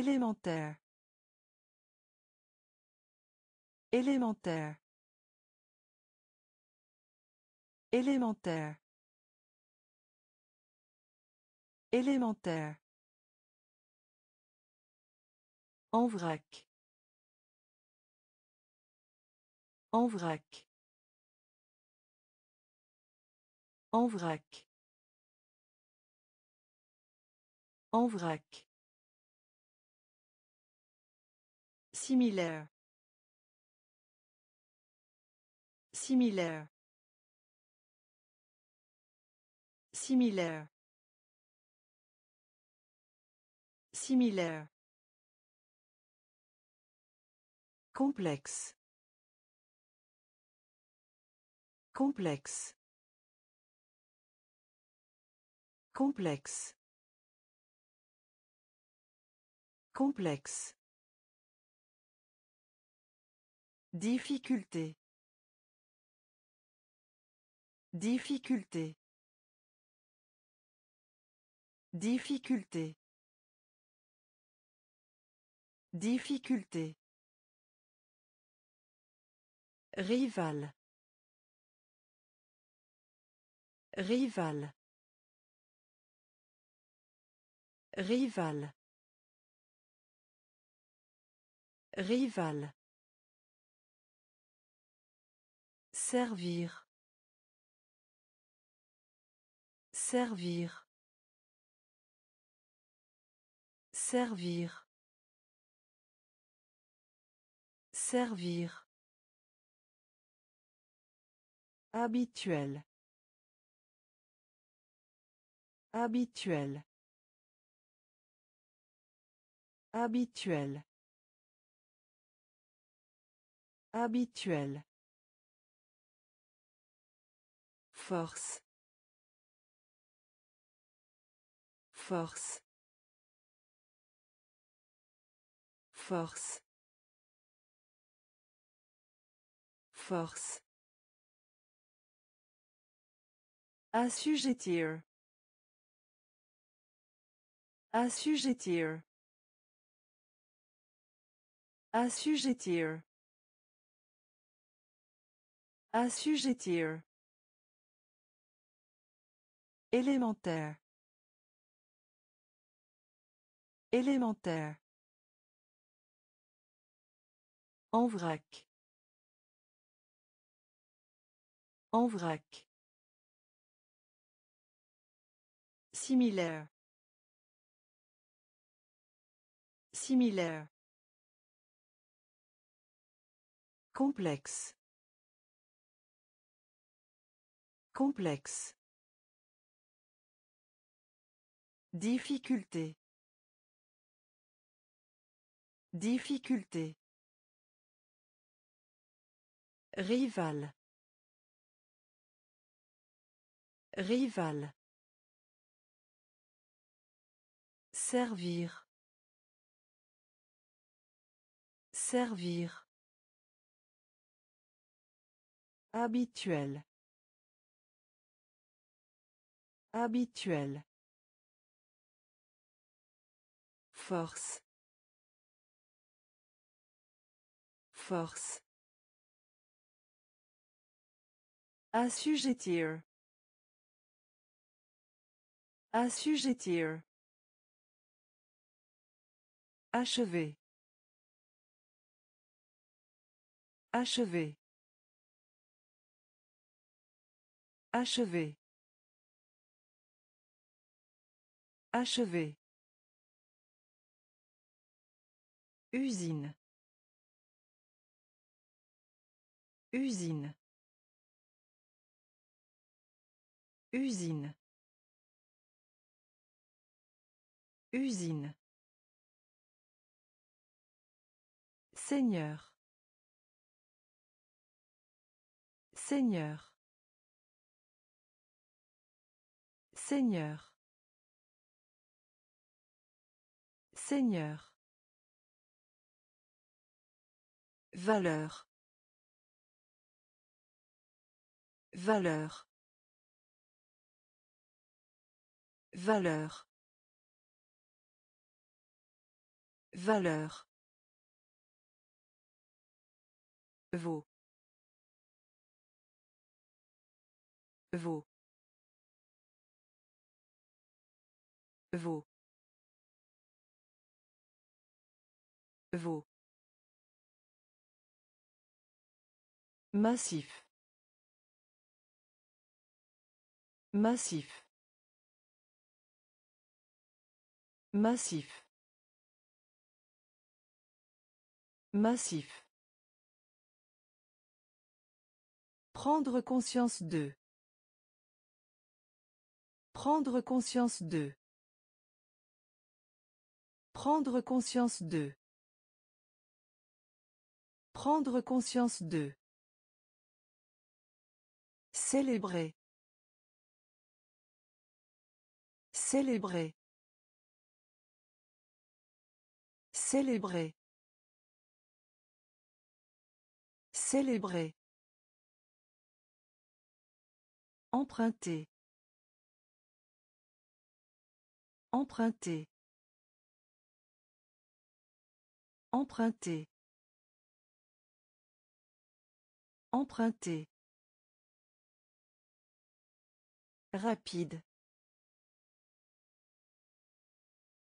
Élémentaire. Élémentaire. Élémentaire. Élémentaire. En vrac. En vrac. En vrac. En vrac. Similaire. Similaire. Similaire. Similaire. Complexe. Complexe. Complexe. Complexe. Difficulté. Difficulté. Difficulté. Difficulté. Rival. Rival. Rival. Rival. Servir. Servir. Servir. Servir. Habituel. Habituel. Habituel. Habituel. Force. Force. Force. Force. Assujettir. Assujettir. Assujettir. Assujettir. Élémentaire. Élémentaire. En vrac. En vrac. Similaire. Similaire. Complexe. Complexe. Difficulté. Difficulté. Rival. Rival. Servir. Servir. Habituel. Habituel. Force. Force. Assujettir. Assujettir. Achever. Achever. Achever. Achever. Usine. Usine. Usine. Usine. Seigneur. Seigneur. Seigneur. Seigneur. Valeur. Valeur. Valeur. Valeur. Vaut. Vaut. Vaut. Vaut. Massif. Massif. Massif. Massif. Prendre conscience de. Prendre conscience de. Prendre conscience de. Prendre conscience de. Célébrer. Célébrer. Célébrer. Célébrer. Emprunter. Emprunter. Emprunter. Emprunter. Rapide.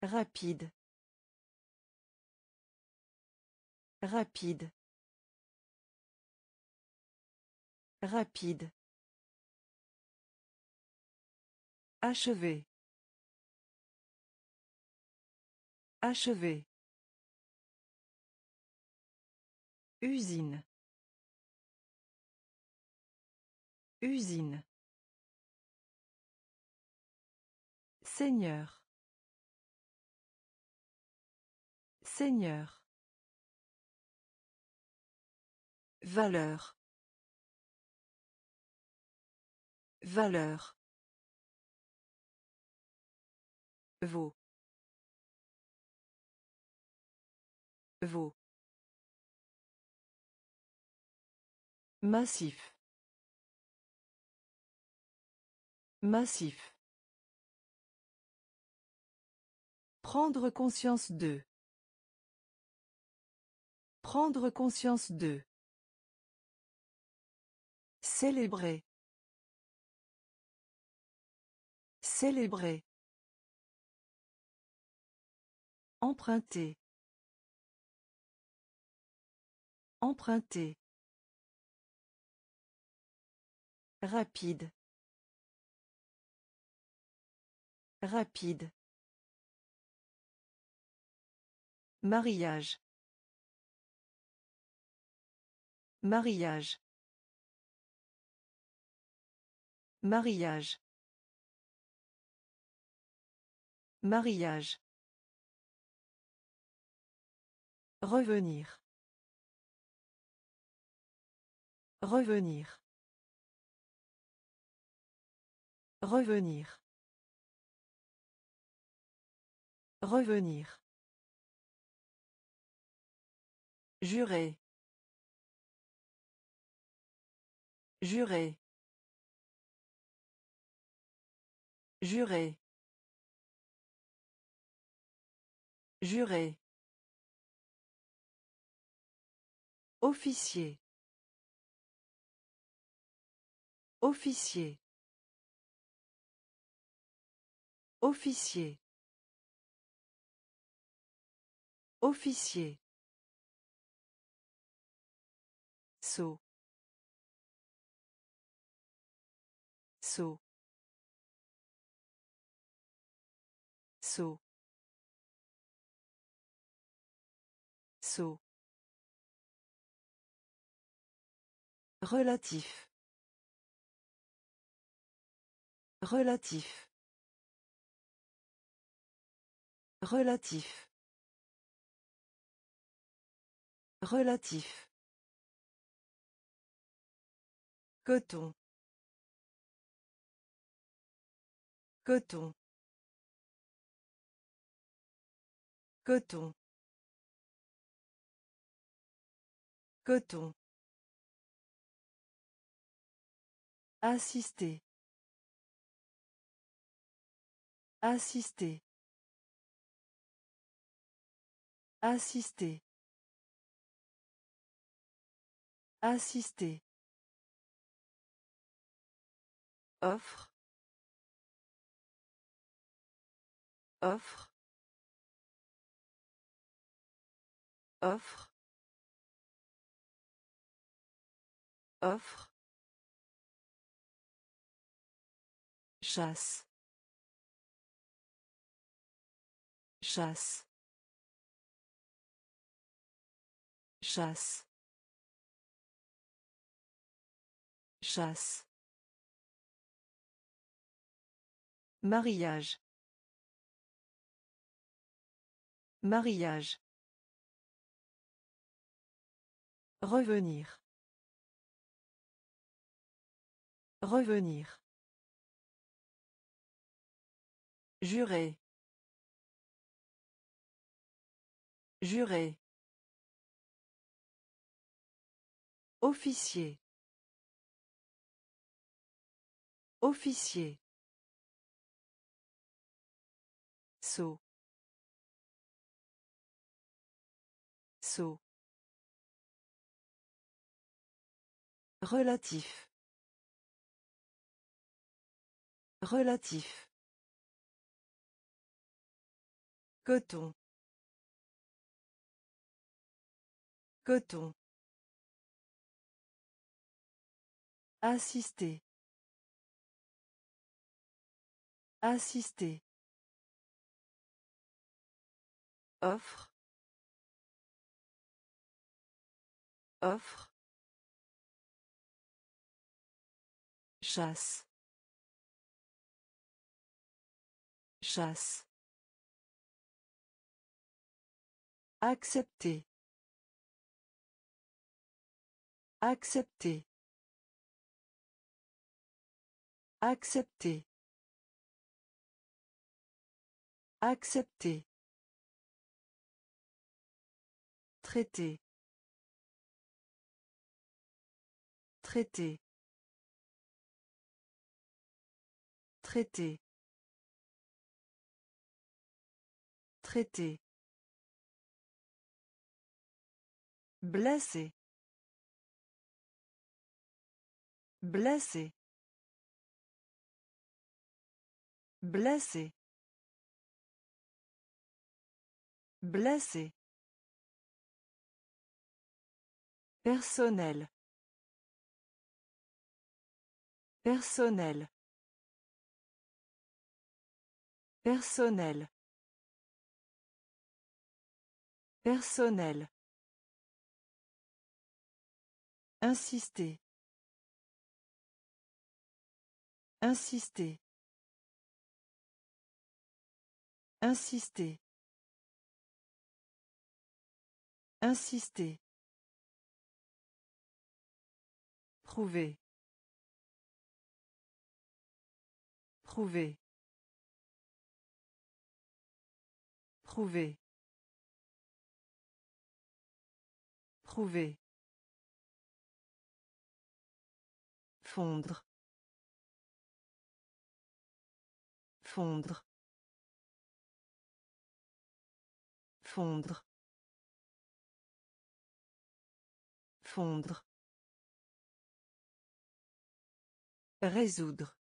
Rapide. Rapide. Rapide. Achever. Achever. Usine. Usine. Seigneur. Seigneur. Valeur. Valeur. Vaut. Vaut. Massif. Massif. Prendre conscience de. Prendre conscience de. Célébrer. Célébrer. Emprunter. Emprunter. Rapide. Rapide. Mariage. Mariage. Mariage. Mariage. Revenir. Revenir. Revenir. Revenir. Jurer. Jurer. Jurer. Jurer. Officier. Officier. Officier. Officier. Saut. Saut. Saut. Saut. Relatif. Relatif. Relatif. Relatif. Coton. Coton. Coton. Coton. Assister. Assister. Assister. Assister. Offre. Offre. Offre. Offre. Chasse. Chasse. Chasse. Chasse. Mariage. Mariage. Revenir. Revenir. Jurer. Jurer. Officier. Officier. Saut. Saut. Relatif. Relatif. Coton. Coton. Assister. Assister. Offre. Offre. Chasse. Chasse. Accepter. Accepter. Accepter. Accepter. Traité. Traité. Traité. Traité. Blessé. Blessé. Blessé. Blessé. Personnel. Personnel. Personnel. Personnel. Insister. Insister. Insister. Insister. Prouver. Prouver. Prouver. Prouver. Fondre. Fondre. Fondre. Fondre. Résoudre.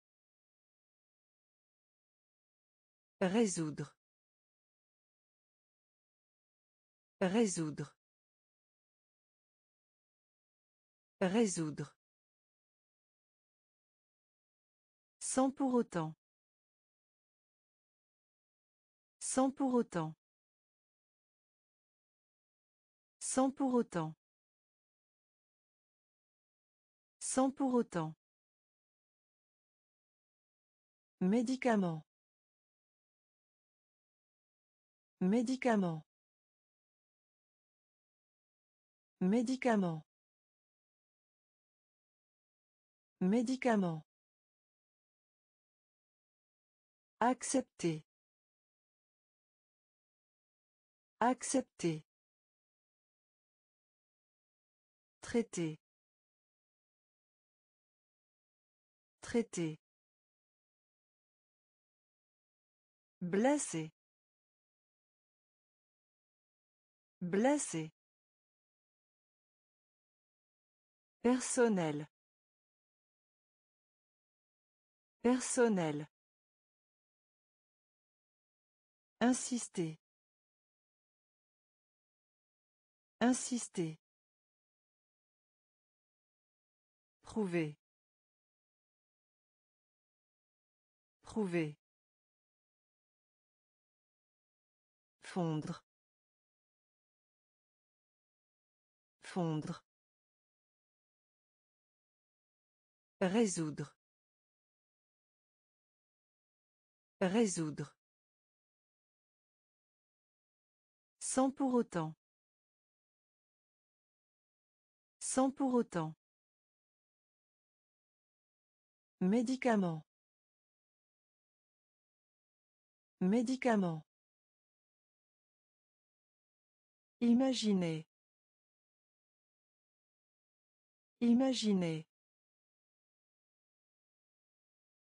Résoudre. Résoudre. Résoudre. Sans pour autant. Sans pour autant. Sans pour autant. Sans pour autant. Médicament. Médicament. Médicament. Médicament. Accepter. Accepter. Traité. Traité. Blessé. Blessé. Personnel. Personnel. Insister. Insister. Prouver. Prouver. Fondre. Fondre. Résoudre. Résoudre. Sans pour autant. Sans pour autant. Médicament. Médicament. Imaginez. Imaginez.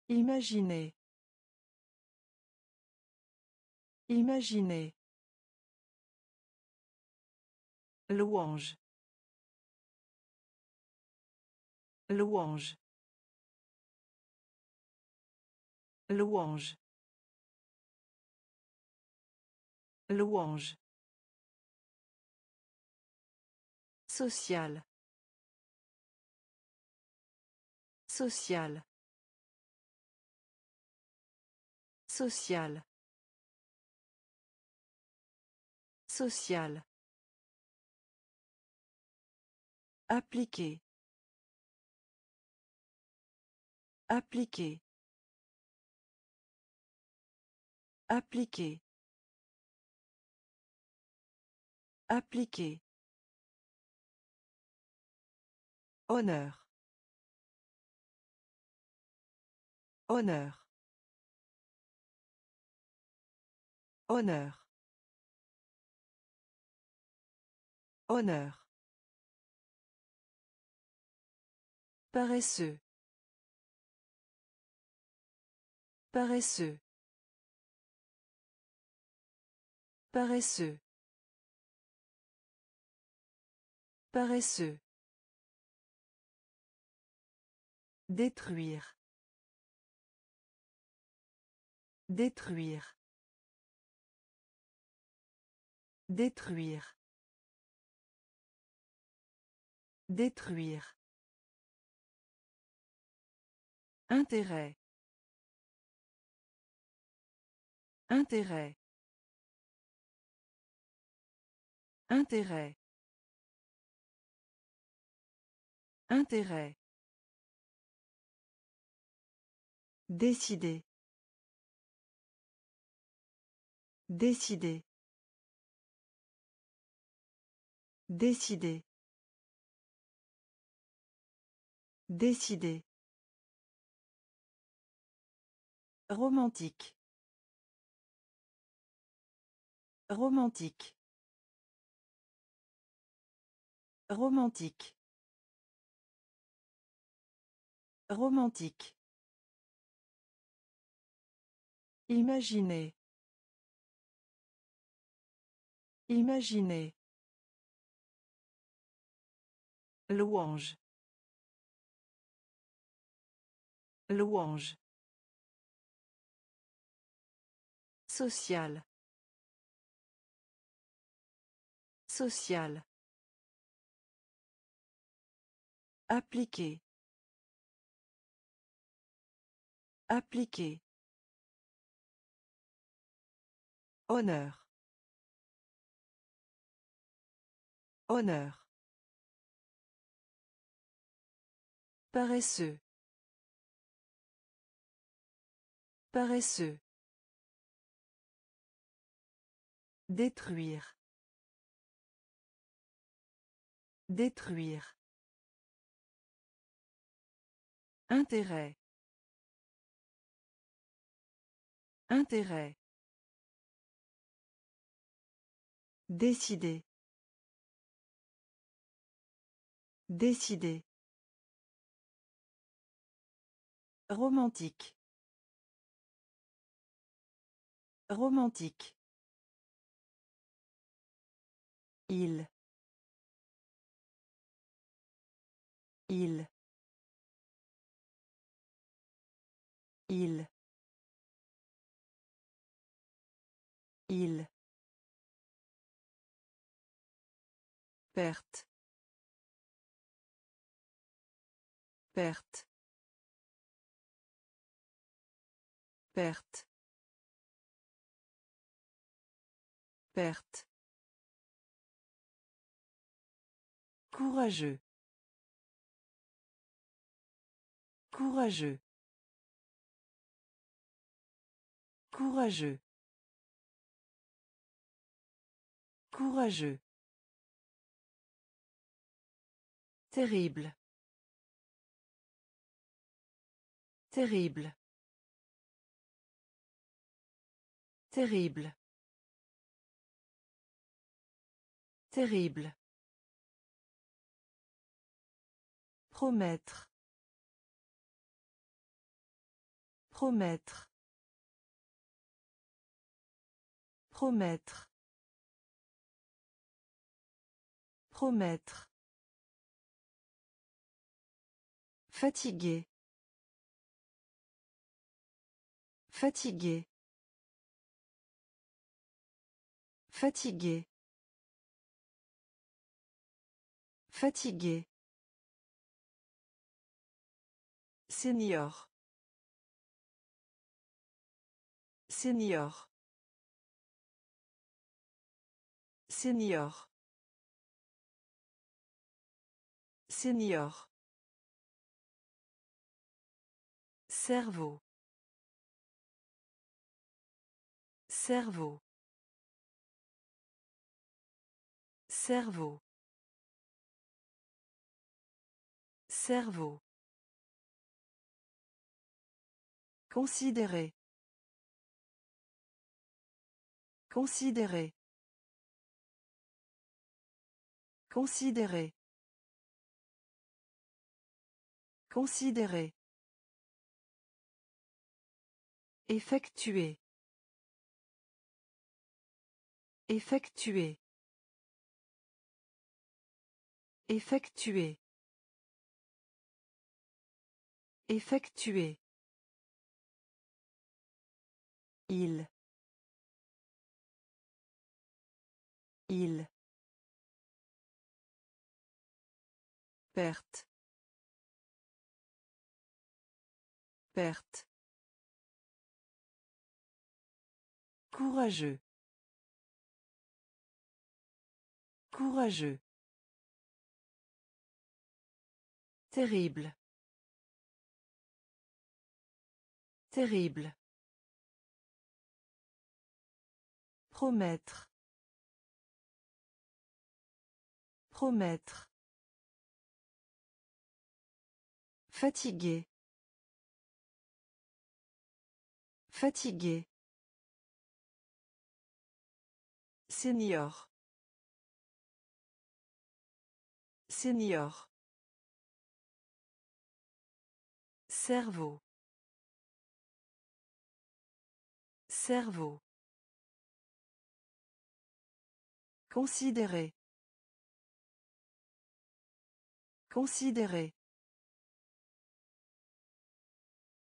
Imaginez. Imaginez. Louange. Louange. Louange. Louange. Social. Social. Social. Social. Appliquer. Appliquer. Appliquer. Appliquer. Honneur. Honneur. Honneur. Honneur. Paresseux. Paresseux. Paresseux. Paresseux. Détruire. Détruire. Détruire. Détruire. Intérêt. Intérêt. Intérêt. Intérêt. Décider. Décider. Décider. Décider. Romantique. Romantique. Romantique. Romantique. Imaginez. Imaginez. Louange. Louange. Social. Social. Appliquer. Appliquer. Honneur. Honneur. Paresseux. Paresseux. Détruire. Détruire. Intérêt. Intérêt. Décider. Décider. Romantique. Romantique. Il. Il. Il. Il. Perte. Perte. Perte. Perte. Courageux. Courageux. Courageux. Courageux. Terrible. Terrible. Terrible. Terrible. Promettre. Promettre. Promettre. Promettre. Fatigué. Fatigué. Fatigué. Fatigué. Senior. Senior. Senior. Senior. Cerveau. Cerveau. Cerveau. Cerveau. Considérer. Considérer. Considérer. Considérer. Effectuer. Effectuer. Effectuer. Effectuer. Il. Il. Perte. Perte. Courageux. Courageux. Terrible. Terrible. Promettre. Promettre. Fatigué. Fatigué. Senior. Senior. Cerveau. Cerveau. Considérer. Considérer.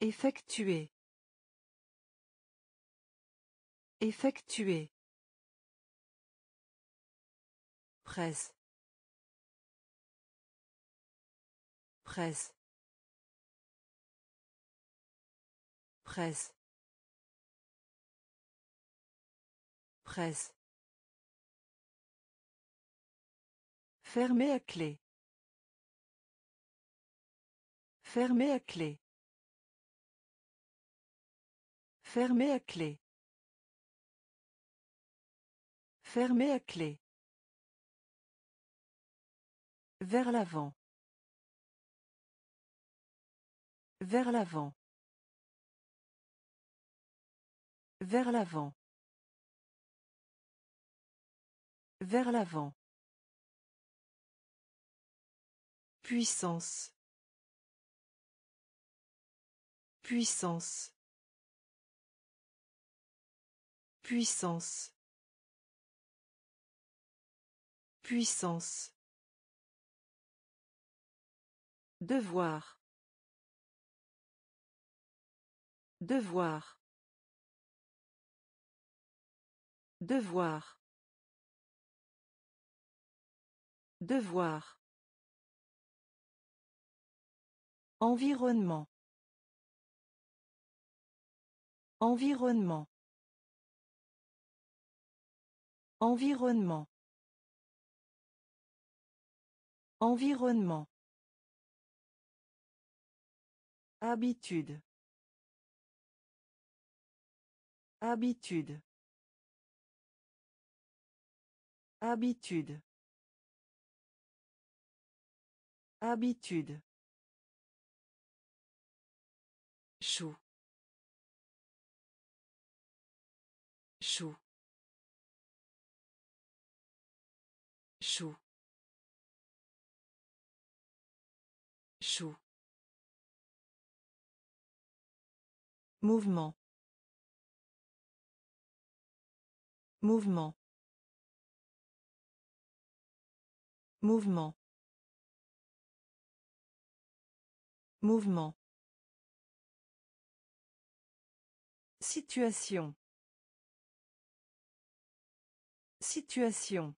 Effectuer. Effectuer. Presse. Presse. Presse. Presse. Fermé à clé. Fermé à clé. Fermé à clé. Fermé à clé. Vers l'avant. Vers l'avant. Vers l'avant. Vers l'avant. Puissance. Puissance. Puissance. Puissance. Devoir. Devoir. Devoir. Devoir. Environnement. Environnement. Environnement. Environnement. Habitude. Habitude. Habitude. Habitude. Chou. Chou. Mouvement. Mouvement. Mouvement. Mouvement. Situation. Situation.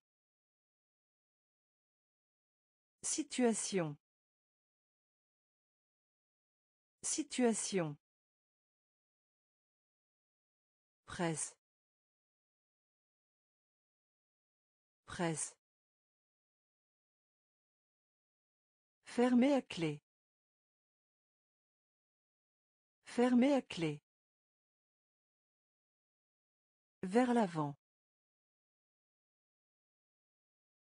Situation. Situation. Presse. Presse. Fermé à clé. Fermé à clé. Vers l'avant.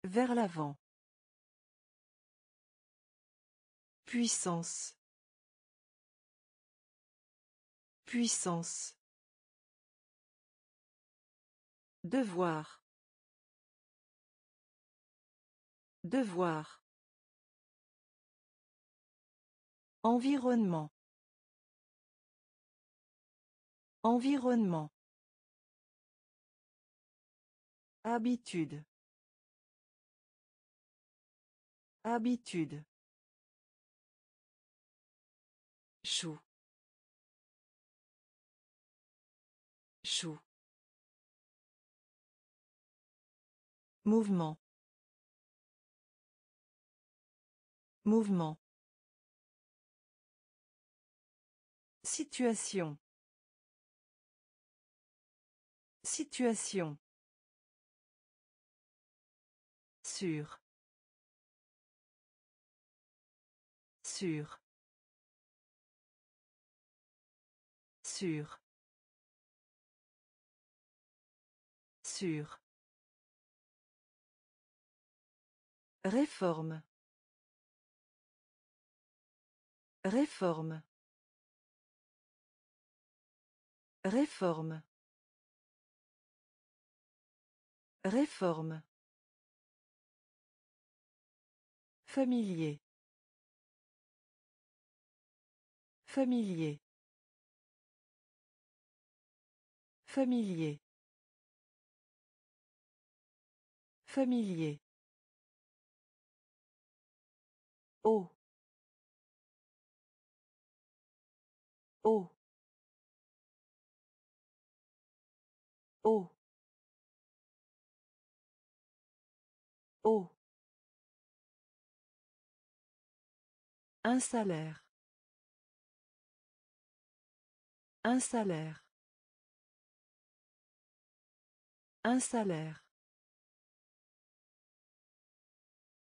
Vers l'avant. Puissance. Puissance. Devoir. Devoir. Environnement. Environnement. Habitude. Habitude. Chou. Chou. Mouvement. Mouvement. Situation. Situation. Sûr. Sûr. Sûr. Sûr. Réforme. Réforme. Réforme. Réforme. Familier. Familier. Familier. Familier. Oh. Oh. Oh. Oh. Un salaire. Un salaire. Un salaire.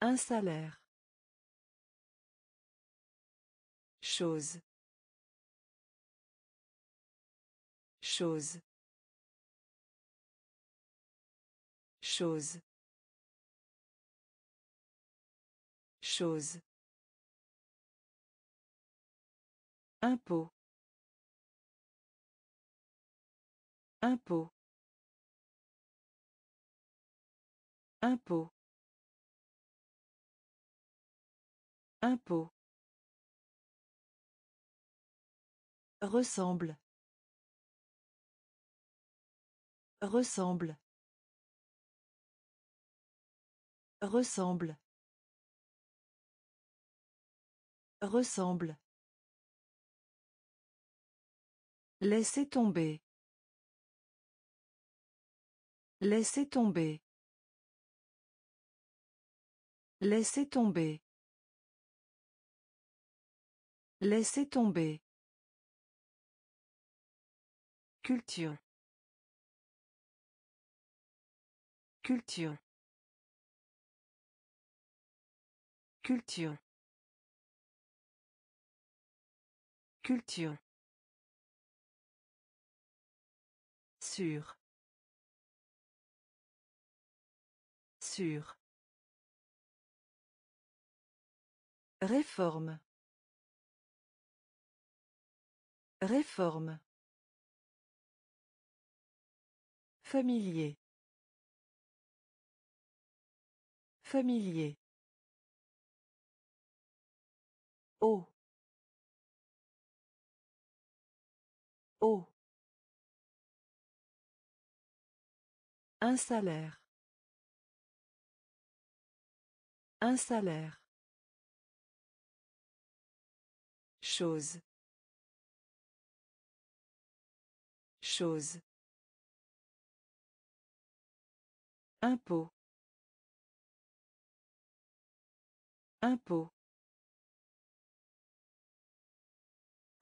Un salaire. Chose. Chose. Chose. Chose. Impôt. Impôt. Impôt. Impôt. Ressemble. Ressemble. Ressemble. Ressemble. Laissez tomber. Laissez tomber. Laissez tomber. Laissez tomber. Culture. Culture. Culture. Culture. Sûr. Sûr. Réforme. Réforme. Familier. Familier. Oh. Oh. Un salaire. Un salaire. Chose. Chose. Impôt. Impôt.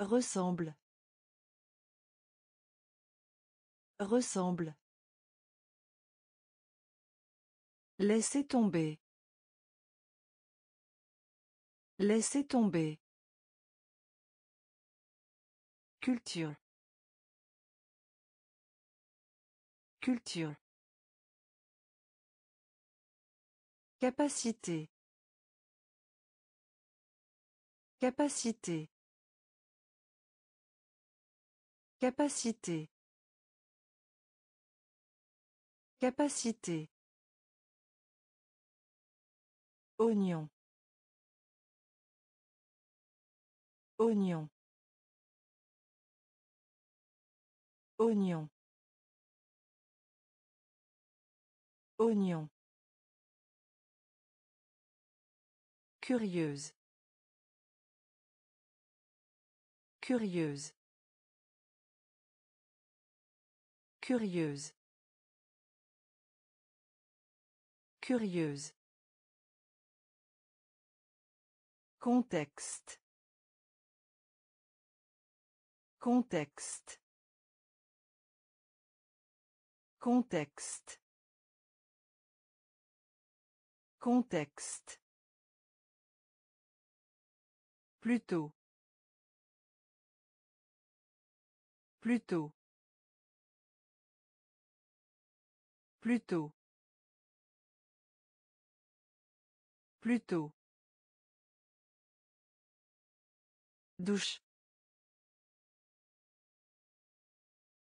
Ressemble. Ressemble. Laissez tomber. Laissez tomber. Culture. Culture. Capacité. Capacité. Capacité. Capacité. Oignon. Oignon. Oignon. Oignon. Curieuse. Curieuse. Curieuse. Curieuse. Contexte. Contexte. Contexte. Contexte. Plutôt. Plutôt. Plutôt. Plutôt. Douche.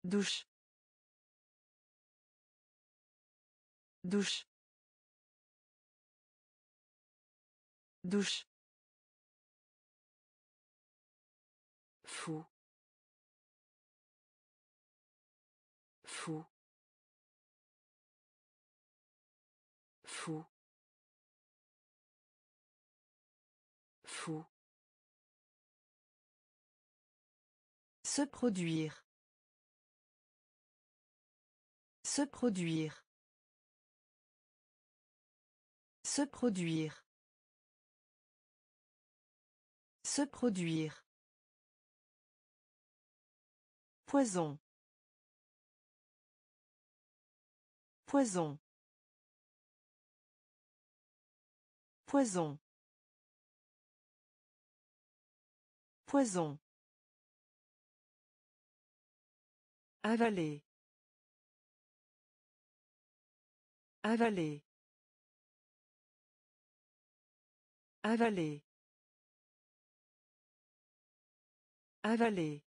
Douche. Douche. Douche. Fou. Fou. Fou. Fou. Se produire. Se produire. Se produire. Se produire. Poison. Poison. Poison. Poison. Avaler. Avaler. Avaler. Avaler.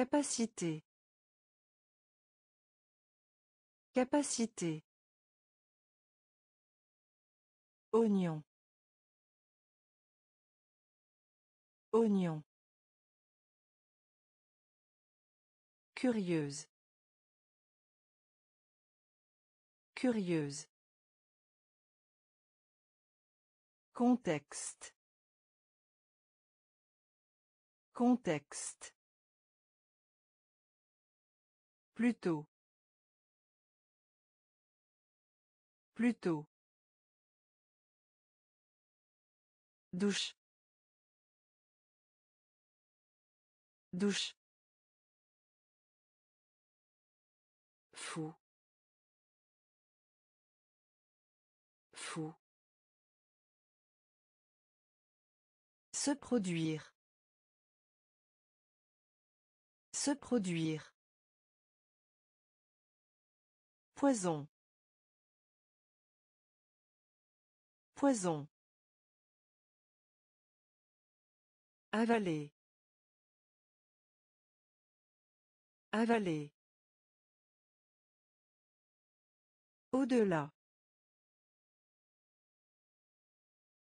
Capacité. Capacité. Oignon. Oignon. Curieuse. Curieuse. Contexte. Contexte. Plutôt. Plutôt. Douche. Douche. Fou. Fou. Se produire. Se produire. Poison. Poison. Avaler. Avaler. Au-delà.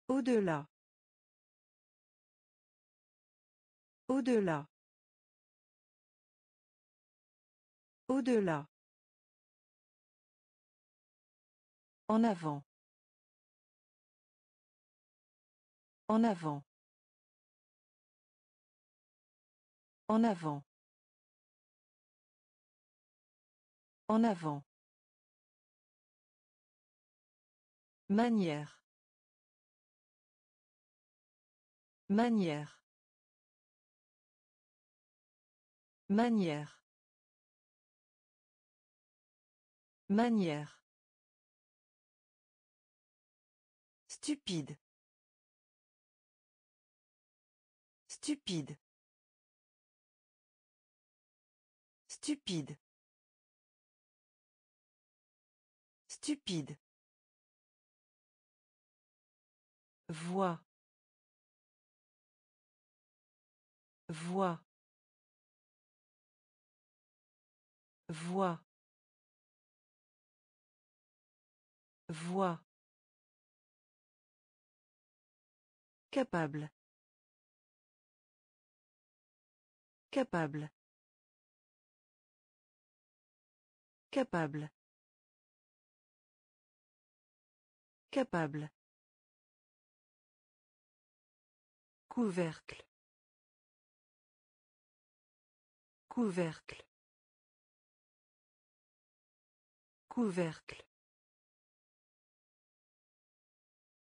Au-delà. Au-delà. Au-delà. En avant. En avant. En avant. En avant. Manière. Manière. Manière. Manière. Stupide. Stupide. Stupide. Stupide. Voix. Voix. Voix. Voix. Capable. Capable. Capable. Capable. Couvercle. Couvercle. Couvercle.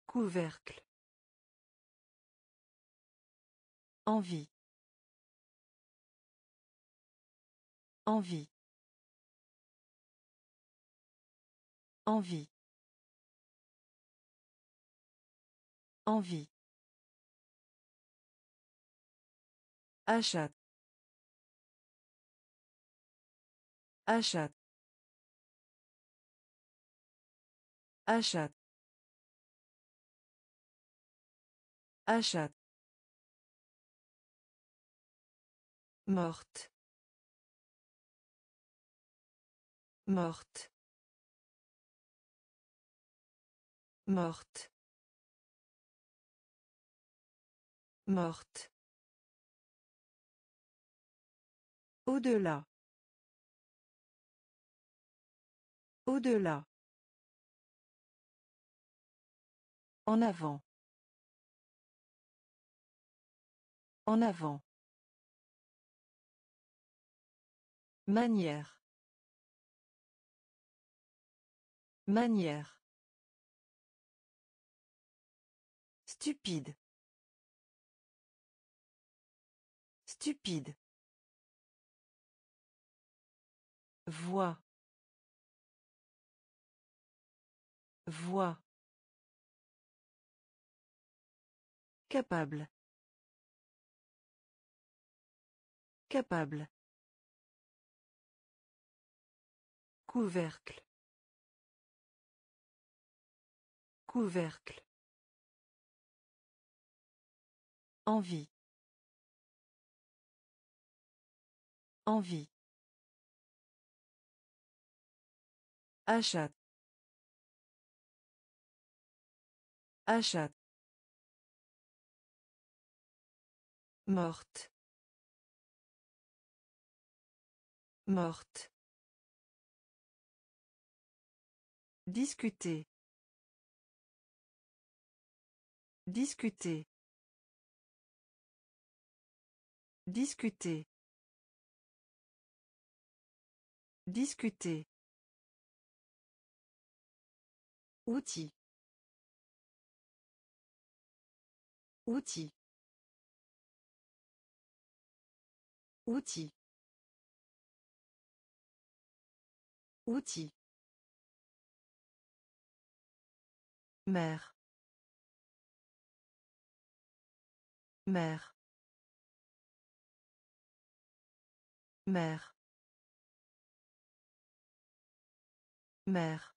Couvercle. Envie. Envie. Envie. Envie. Achat. Achat. Achat. Achat. Morte. Morte. Morte. Morte. Au-delà. Au-delà. En avant. En avant. Manière. Manière. Stupide. Stupide. Voix. Voix. Capable. Capable. Couvercle. Couvercle. Envie. Envie. Achat. Achat. Morte. Morte. Discuter. Discuter. Discuter. Discuter. Outil. Outil. Outil. Outil. Mère. Mère. Mère. Mère.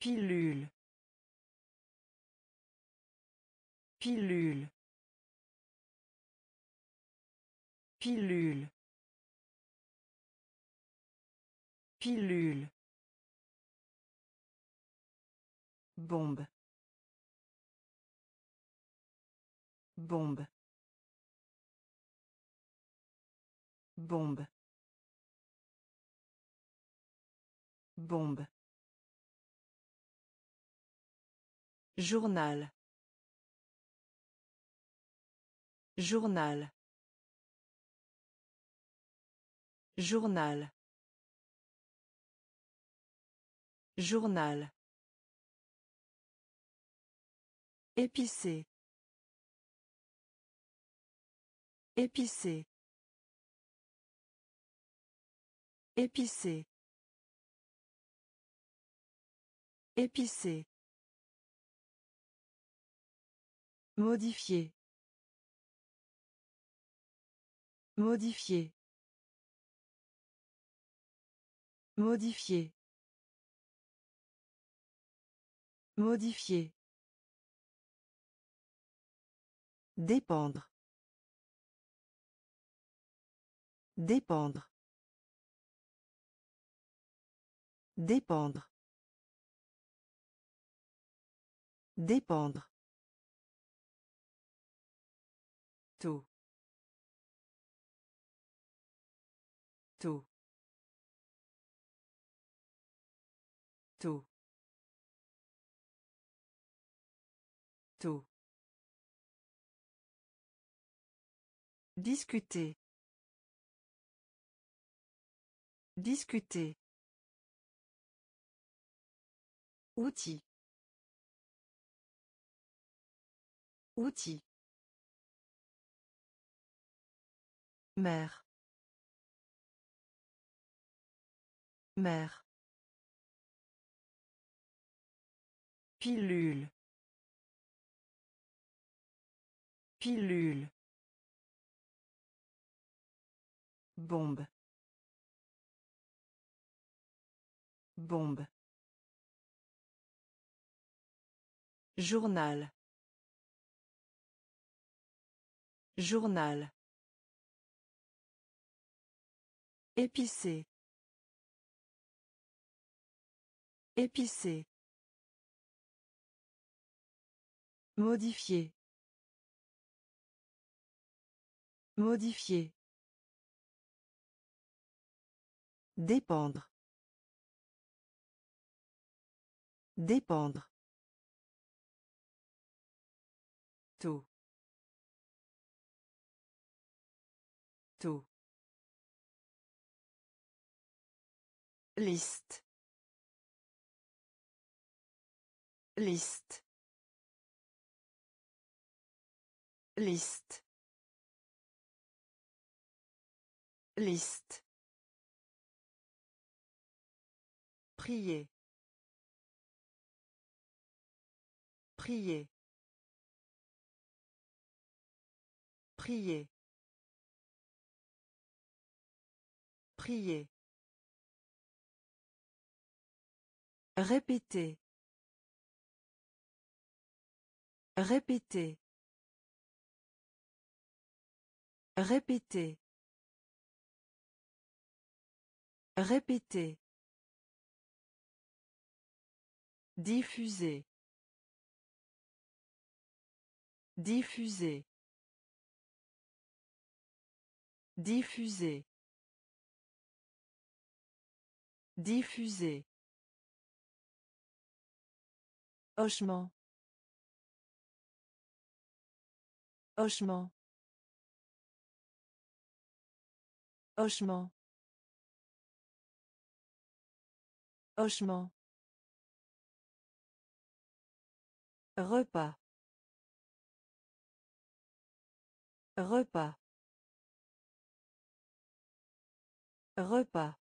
Pilule. Pilule. Pilule. Pilule. Bombe. Bombe. Bombe. Bombe. Journal. Journal. Journal. Journal. Épicé. Épicé. Épicé. Épicé. Modifier. Modifier. Modifier. Modifier. Dépendre. Dépendre. Dépendre. Dépendre. Taux. Taux. Taux. Taux. Discuter. Discuter. Outil. Outil. Mère. Mère. Pilule. Pilule. Bombe. Bombe. Journal. Journal. Épicé. Épicé. Modifier. Modifier. Dépendre. Dépendre. Taux. Taux. Liste. Liste. Liste. Liste. Prier. Prier. Prier. Prier. Répéter. Répéter. Répéter. Répéter. Diffuser. Diffuser. Diffuser. Diffuser. Hochement. Hochement. Hochement. Hochement. Repas. Repas. Repas.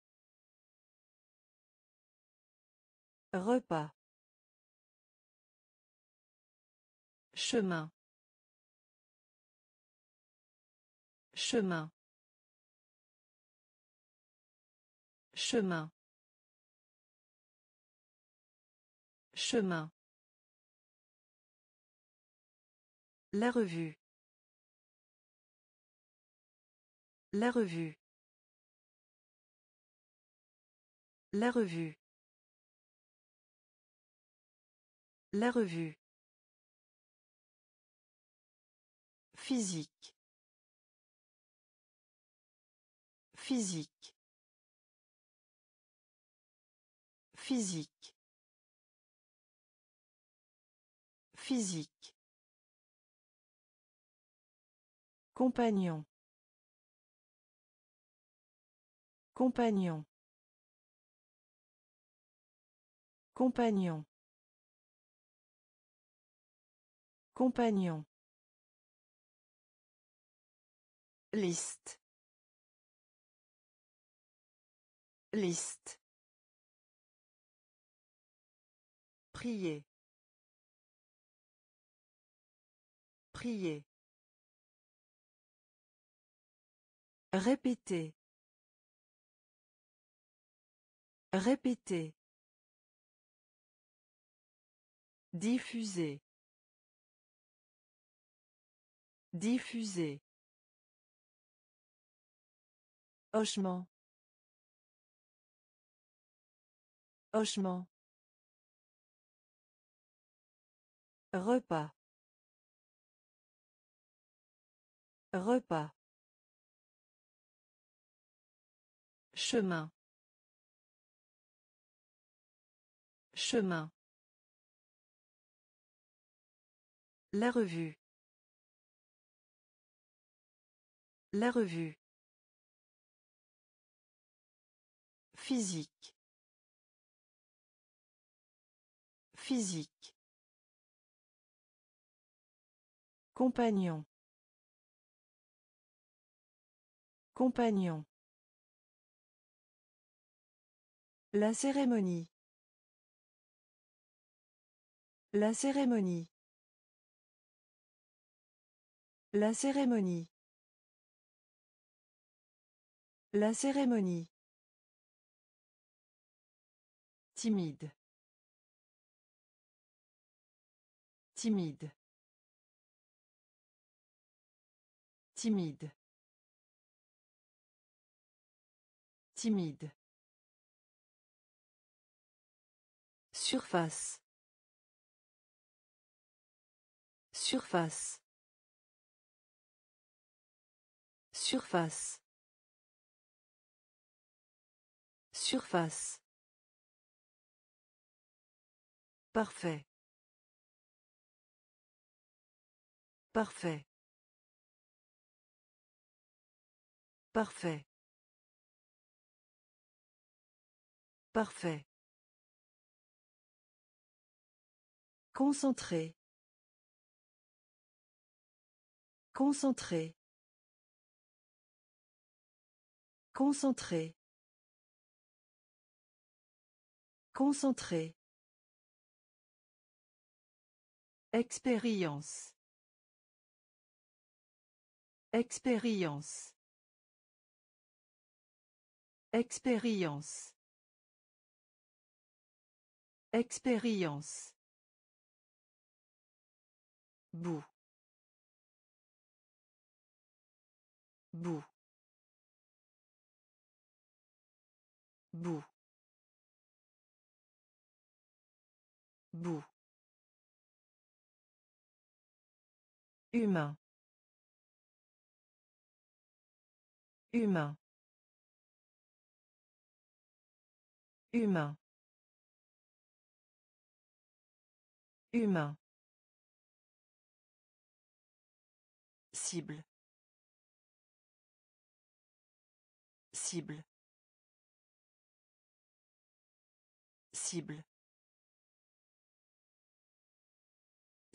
Repas. Chemin. Chemin. Chemin. Chemin. La revue. La revue. La revue. La revue. Physique. Physique. Physique. Physique. Compagnon. Compagnon. Compagnon. Compagnon. Liste. Liste. Prier. Prier. Répéter. Répéter. Diffuser. Diffuser. Hochement. Hochement. Repas. Repas. Chemin. Chemin. La revue. La revue. Physique. Physique. Compagnon. Compagnon. La cérémonie. La cérémonie. La cérémonie. La cérémonie. Timide. Timide. Timide. Timide. Surface. Surface. Surface. Surface. Parfait. Parfait. Parfait. Parfait. Concentré. Concentré. Concentré. Concentré. Expérience. Expérience. Expérience. Expérience. Bout. Bout. Bout. Humain. Humain. Humain. Humain. Cible. Cible. Cible.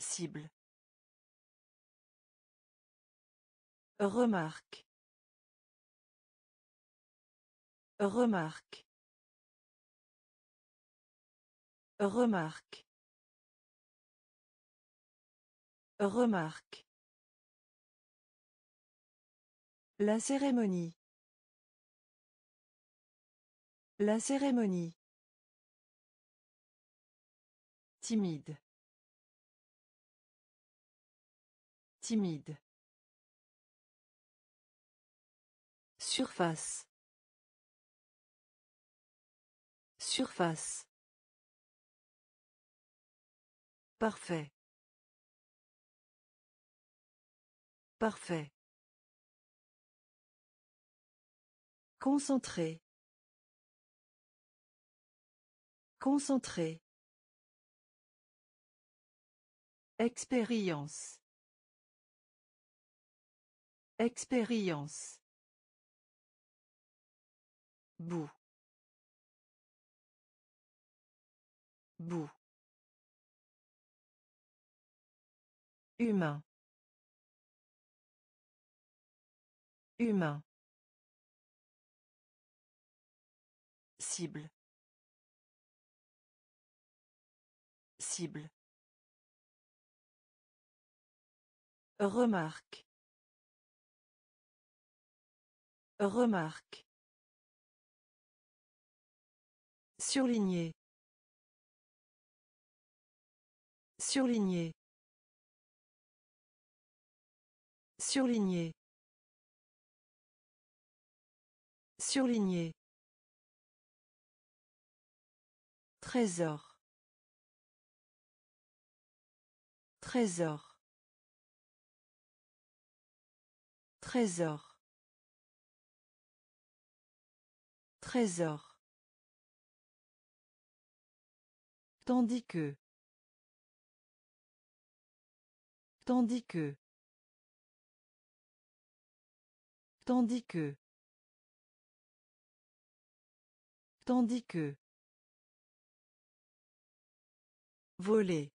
Cible. Remarque. Remarque. Remarque. Remarque. La cérémonie. La cérémonie. Timide. Timide. Surface. Surface. Parfait. Parfait. Concentré. Concentré. Expérience. Expérience. Bout. Bout. Humain. Humain. Cible. Cible. Remarque. Remarque. Surligné. Surligné. Surligné. Surligné. Trésor. Trésor. Trésor. Trésor. Tandis que. Tandis que. Tandis que. Tandis que. Voler.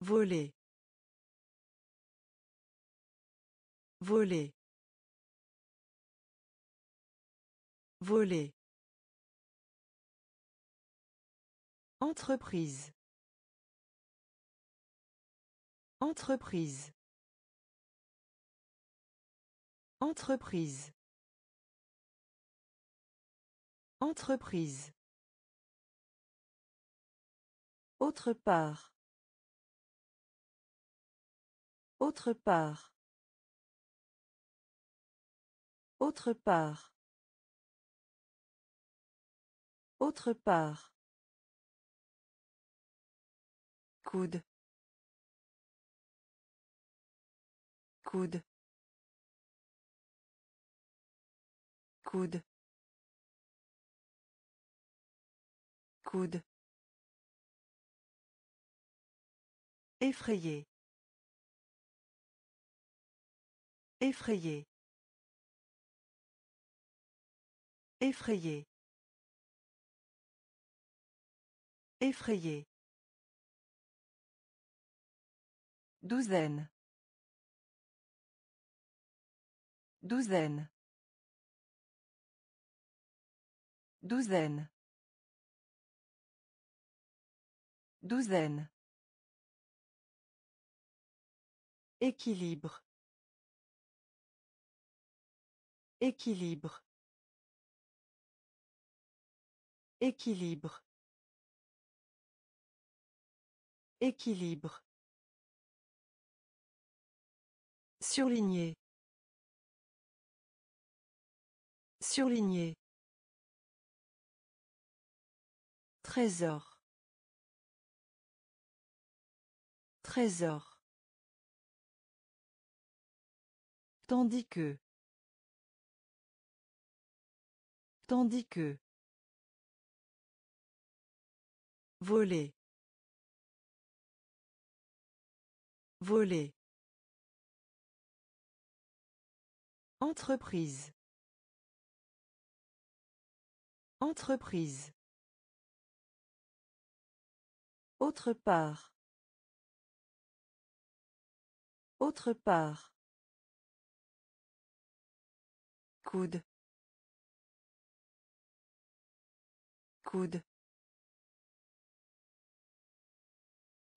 Voler. Voler. Voler. Entreprise. Entreprise. Entreprise. Entreprise. Autre part. Autre part. Autre part. Autre part. Coude. Coude. Coude. Coude. Effrayé. Effrayé. Effrayé. Effrayé. Douzaine. Douzaine. Douzaine. Douzaine. Équilibre. Équilibre. Équilibre. Équilibre. Surligné. Surligné. Trésor. Trésor. Tandis que. Tandis que. Voler. Voler. Entreprise. Entreprise. Autre part. Autre part. Coude. Coude.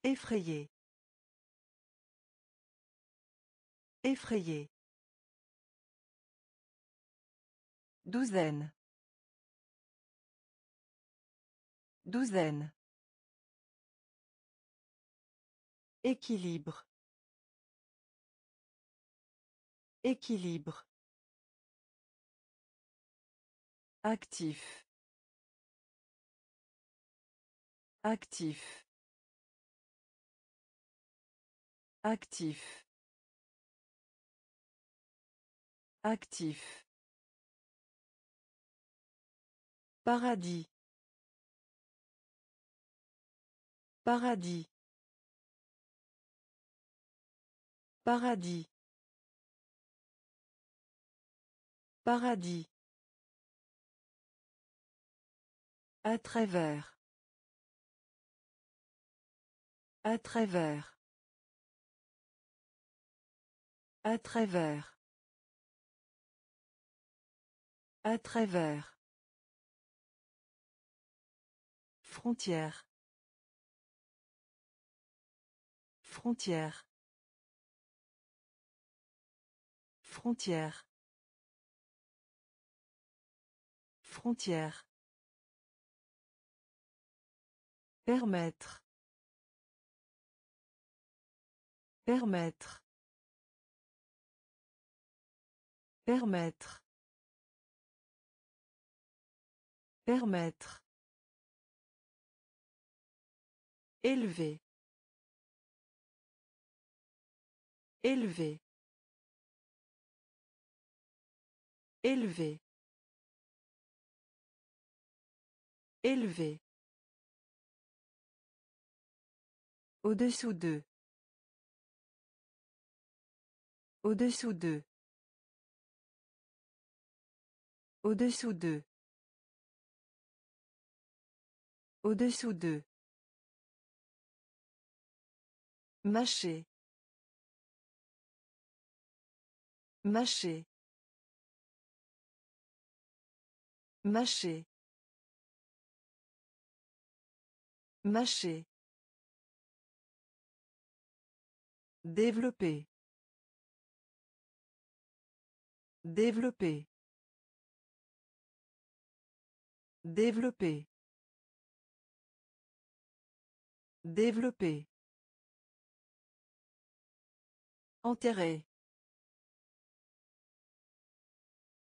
Effrayé. Effrayé. Douzaine. Douzaine. Équilibre. Équilibre. Actif. Actif. Actif. Actif. Paradis. Paradis. Paradis. Paradis. À travers. À travers. À travers. À travers. Frontière. Frontière. Frontière. Frontière. Permettre. Permettre. Permettre. Permettre. Élevé. Élevé. Élevé. Élevé. Au-dessous d'eux. Au-dessous d'eux. Au-dessous d'eux. Au-dessous d'eux. Mâcher. Mâcher. Mâcher. Mâcher. Développer. Développer. Développer. Développer. Enterrer.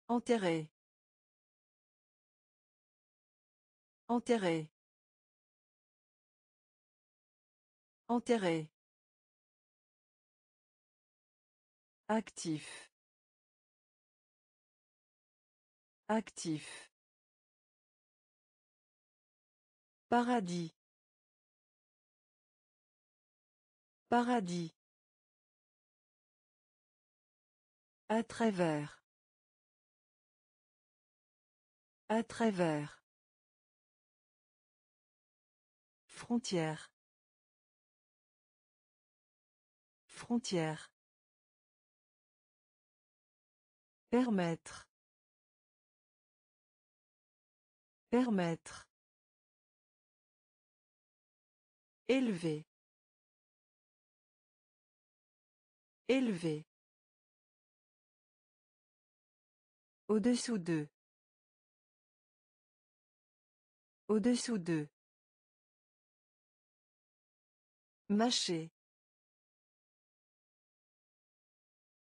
Enterrer. Enterrer. Enterrer. Actif. Actif. Paradis. Paradis. À travers. À travers. Frontière. Frontière. Permettre. Permettre. Élevé. Élevé. Au-dessous d'eux. Au-dessous d'eux. Mâcher.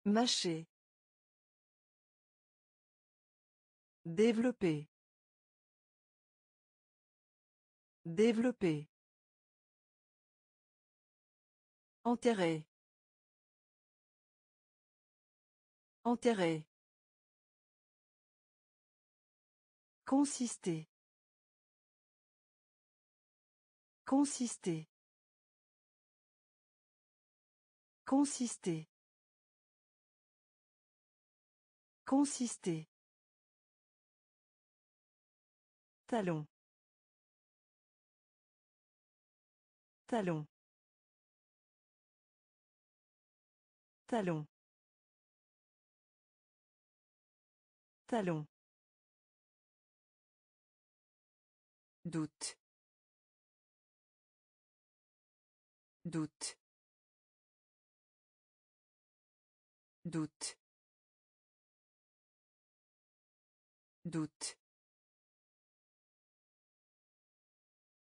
Mâcher. Développer. Développer. Enterrer. Enterrer. Consister. Consister. Consister. Consister. Talon. Talon. Talon. Talon. Doute. Doute. Doute. Doute.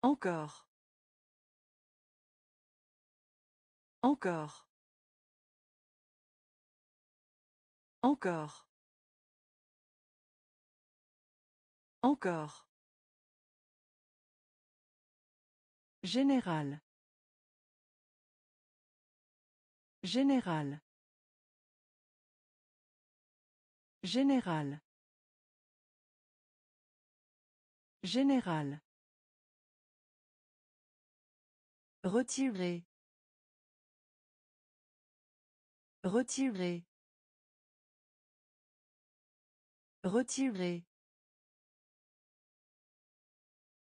Encore. Encore. Encore. Encore. Général. Général. Général. Général. Retirer. Retirer. Retirer.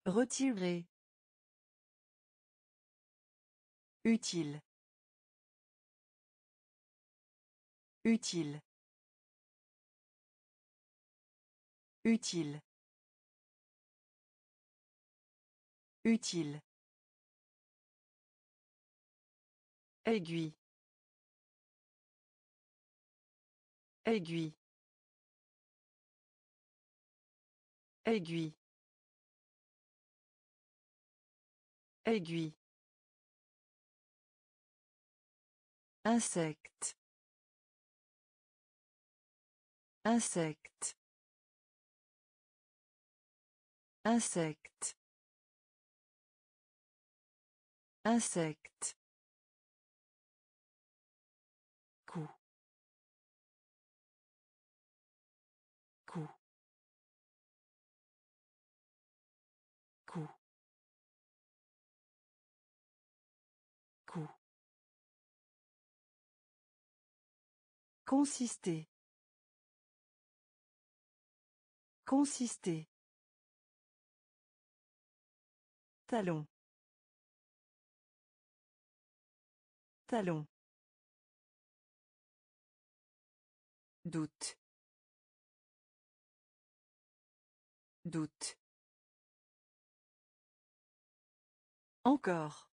Retirer. Utile. Utile. Utile. Utile. Aiguille. Aiguille. Aiguille. Aiguille. Insecte. Insecte. Insecte. Insecte. Consister. Consister. Talon. Talon. Doute. Doute. Encore.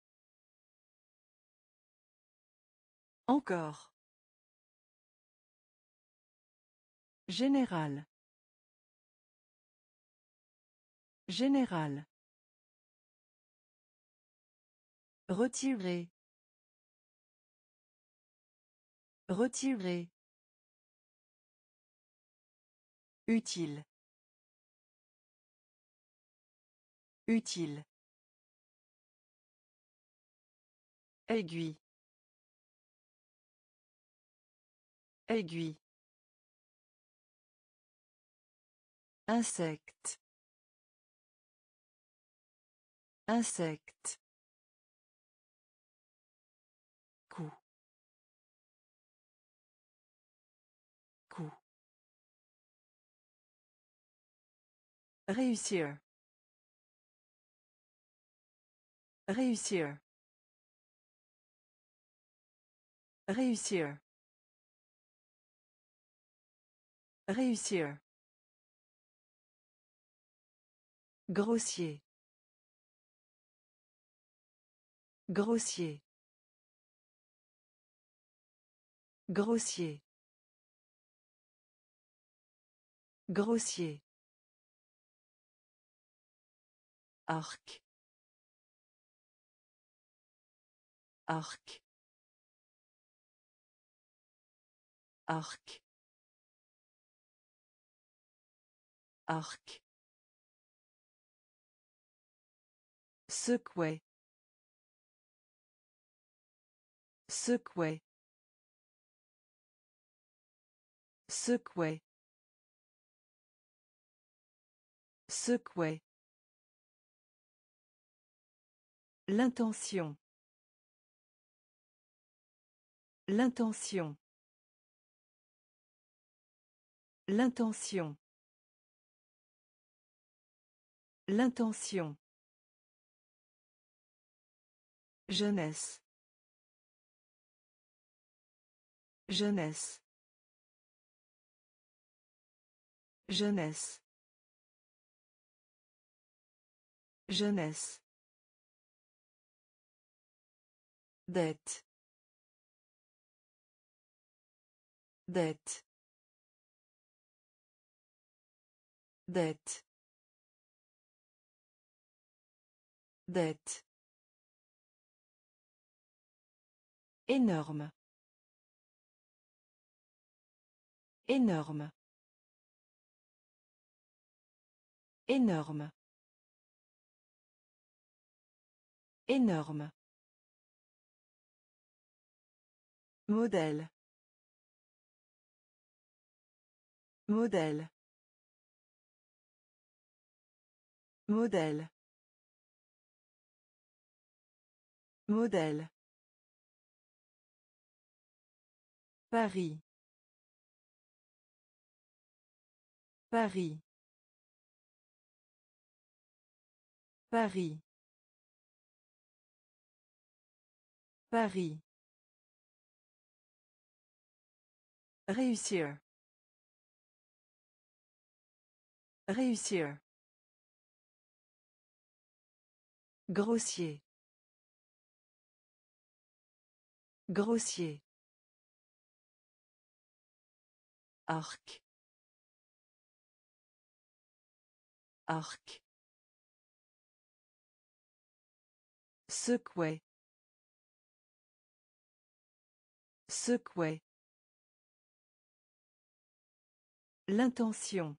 Encore. Général. Général. Retirer. Retirer. Utile. Utile. Aiguille. Aiguille. Insecte. Insecte. Réussir. Réussir. Réussir. Réussir. Grossier. Grossier. Grossier. Grossier. Arc. Arc. Arc. Arc. Secouer. Secouer. Secouer. Secouer. L'intention. L'intention. L'intention. L'intention. Jeunesse. Jeunesse. Jeunesse. Jeunesse. Dette. Dette. Dette. Dette. Énorme. Énorme. Énorme. Énorme. Modèle. Modèle. Modèle. Modèle. Paris. Paris. Paris. Paris. Réussir. Réussir. Grossier. Grossier. Arc. Arc. Secouer. Secouer. L'intention.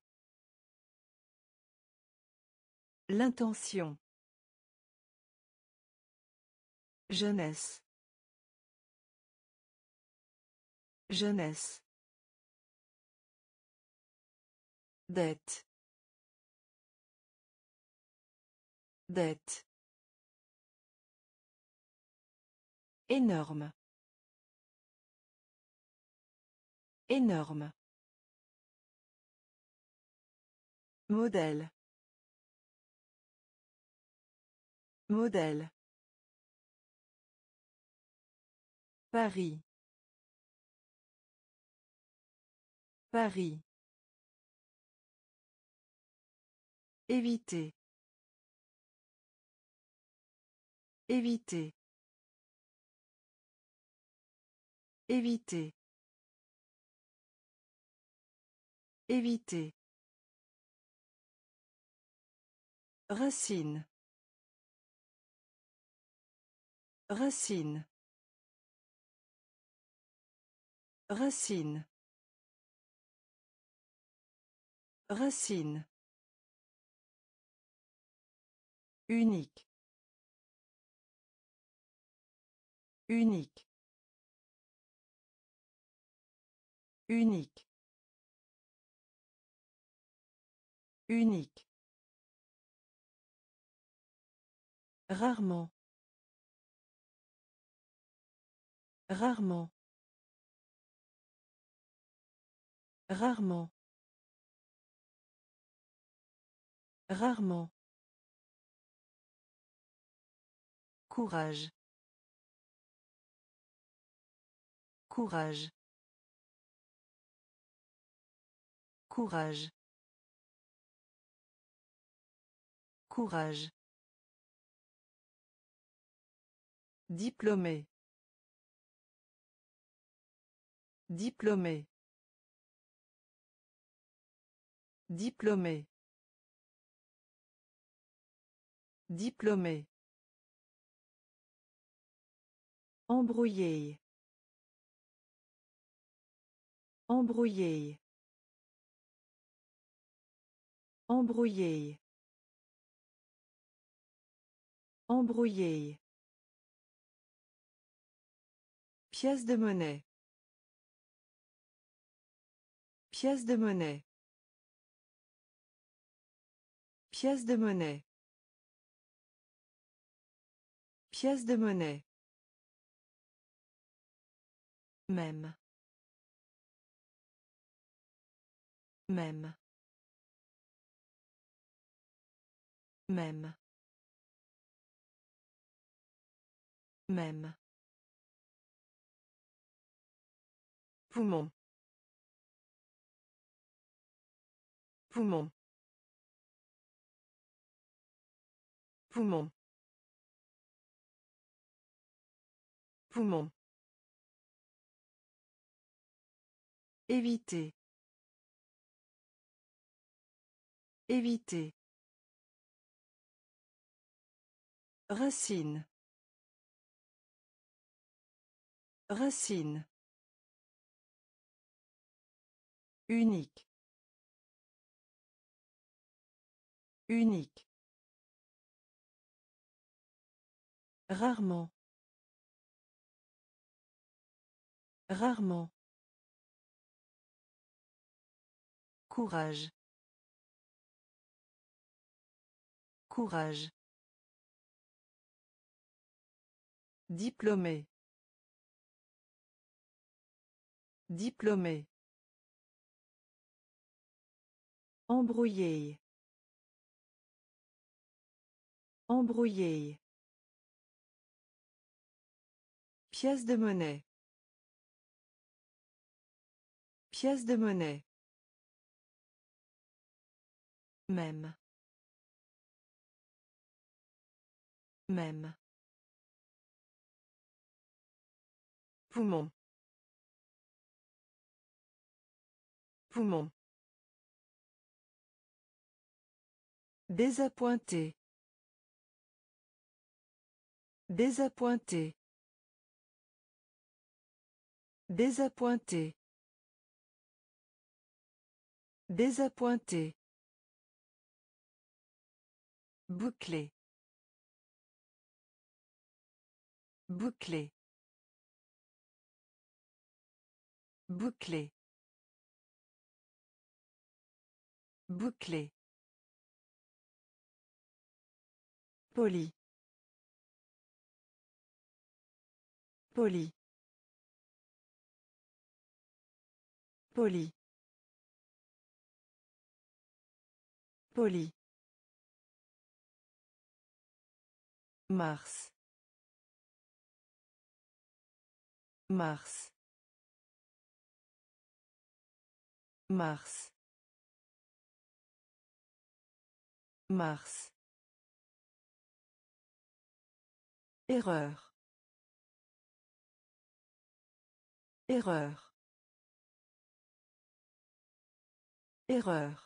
L'intention. Jeunesse. Jeunesse. Dette. Dette. Énorme. Énorme. Modèle. Modèle. Paris. Paris. Éviter. Éviter. Éviter. Éviter. Racine. Racine. Racine. Racine. Unique. Unique. Unique. Unique. Rarement. Rarement. Rarement. Rarement. Courage. Courage. Courage. Courage. Diplômé. Diplômé. Diplômé. Diplômé. Embrouillé. Embrouillé. Embrouillé. Embrouillé. Pièce de monnaie. Pièce de monnaie. Pièce de monnaie. Pièce de monnaie. Même. Même. Même. Même. Poumon. Poumon. Poumon. Poumon. Éviter. Éviter. Racine. Racine. Unique. Unique. Rarement. Rarement. Courage. Courage. Diplômé. Diplômé. Embrouillé. Embrouillé. Pièce de monnaie. Pièce de monnaie. Même. Même. Poumon. Poumon. Désappointé. Désappointé. Désappointé. Désappointé. Bouclé. Bouclé. Bouclé. Bouclé. Poli. Poli. Poli. Poli. Mars. Mars. Mars. Mars. Erreur. Erreur. Erreur.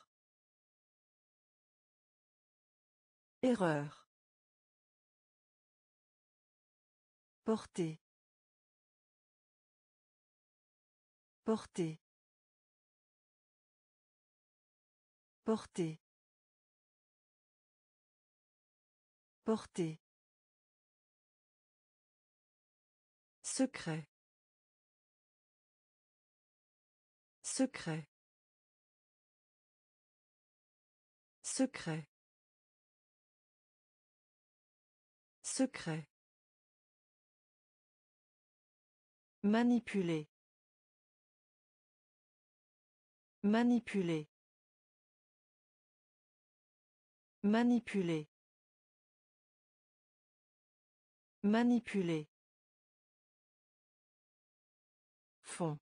Erreur. Porter. Porter. Porter. Porter. Secret. Secret. Secret. Secret. Manipuler. Manipuler. Manipuler. Manipuler. Fond.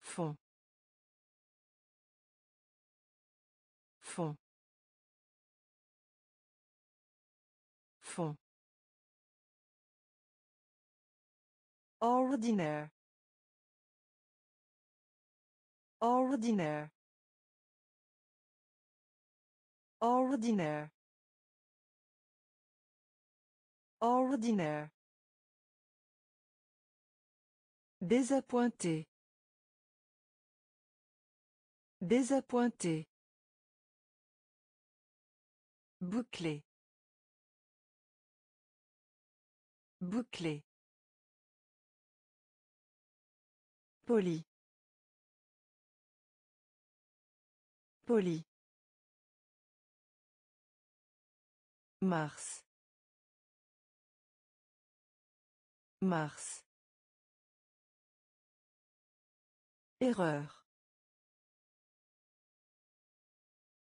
Fond. Ordinaire. Ordinaire. Ordinaire. Ordinaire. Désappointé. Désappointé. Bouclé. Bouclé. Poli. Poli. Mars. Mars. Erreur.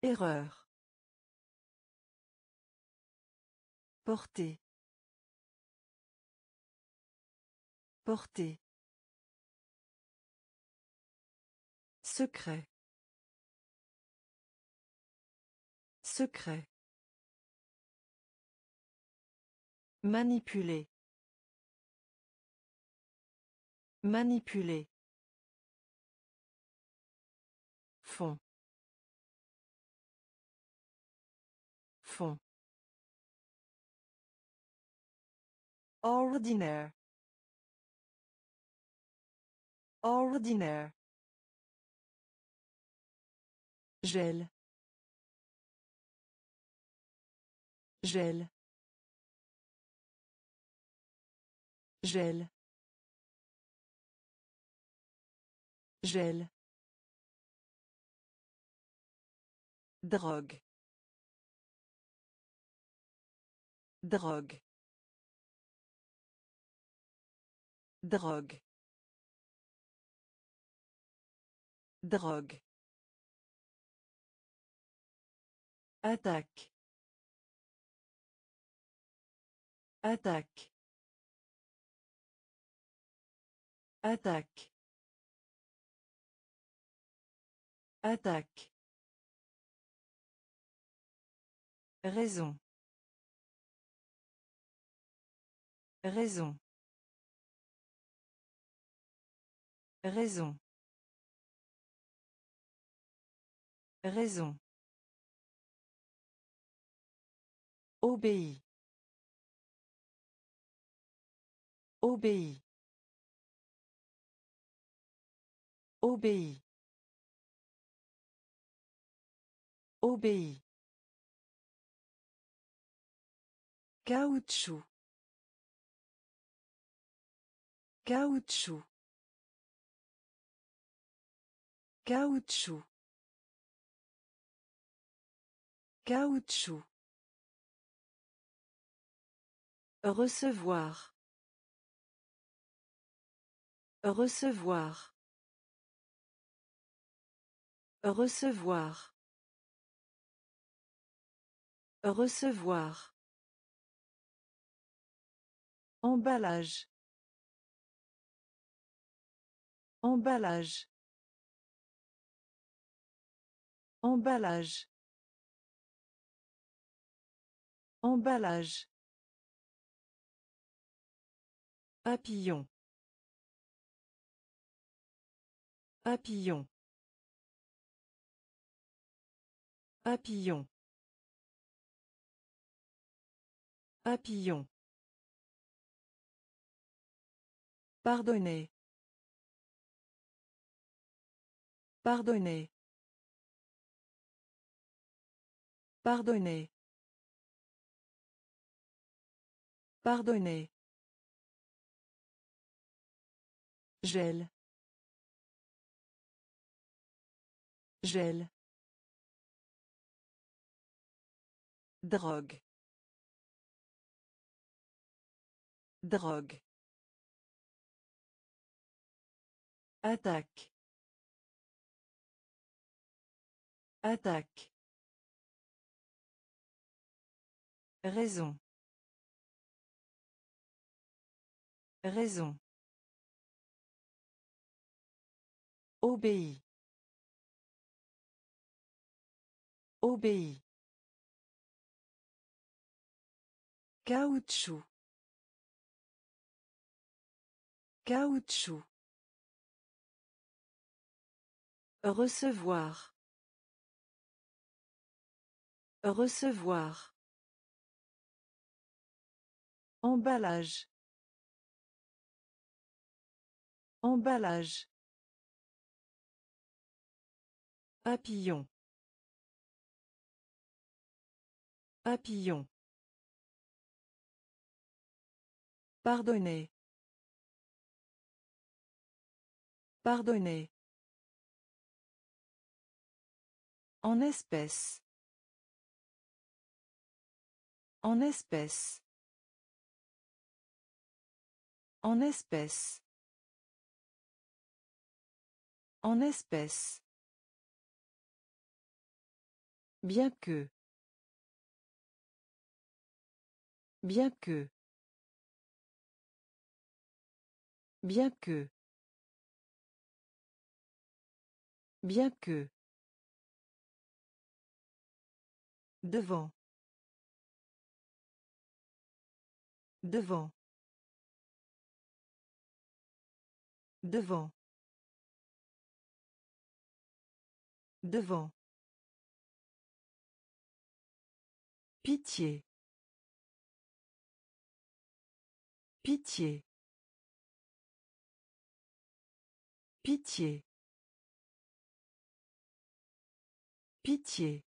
Erreur. Porter. Porter. Secret. Secret. Manipuler. Manipuler. Fond. Fond. Ordinaire. Ordinaire. Gel. Gel. Gel. Gel. Drogue. Drogue. Drogue. Drogue. Attaque. Attaque. Attaque. Attaque. Raison. Raison. Raison. Raison. Obéit. Obéit. Obéit. Obéit. Caoutchouc. Caoutchouc. Caoutchouc. Caoutchouc. Recevoir. Recevoir. Recevoir. Recevoir. Emballage. Emballage. Emballage. Emballage. Papillon. Papillon. Papillon. Papillon. Pardonnez. Pardonnez. Pardonnez. Pardonnez. Gel. Gel. Drogue. Drogue. Attaque. Attaque. Raison. Raison. Obéit. Obéit. Caoutchouc. Caoutchouc. Recevoir. Recevoir. Emballage. Emballage. Papillon. Papillon. Pardonnez. Pardonnez. En espèce. En espèce. En espèce. En espèce. Bien que. Bien que. Bien que. Bien que. Devant. Devant. Devant. Devant. Pitié. Pitié. Pitié. Pitié.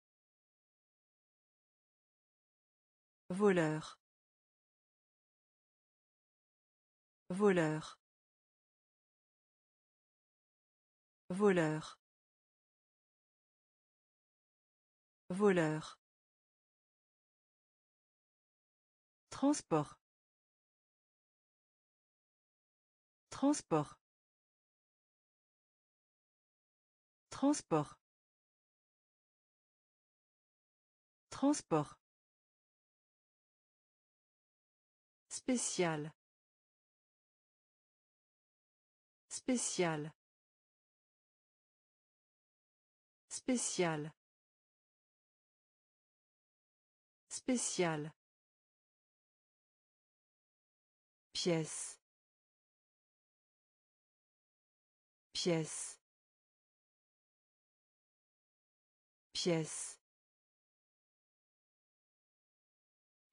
Voleur. Voleur. Voleur. Voleur. Transport. Transport. Transport. Transport. Spécial. Spécial. Spécial. Spécial. Pièce. Pièce. Pièce.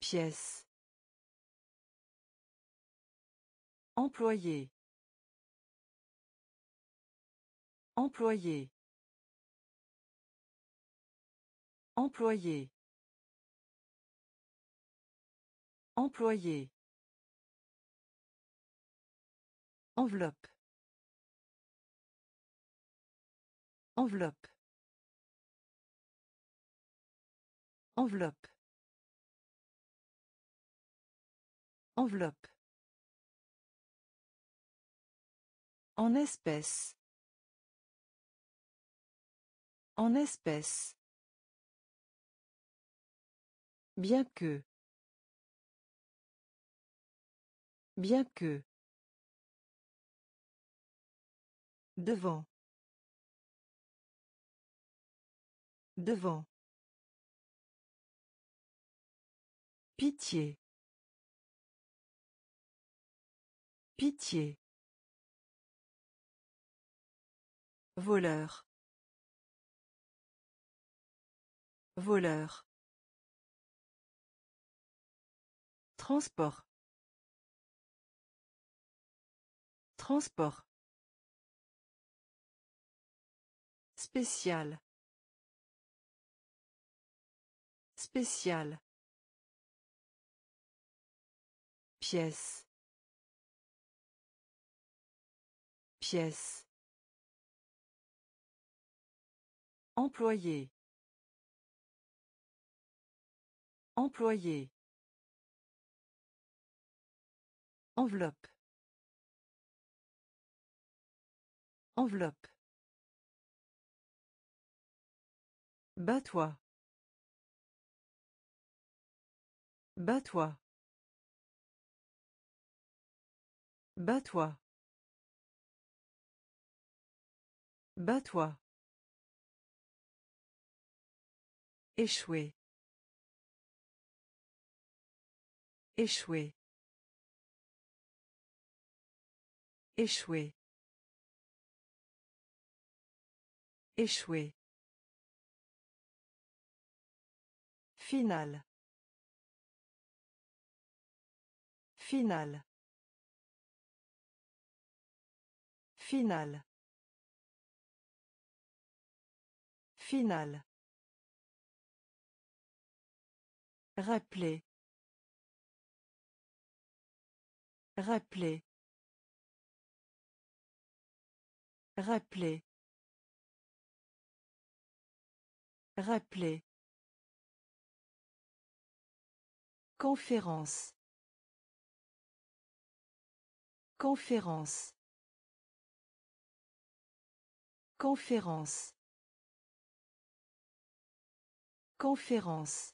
Pièce. Employé. Employé. Employé. Employé. Enveloppe. Enveloppe. Enveloppe. Enveloppe. En espèce. En espèce. Bien que. Bien que. Devant. Devant. Pitié. Pitié. Voleur. Voleur. Transport. Transport. Spécial. Spécial. Pièce. Pièce. Employé. Employé. Enveloppe. Enveloppe. Bats-toi. Bats-toi. Bats-toi. Échouer. Échouer. Échouer. Échouer. Final. Final. Final. Final. Rappeler. Rappeler. Rappeler. Rappeler. Conférence. Conférence. Conférence. Conférence.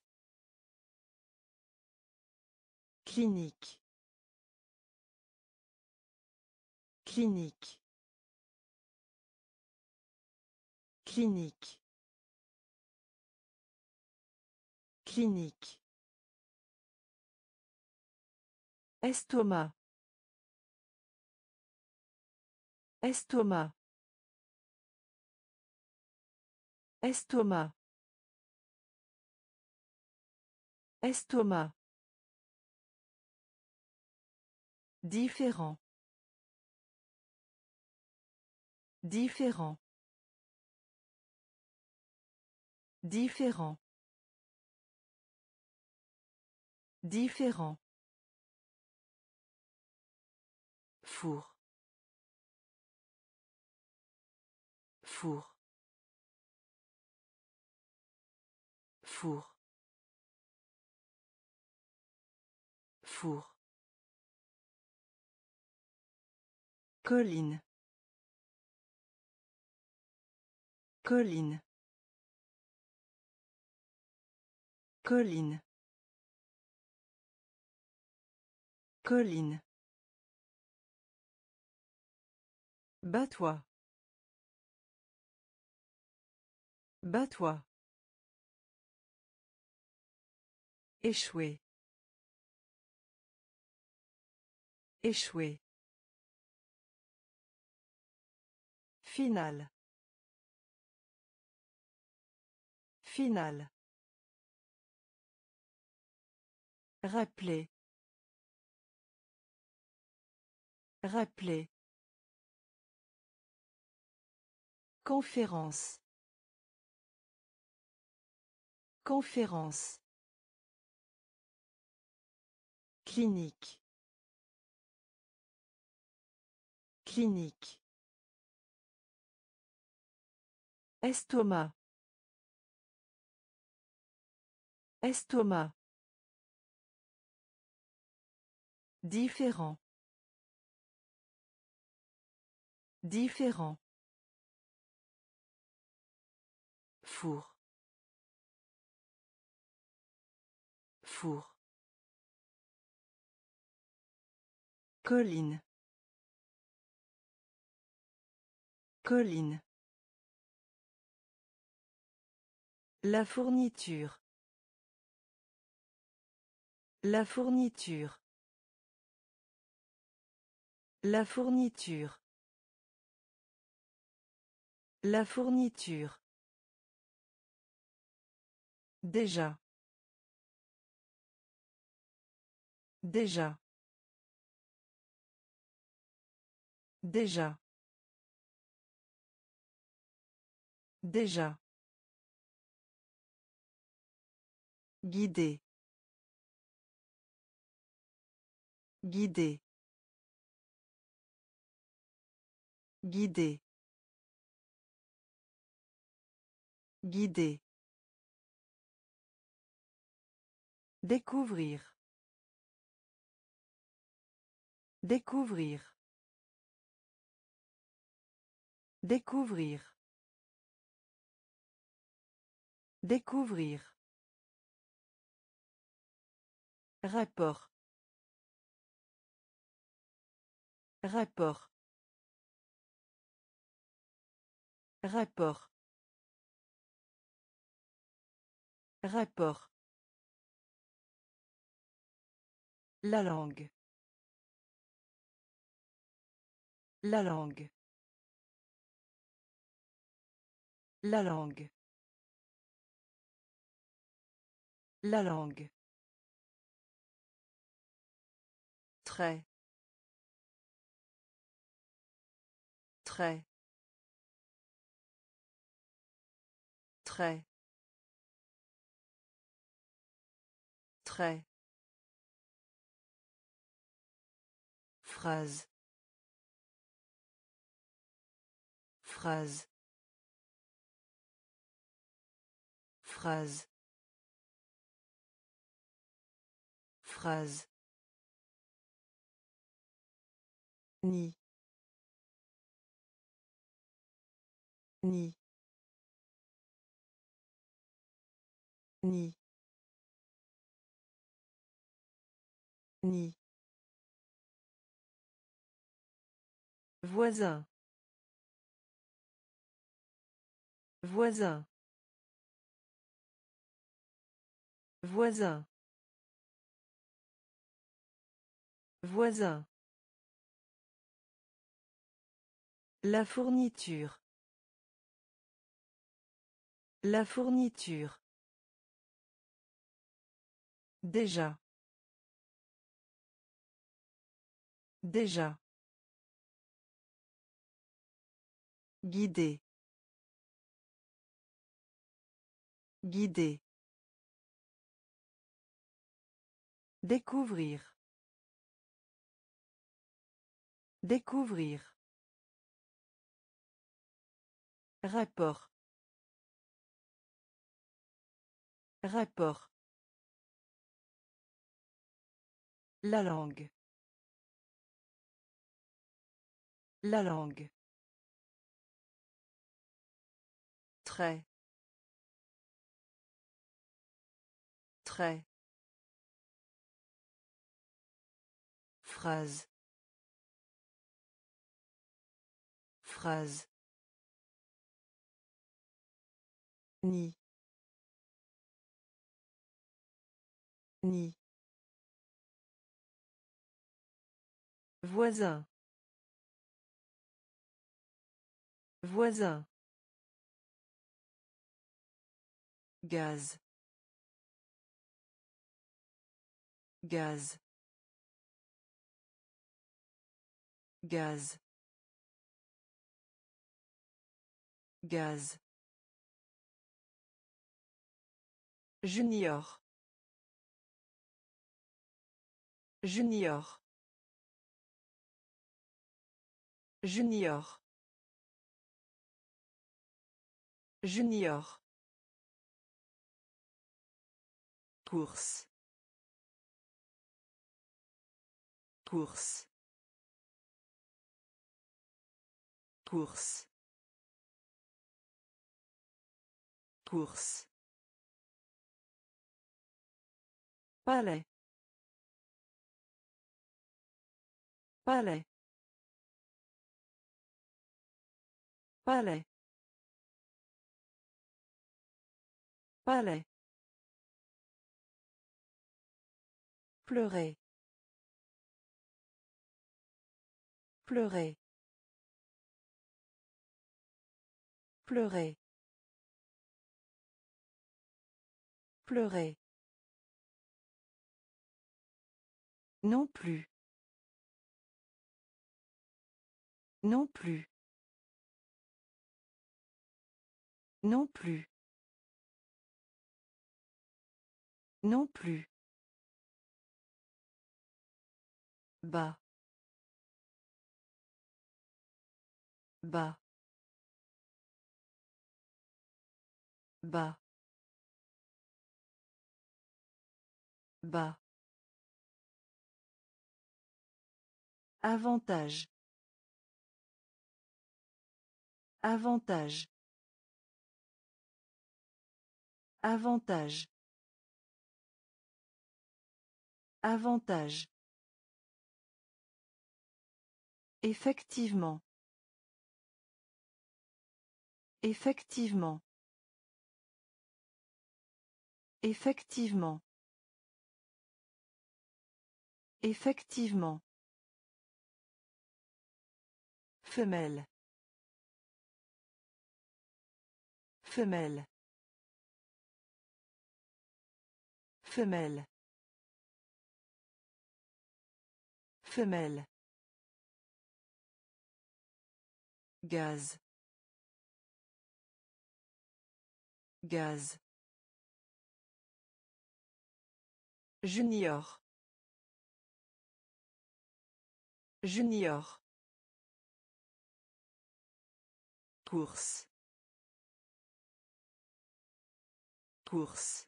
Clinique. Clinique. Clinique. Clinique. Estomac. Estomac. Estomac. Estomac. Différent. Différent. Différent. Différent. Four. Four. Four. Four. Colline. Colline. Colline. Colline. Bats-toi. Bats-toi. Échouer. Échouer. Finale. Finale. Rappeler. Rappeler. Conférence. Conférence. Clinique. Clinique. Estomac. Estomac. Différent. Différent. Four. Four. Colline. Colline. La fourniture. La fourniture. La fourniture. La fourniture. Déjà. Déjà. Déjà. Déjà. Guider. Guider. Guider. Guider. Découvrir. Découvrir. Découvrir. Découvrir. Rapport. Rapport. Rapport. Rapport. La langue. La langue. La langue. La langue. Très. Très. Très. Très. Phrase. Phrase. Phrase. Phrase. Ni. Ni. Ni. Ni. Voisin. Voisin. Voisin. Voisin. La fourniture. La fourniture. Déjà. Déjà. Guider. Guider. Découvrir. Découvrir. Rapport. Rapport. La langue. La langue. Très. Très. Phrase. Phrase. Ni. Ni. Voisin. Voisin. Gaz. Gaz. Gaz. Gaz. Junior. Junior. Junior. Junior. Course. Course. Course. Course. Palais. Palais. Palais. Palais. Pleurer. Pleurer. Pleurer. Pleurer. Non plus. Non plus. Non plus. Non plus. Bas. Bas. Bas. Bas. Avantage. Avantage. Avantage. Avantage. Effectivement. Effectivement. Effectivement. Effectivement. Femelle. Femelle. Femelle. Femelle. Gaz. Gaz. Junior. Junior. Course. Course.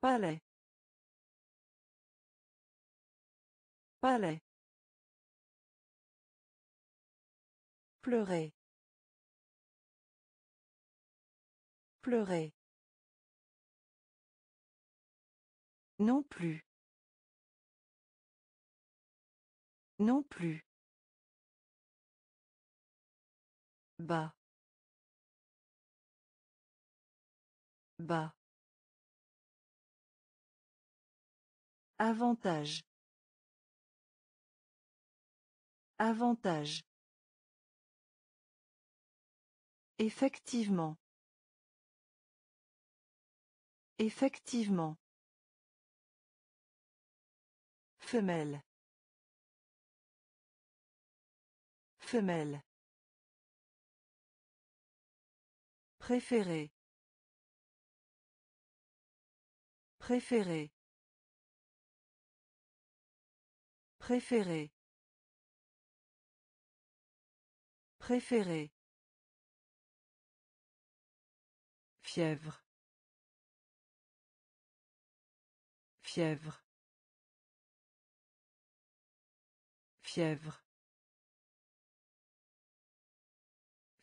Palais. Palais. Pleurer. Pleurer. Non plus. Non plus. Bas. Bas. Avantage. Avantage. Effectivement. Effectivement. Femelle. Femelle. Préféré. Préféré. Préféré. Préféré. Fièvre. Fièvre. Fièvre.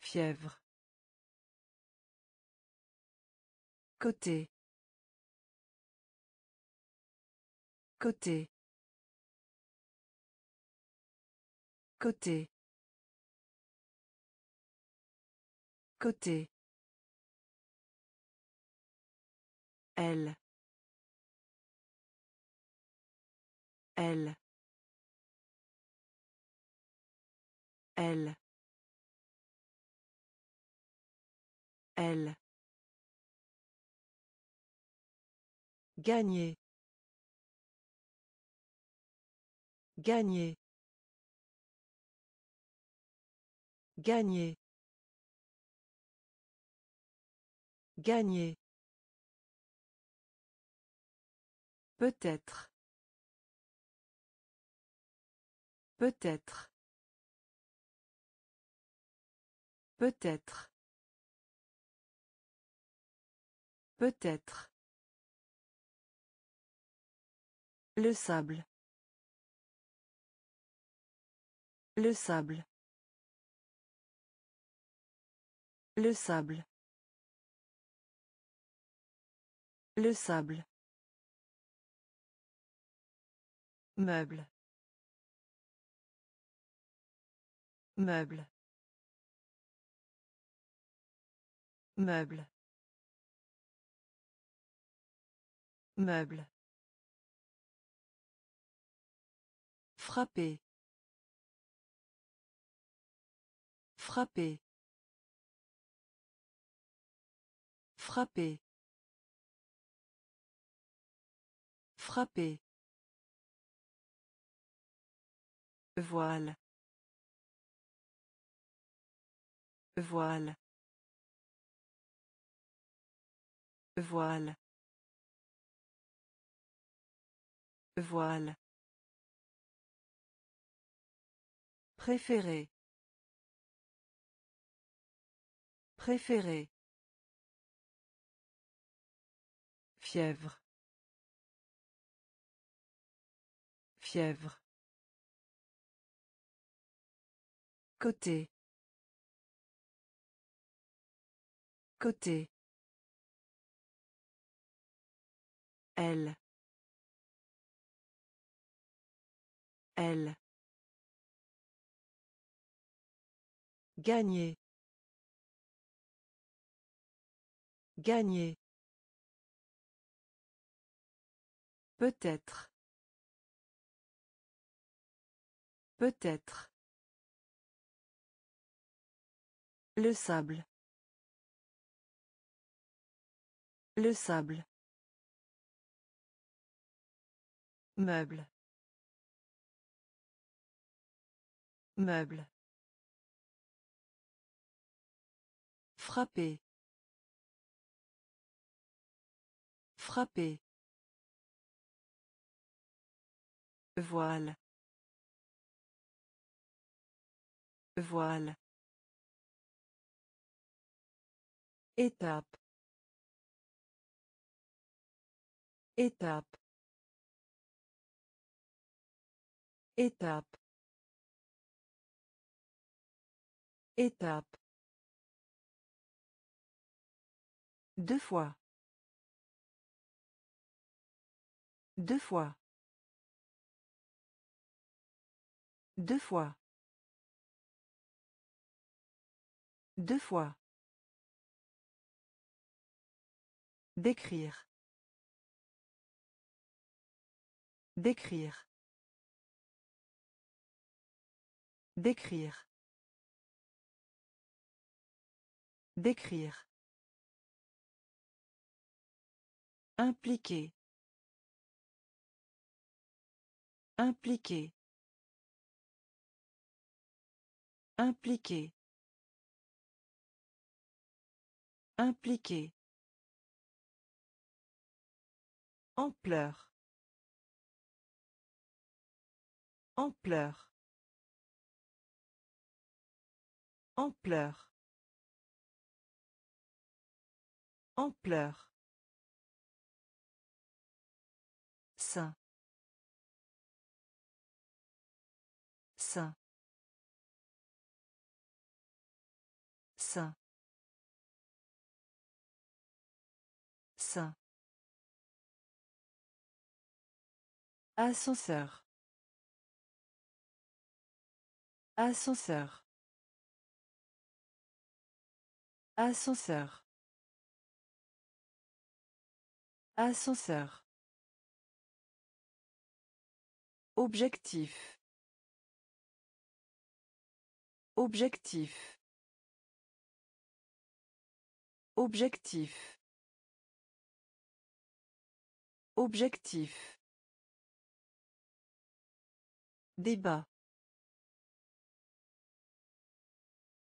Fièvre. Côté. Côté. Côté. Côté. Elle. Elle. Elle. Elle. Gagner. Gagner. Gagner. Gagner. Peut-être. Peut-être. Peut-être. Peut-être. Le sable. Le sable. Le sable. Le sable. Meuble. Meuble. Meuble. Meuble. Frapper. Frapper. Frapper. Frapper. Voile. Voile. Voile. Voile. Préféré. Préféré. Fièvre. Fièvre. Côté. Côté. Elle. Elle. Gagner. Gagner. Peut-être. Peut-être. Le sable. Le sable. Meuble. Meuble. Frapper. Frapper. Voile. Voile. Étape. Étape. Étape. Étape. Deux fois. Deux fois. Deux fois. Deux fois. Décrire. Décrire. Décrire. Décrire. Impliqué. Impliqué. Impliqué. Impliqué. Ampleur. Ampleur. Ampleur. Ampleur. Saint. Saint. Saint. Saint. Ascenseur. Ascenseur. Ascenseur. Ascenseur. Objectif. Objectif. Objectif. Objectif. Débat.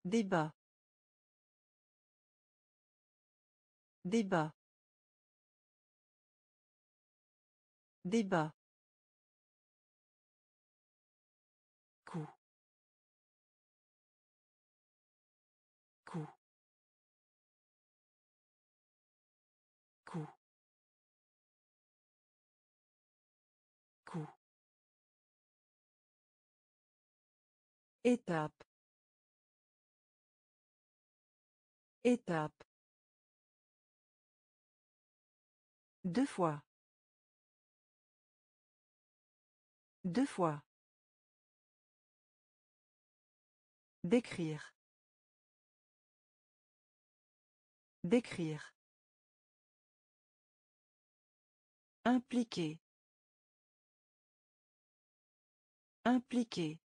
Débat. Débat. Débat. Étape. Étape. Deux fois. Deux fois. Décrire. Décrire. Impliqué. Impliqué.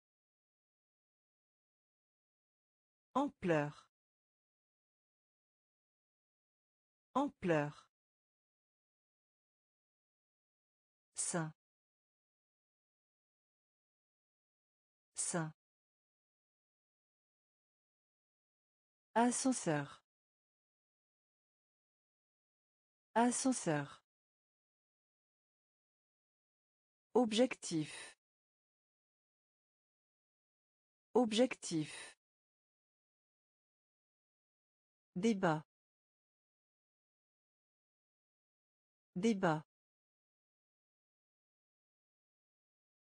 Ampleur. Ampleur. Saint. Ascenseur. Ascenseur. Objectif. Objectif. Débat. Débat.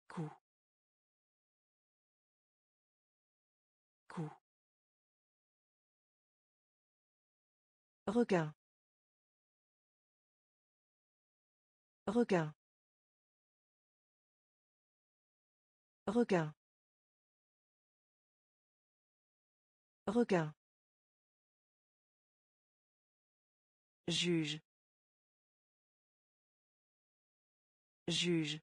Coup. Coup. Regain. Regain. Juge. Juge.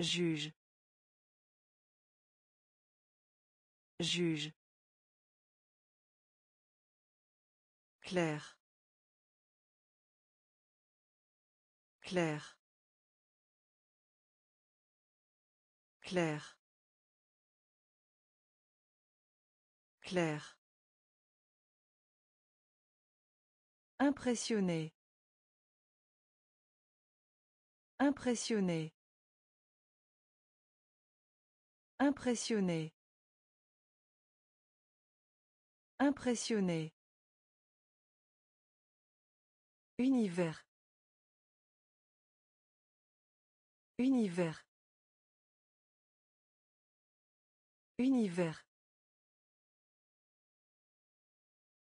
Juge. Juge. Claire. Claire. Claire. Claire. Impressionné. Impressionné. Impressionné. Impressionné. Univers. Univers. Univers.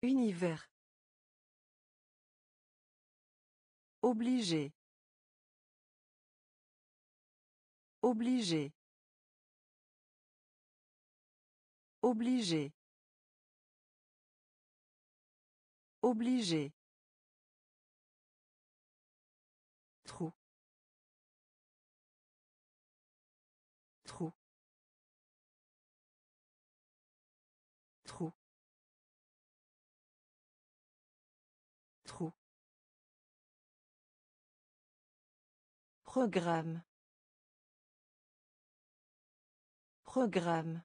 Univers. Obligé. Obligé. Obligé. Obligé. Programme. Programme.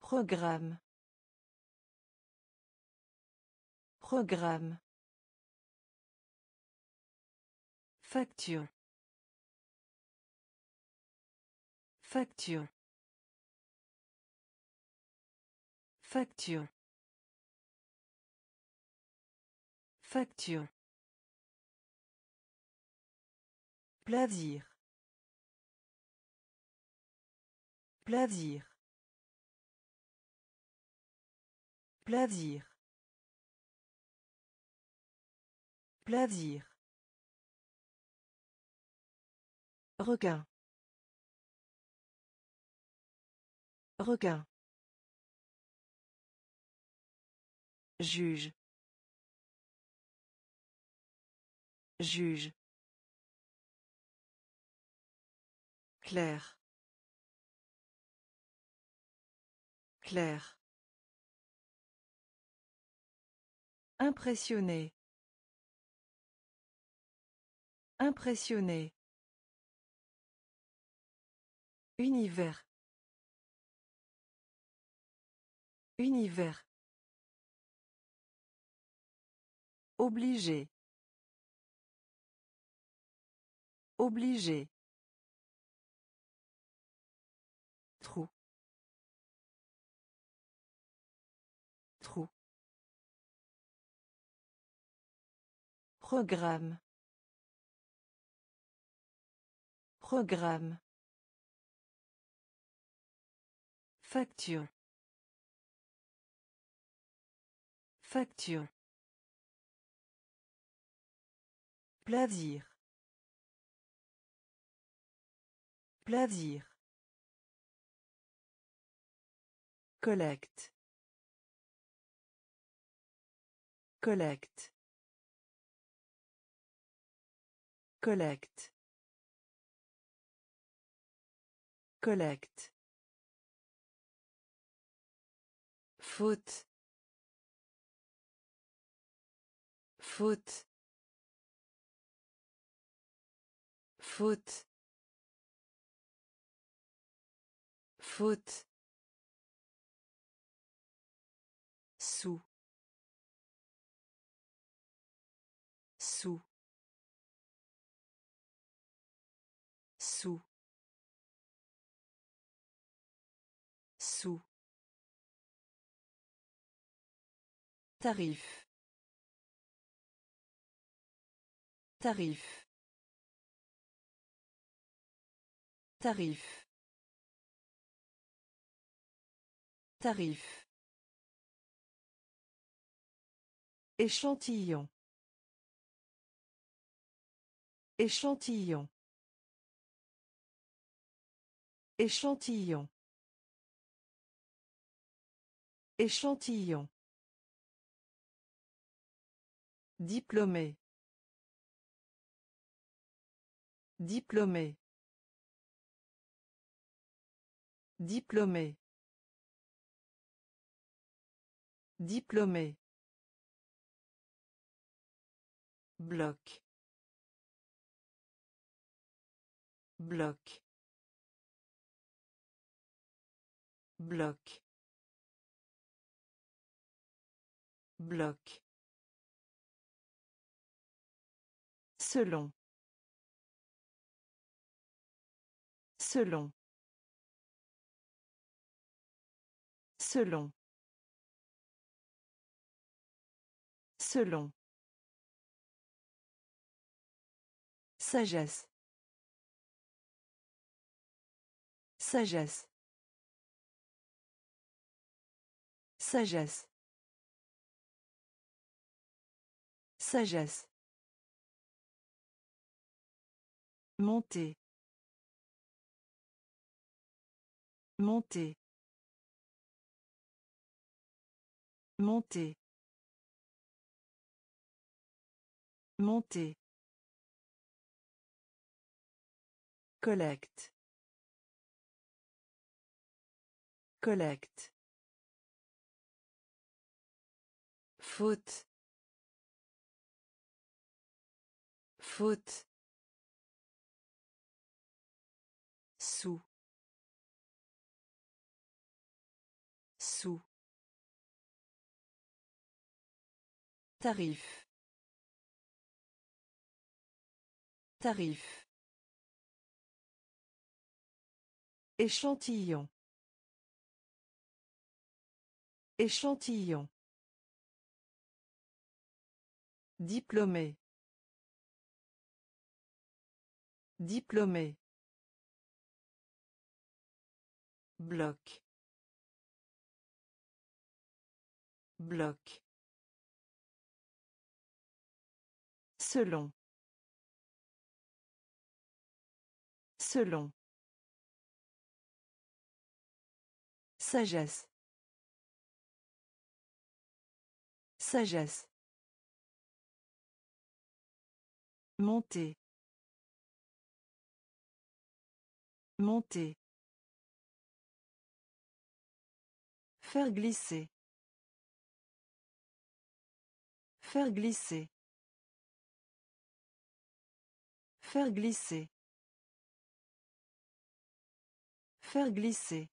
Programme. Programme. Facture. Facture. Facture. Facture. Plaisir. Plaisir. Plaisir. Plaisir. Requin. Requin. Juge. Juge. Claire. Claire. Impressionné. Impressionné. Univers. Univers. Obligé. Obligé. Programme. Programme. Facture. Facture. Plaisir. Plaisir. Collecte. Collecte. Collecte. Collecte. Faute. Faute. Faute. Faute. Tarif. Tarif. Tarif. Tarif. Échantillon. Échantillon. Échantillon. Échantillon. Diplômé. Diplômé. Diplômé. Diplômé. Bloc. Bloc. Bloc. Bloc. Selon. Selon. Selon. Selon. Sagesse. Sagesse. Sagesse. Sagesse. Monter. Monter. Monter. Monter. Collecte. Collecte. Faute. Faute. Tarif. Tarif. Échantillon. Échantillon. Diplômé. Diplômé. Bloc. Bloc. Selon. Selon. Sagesse. Sagesse. Monter. Monter. Faire glisser. Faire glisser. Faire glisser. Faire glisser.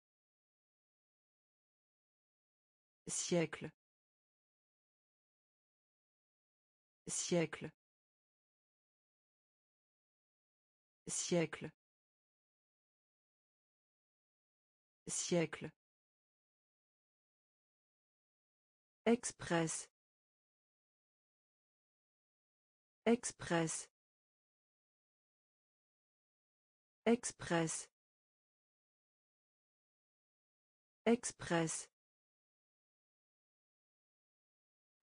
Siècle. Siècle. Siècle. Siècle. Express. Express. Express. Express.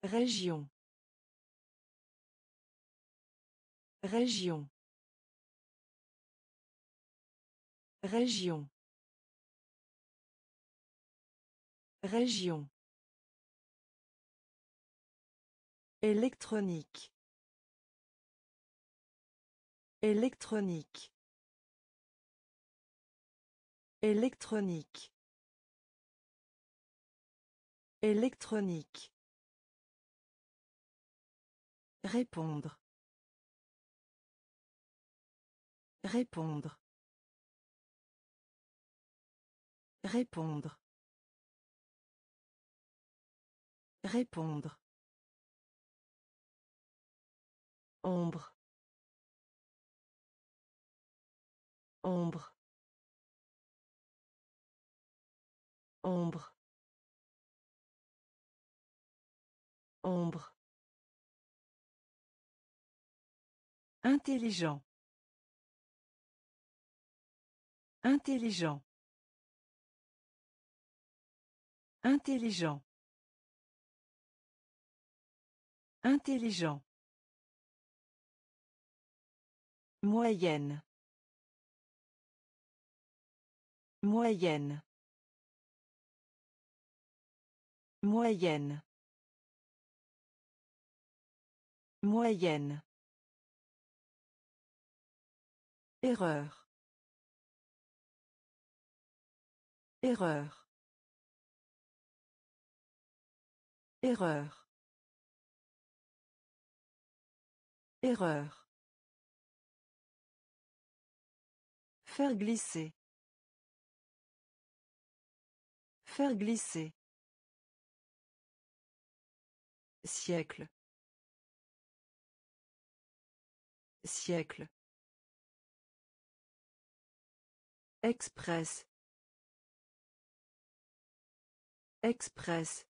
Région. Région. Région. Région. Électronique. Électronique. Électronique. Électronique. Répondre. Répondre. Répondre. Répondre. Ombre. Ombre. Ombre. Ombre. Intelligent. Intelligent. Intelligent. Intelligent. Moyenne. Moyenne. Moyenne. Moyenne. Erreur. Erreur. Erreur. Erreur. Faire glisser. Faire glisser. Siècle. Siècle. Express. Express.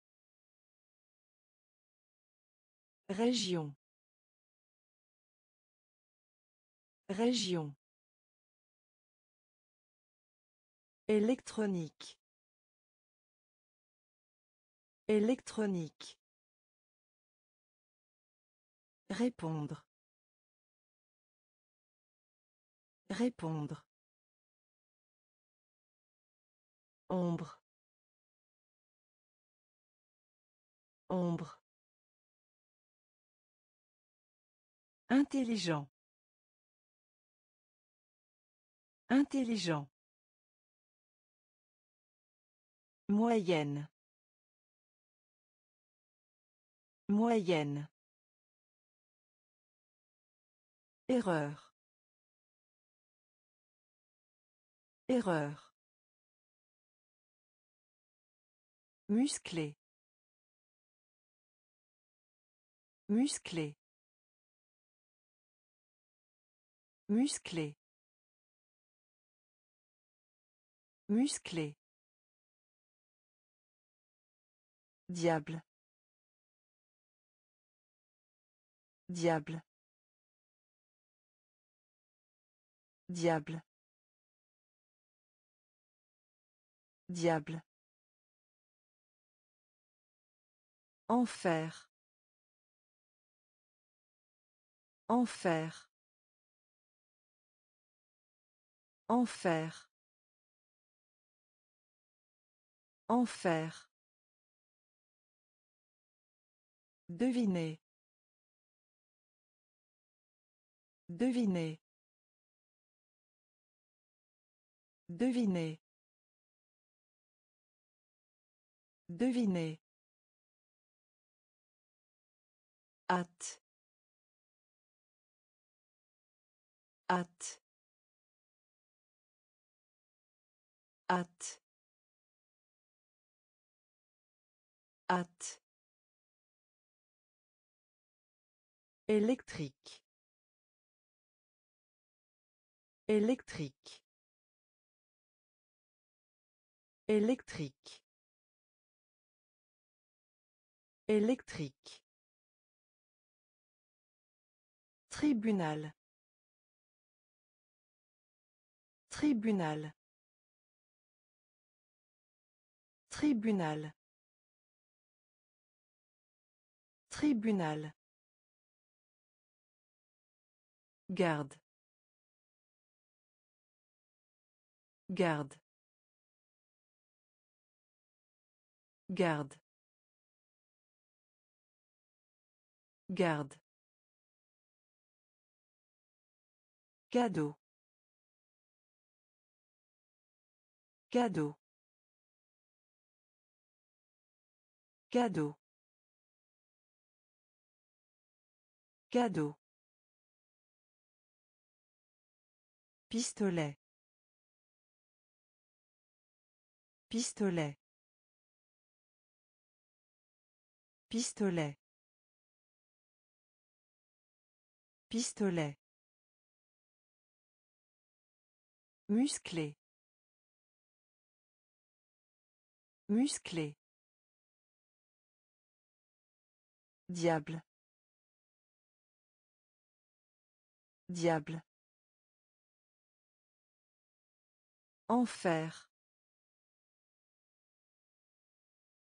Région. Région. Électronique. Électronique. Répondre. Répondre. Ombre. Ombre. Intelligent. Intelligent. Moyenne. Moyenne. Erreur. Erreur. Musclé. Musclé. Musclé. Musclé. Diable. Diable. Diable. Diable. Enfer. Enfer. Enfer. Enfer. Devinez. Devinez. Devinez. Devinez. Hâte. Hâte. Hâte. Hâte. Électrique. Électrique. Électrique. Électrique. Tribunal. Tribunal. Tribunal. Tribunal. Garde. Garde. Garde. Garde. Cadeau. Cadeau. Cadeau. Cadeau. Pistolet. Pistolet. Pistolet. Pistolet. Musclé. Musclé. Diable. Diable. Enfer.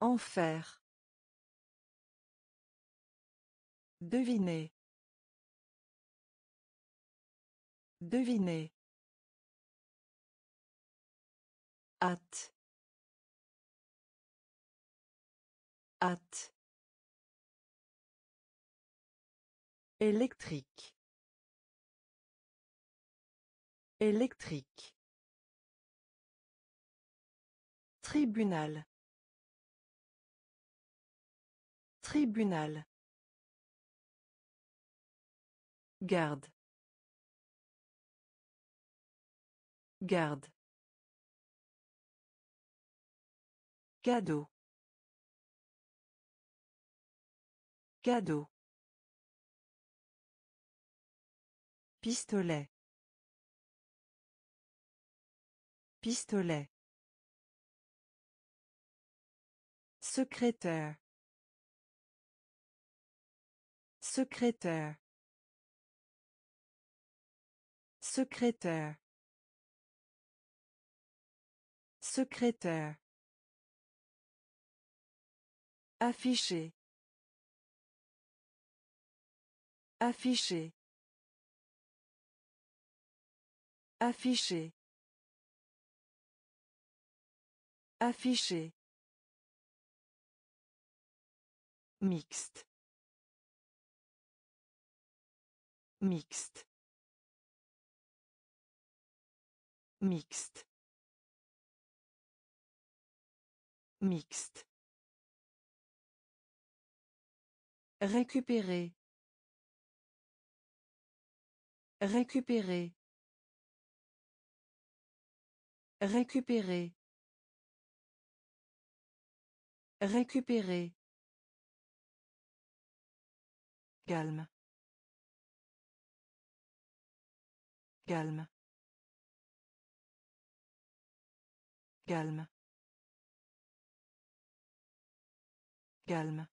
Enfer. Devinez. Devinez. Hâte. Hâte. Électrique. Électrique. Tribunal. Tribunal. Garde. Garde. Cadeau. Cadeau. Pistolet. Pistolet. Secrétaire. Secrétaire. Secrétaire. Secrétaire. Afficher. Afficher. Afficher. Afficher. Mixte. Mixte. Mixte. Mixte. Récupérer. Récupérer. Récupérer. Récupérer. Calme. Calme. Calme. Calme.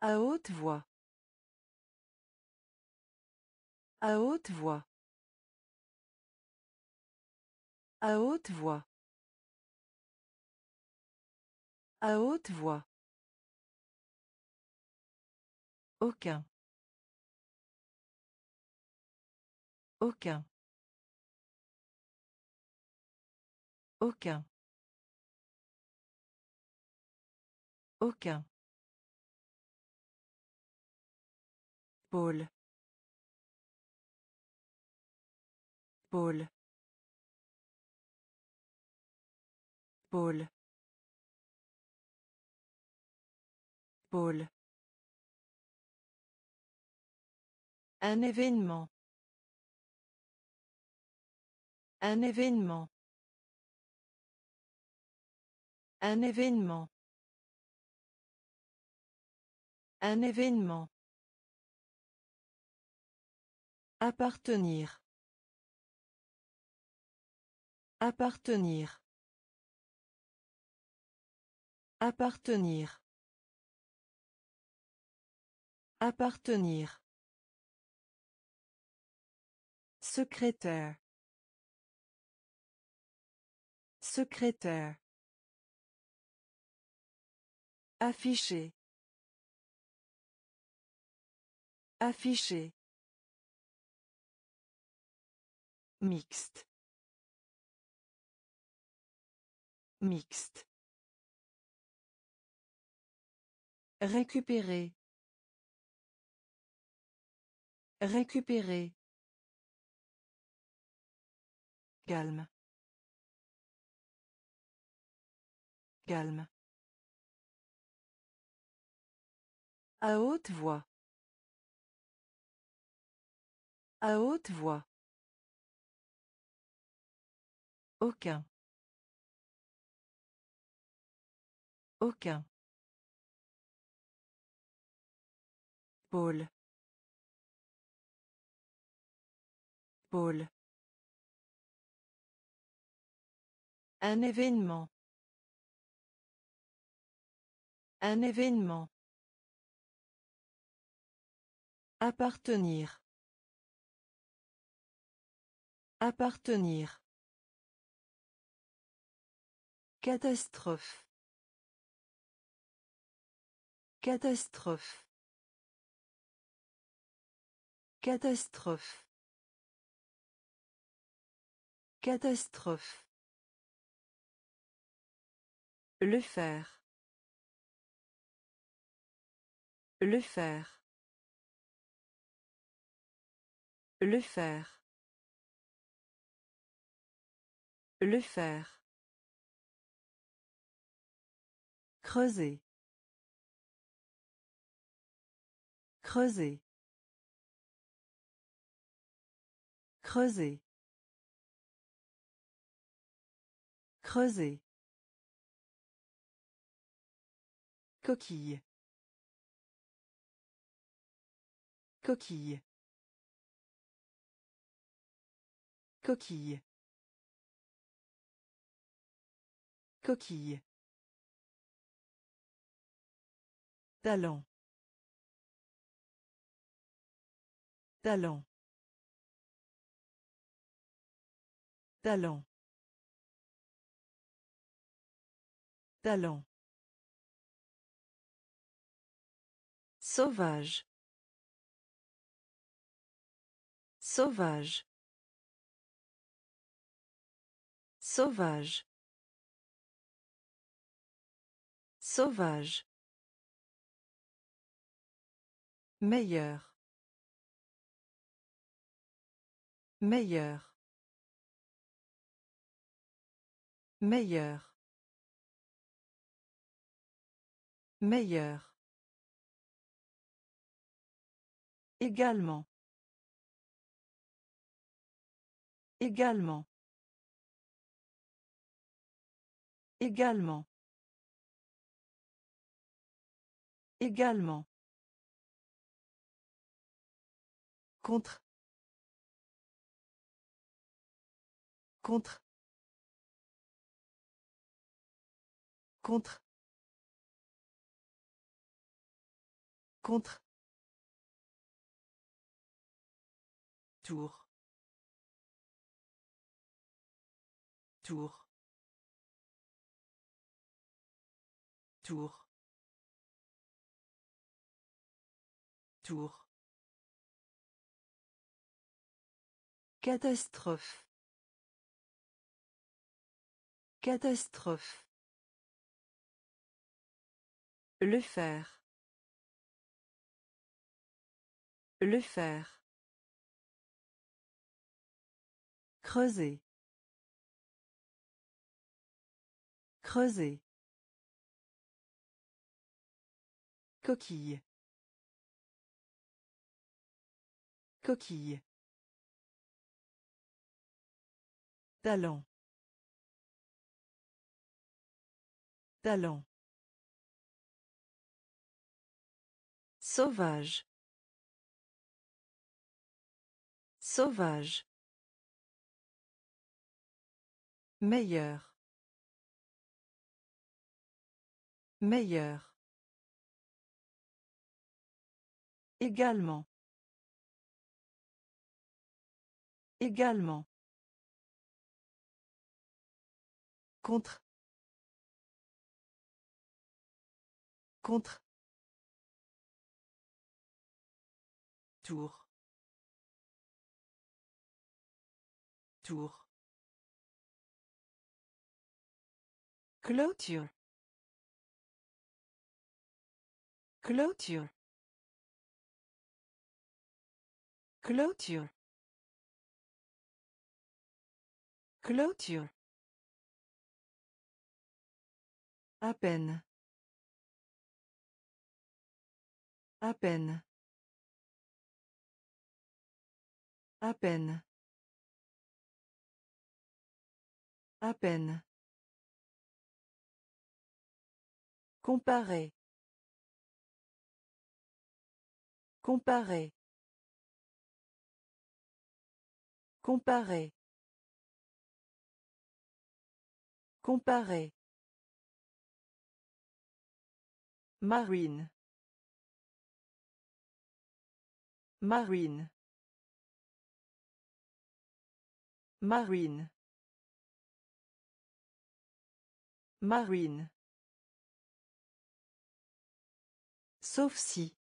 À haute voix. À haute voix. À haute voix. À haute voix. Aucun. Aucun. Aucun. Aucun. Pôle. Pôle. Pôle. Pôle. Un événement. Un événement. Un événement. Un événement. Appartenir. Appartenir. Appartenir. Appartenir. Secrétaire. Secrétaire. Afficher. Afficher. Mixte. Mixte. Récupérer. Récupérer. Calme. Calme. À haute voix. À haute voix. Aucun. Aucun. Pôle. Pôle. Un événement. Un événement. Appartenir. Appartenir. Catastrophe. Catastrophe. Catastrophe. Catastrophe. Le faire. Le faire. Le faire. Le faire. Creuser. Creuser. Creuser. Creuser. Coquille. Coquille. Coquille. Coquille. Talent. Talent. Talent. Talent. Sauvage. Sauvage. Sauvage. Sauvage. Meilleur. Meilleur. Meilleur. Meilleur. Également. Également. Également. Également. Contre. Contre. Contre. Contre. Tour. Tour. Tour. Tour. Catastrophe. Catastrophe. Le faire. Le faire. Creuser. Creuser. Coquille. Coquille. Talent. Talent. Sauvage. Sauvage. Meilleur. Meilleur. Également. Également. Contre. Contre. Tour. Tour. Clôture. Clôture. Clôture. Clôture. À peine. À peine. À peine. À peine. Comparer. Comparer. Comparer. Comparer. Marine. Marine. Marine. Marine. Sauf si.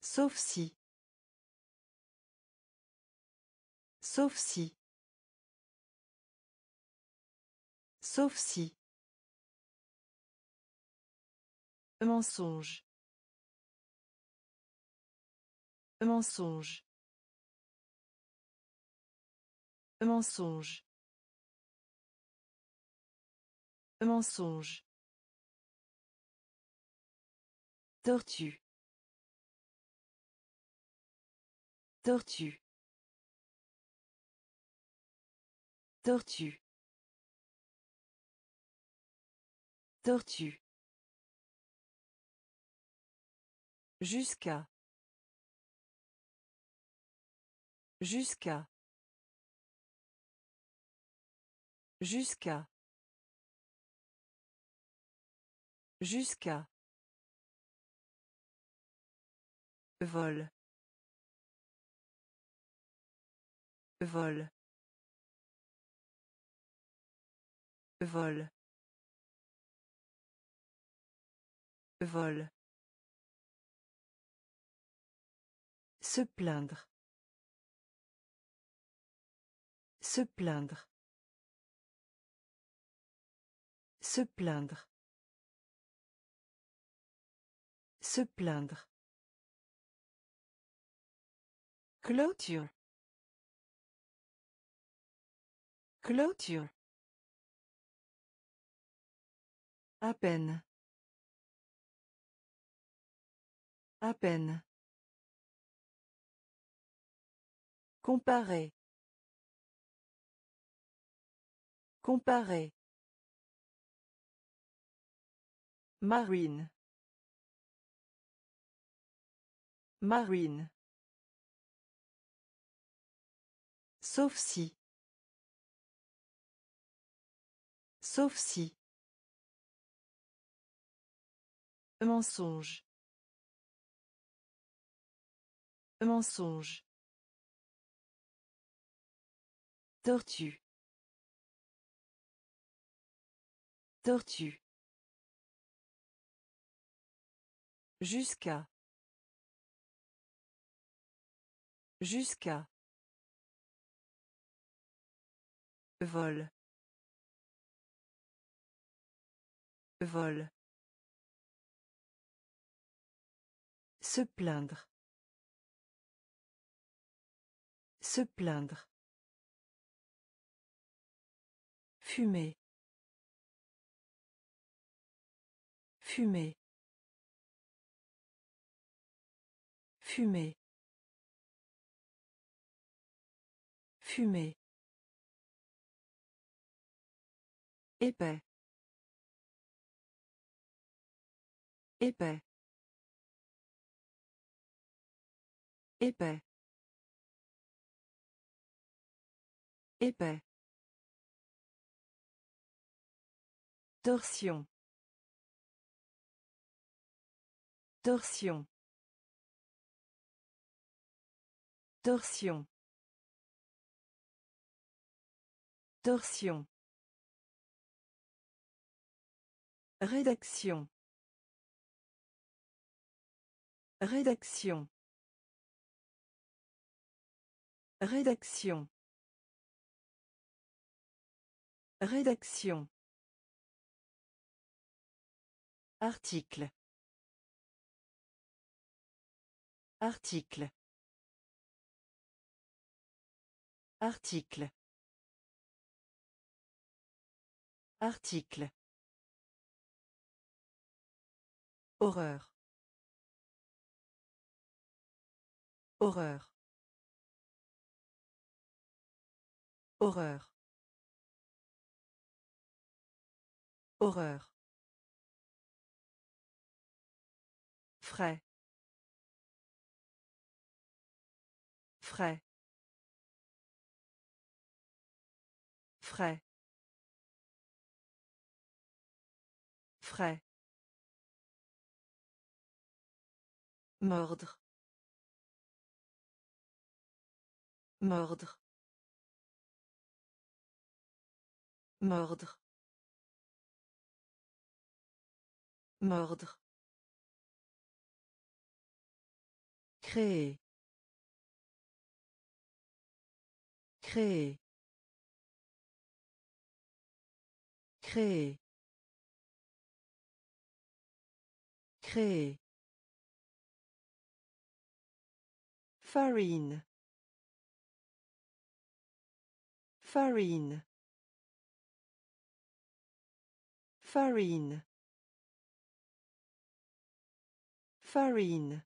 Sauf si. Sauf si. Sauf si. Mensonge. Mensonge. Mensonge. Mensonge. Tortue. Tortue. Tortue. Tortue. Jusqu'à. Jusqu'à. Jusqu'à. Jusqu'à. Vol. Vol. Vol. Vol. Se plaindre. Se plaindre. Se plaindre. Se plaindre. Clôture. Clôture. À peine. À peine. Comparer. Comparer. Marine. Marine. Sauf si. Sauf si. Mensonge. Mensonge. Tortue. Tortue. Jusqu'à. Jusqu'à. Vol. Vol. Se plaindre. Se plaindre. Fumer. Fumer. Fumer. Fumer. Épais. Épais. Épais. Épais. Torsion. Torsion. Torsion. Torsion. Rédaction. Rédaction. Rédaction. Rédaction. Article. Article. Article. Article. Horreur. Horreur. Horreur. Horreur. Frais. Frais. Frais. Frais. Mordre. Mordre. Mordre. Mordre. Créer. Créer. Créer. Créer. Farine. Farine. Farine. Farine.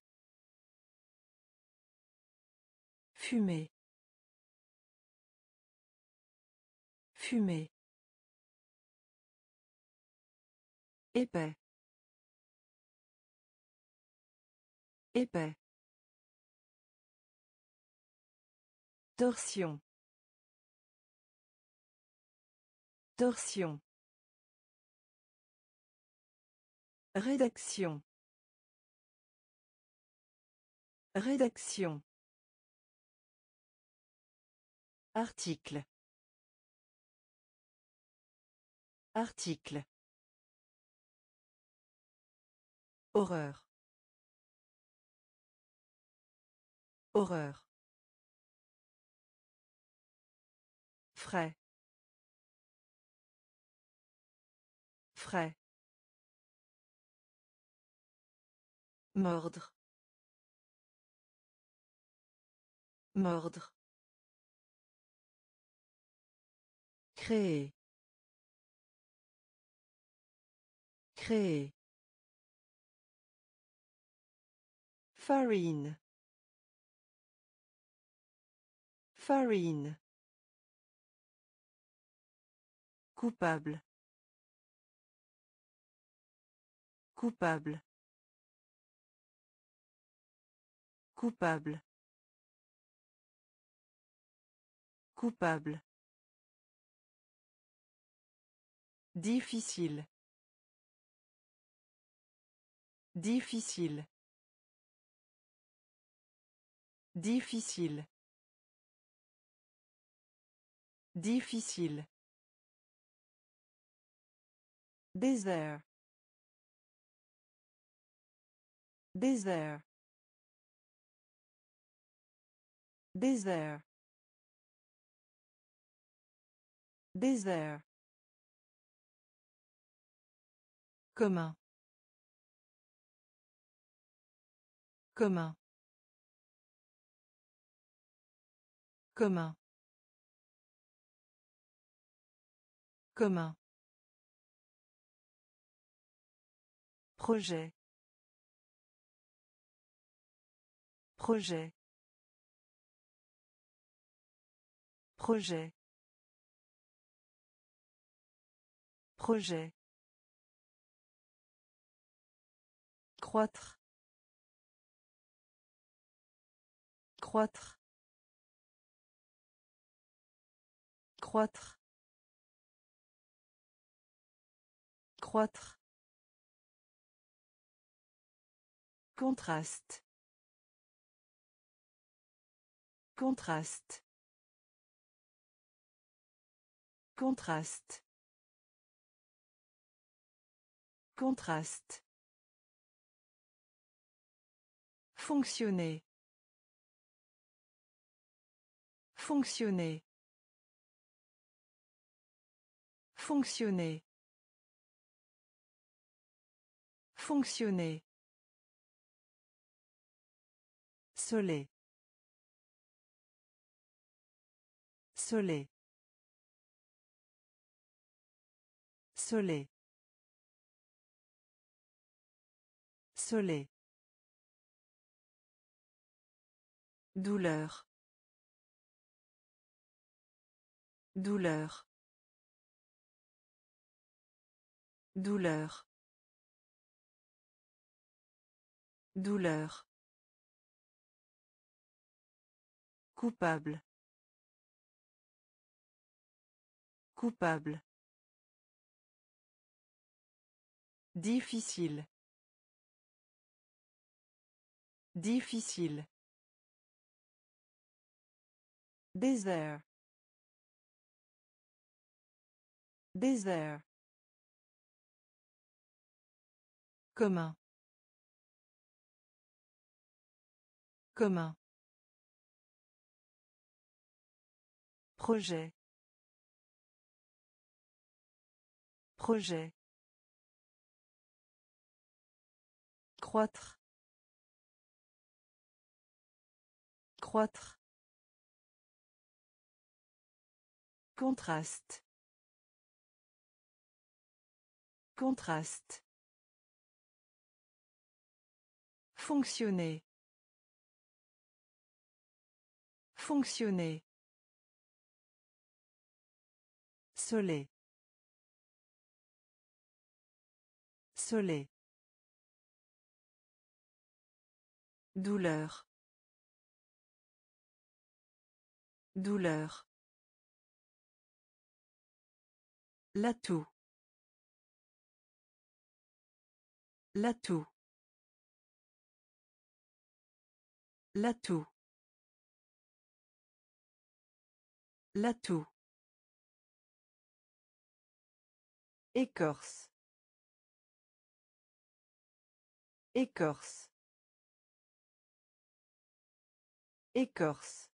Fumer. Fumer. Épais. Épais. Torsion. Torsion. Rédaction. Rédaction. Article. Article. Horreur. Horreur. Frais. Frais. Mordre. Mordre. Créer. Créer. Farine. Farine. Coupable. Coupable. Coupable. Coupable. Difficile. Difficile. Difficile. Difficile. Désert. Désert. Désert. Désert. Commun. Commun. Commun. Commun. Projet. Projet. Projet. Projet. Croître. Croître. Croître. Croître. Contraste. Contraste. Contraste. Contraste. Fonctionner. Fonctionner. Fonctionner. Fonctionner. Soleil. Soleil. Soleil. Soleil. Douleur. Douleur. Douleur. Douleur. Coupable. Coupable. Difficile. Difficile. Désert. Désert. Commun. Commun. Projet. Projet. Croître. Croître. Contraste. Contraste. Fonctionner. Fonctionner. Soleil. Soleil. Douleur. Douleur. L'atout. L'atout. L'atout. L'atout. Écorce. Écorce. Écorce.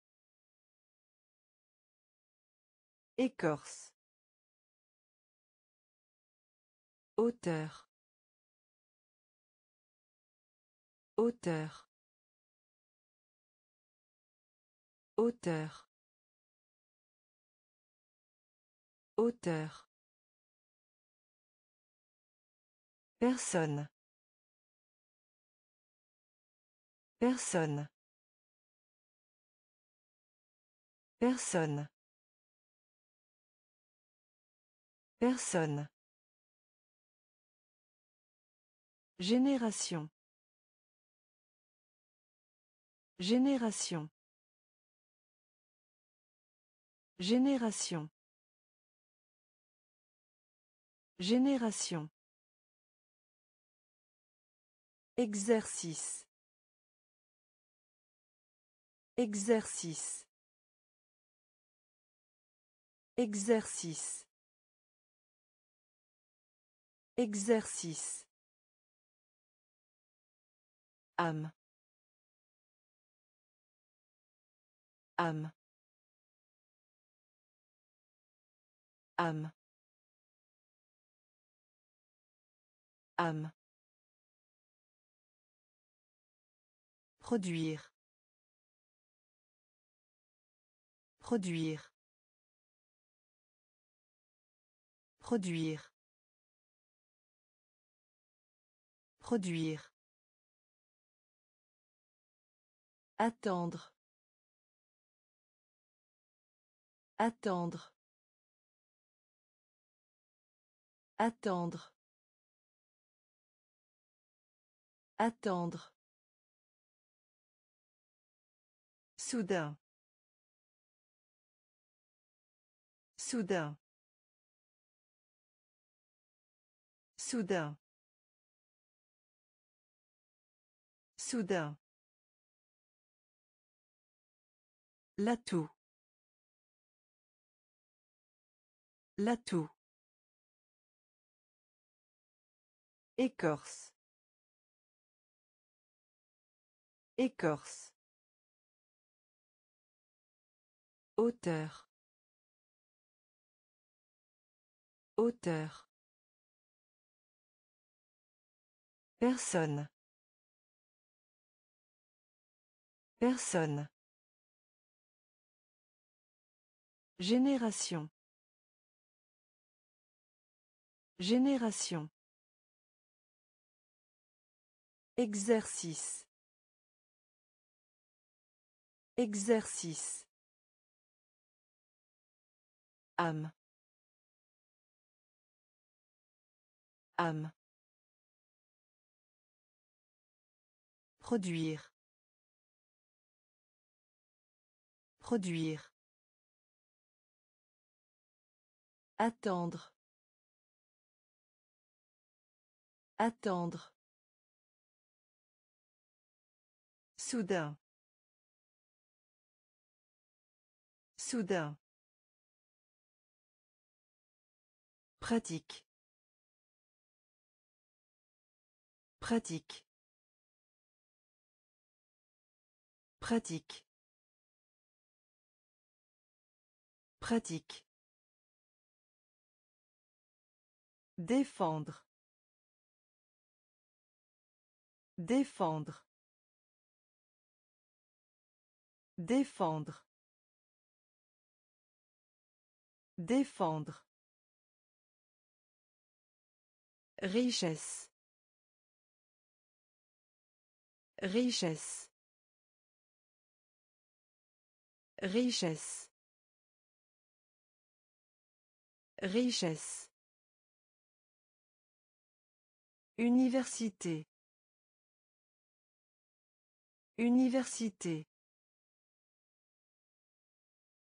Écorce. Auteur. Auteur. Auteur. Auteur. Personne. Personne. Personne. Personne. Génération. Génération. Génération. Génération. Exercice. Exercice. Exercice. Exercice. âme âme âme âme Produire. Produire. Produire. Produire. Attendre. Attendre. Attendre. Attendre. Soudain. Soudain. Soudain. Soudain. L'atout. L'atout. Écorce. Écorce. Auteur. Auteur. Personne. Personne. Génération. Génération. Exercice. Exercice. âme âme Produire. Produire. Attendre. Attendre. Soudain. Soudain. Pratique. Pratique. Pratique. Pratique. Défendre. Défendre. Défendre. Défendre. Richesse. Richesse. Richesse. Richesse. Université. Université.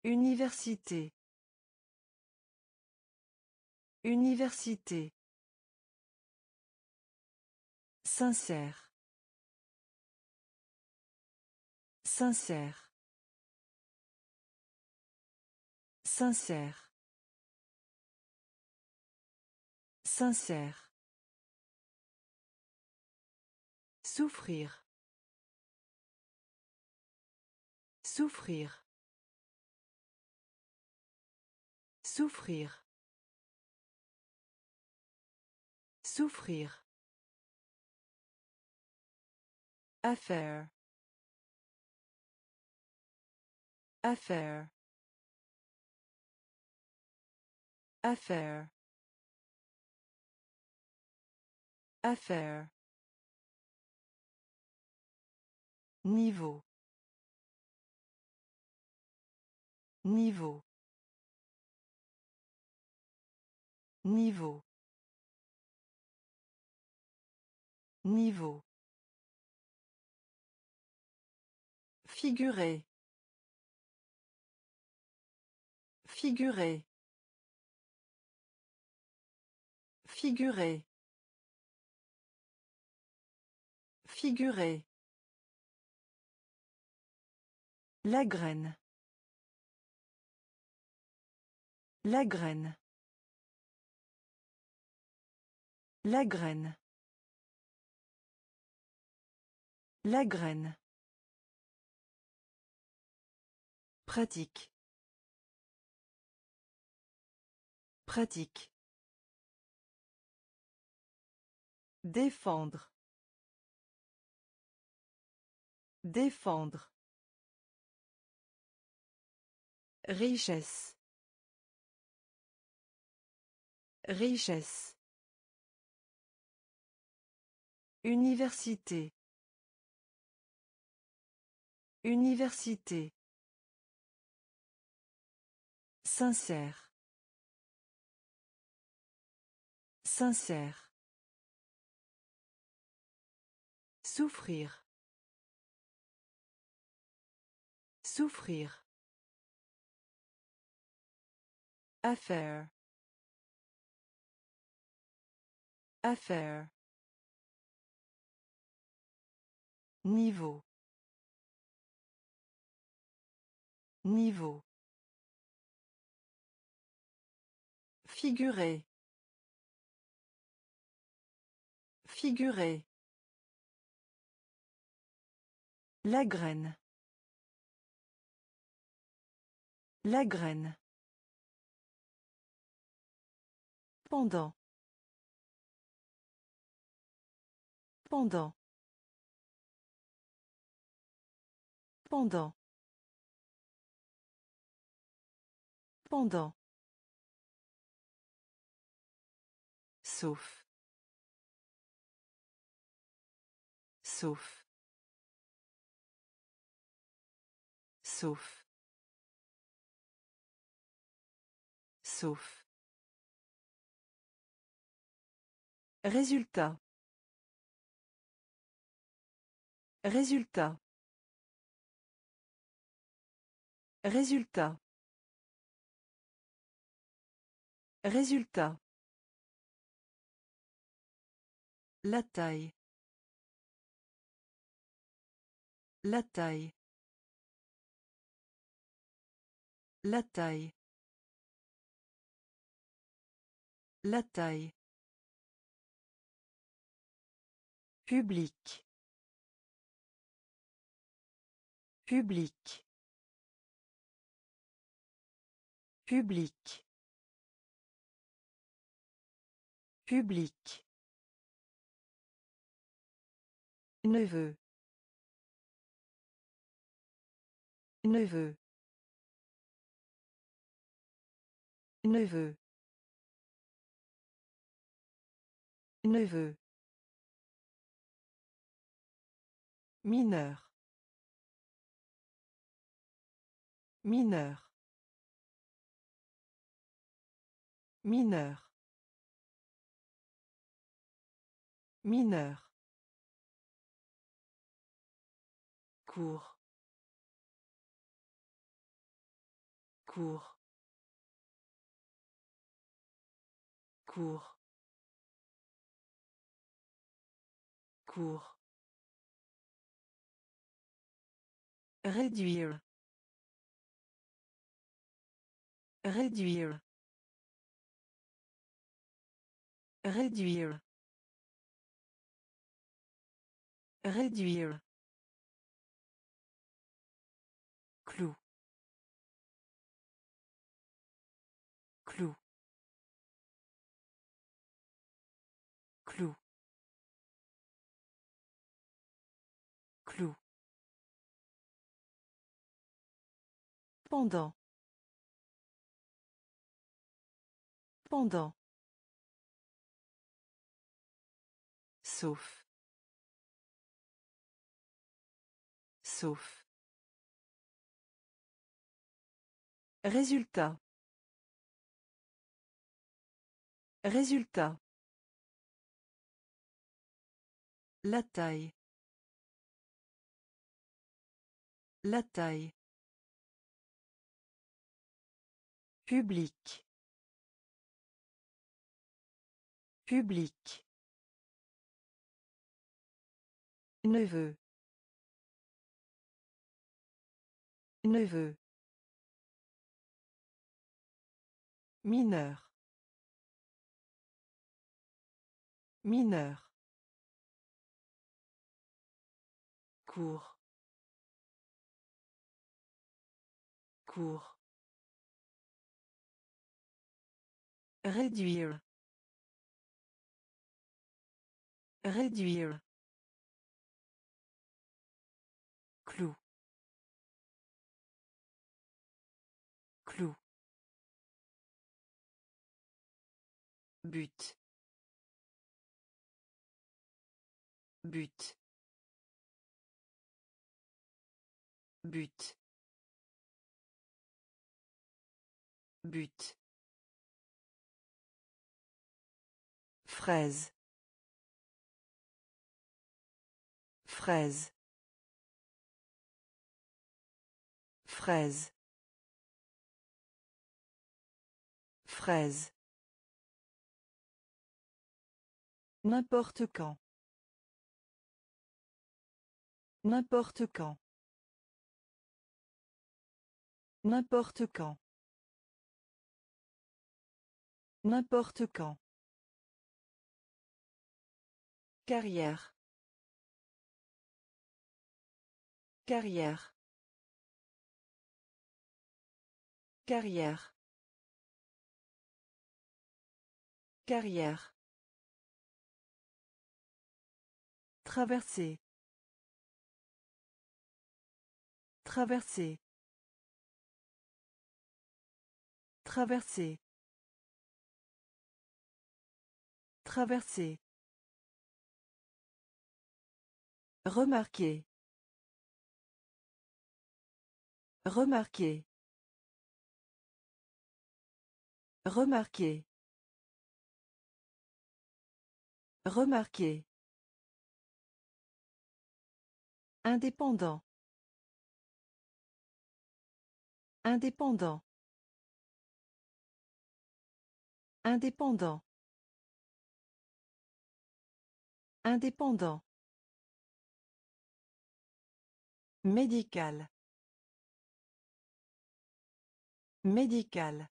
Université. Université. Sincère. Sincère. Sincère. Sincère. Souffrir. Souffrir. Souffrir. Souffrir. Affaire. Affaire. Affaire. Affaire. Niveau. Niveau. Niveau. Niveau. Figurer. Figurer. Figurer. Figurer. La graine. La graine. La graine. La graine. Pratique. Pratique. Défendre. Défendre. Richesse. Richesse. Université. Université. Sincère. Sincère. Souffrir. Souffrir. Affaire. Affaire. Niveau. Niveau. Figurer. Figurer. La graine. La graine. Pendant. Pendant. Pendant. Pendant. Sauf. Sauf. Sauf. Sauf. Résultat. Résultat. Résultat. Résultat. La taille. La taille. La taille. La taille. Public. Public. Public. Public. Neveu. Neveu. Neveu. Mineur. Mineur. Mineur. Mineur. Cours. Cours. Cours cours Réduire. Réduire. Réduire. Réduire. Pendant. Pendant. Sauf. Sauf. Résultat. Résultat. La taille. La taille. Public. Public. Neveu. Neveu. Mineur. Mineur. Cours. Cours. Réduire. Réduire. Clou. Clou. But. But. But. But. Fraise. Fraise. Fraise. Fraise. N'importe quand. N'importe quand. N'importe quand. N'importe quand. Carrière. Carrière. Carrière. Carrière. Traverser. Traverser. Traverser. Traverser. Remarquer. Remarquer. Remarquer. Remarquer. Indépendant. Indépendant. Indépendant. Indépendant. Médical. Médical.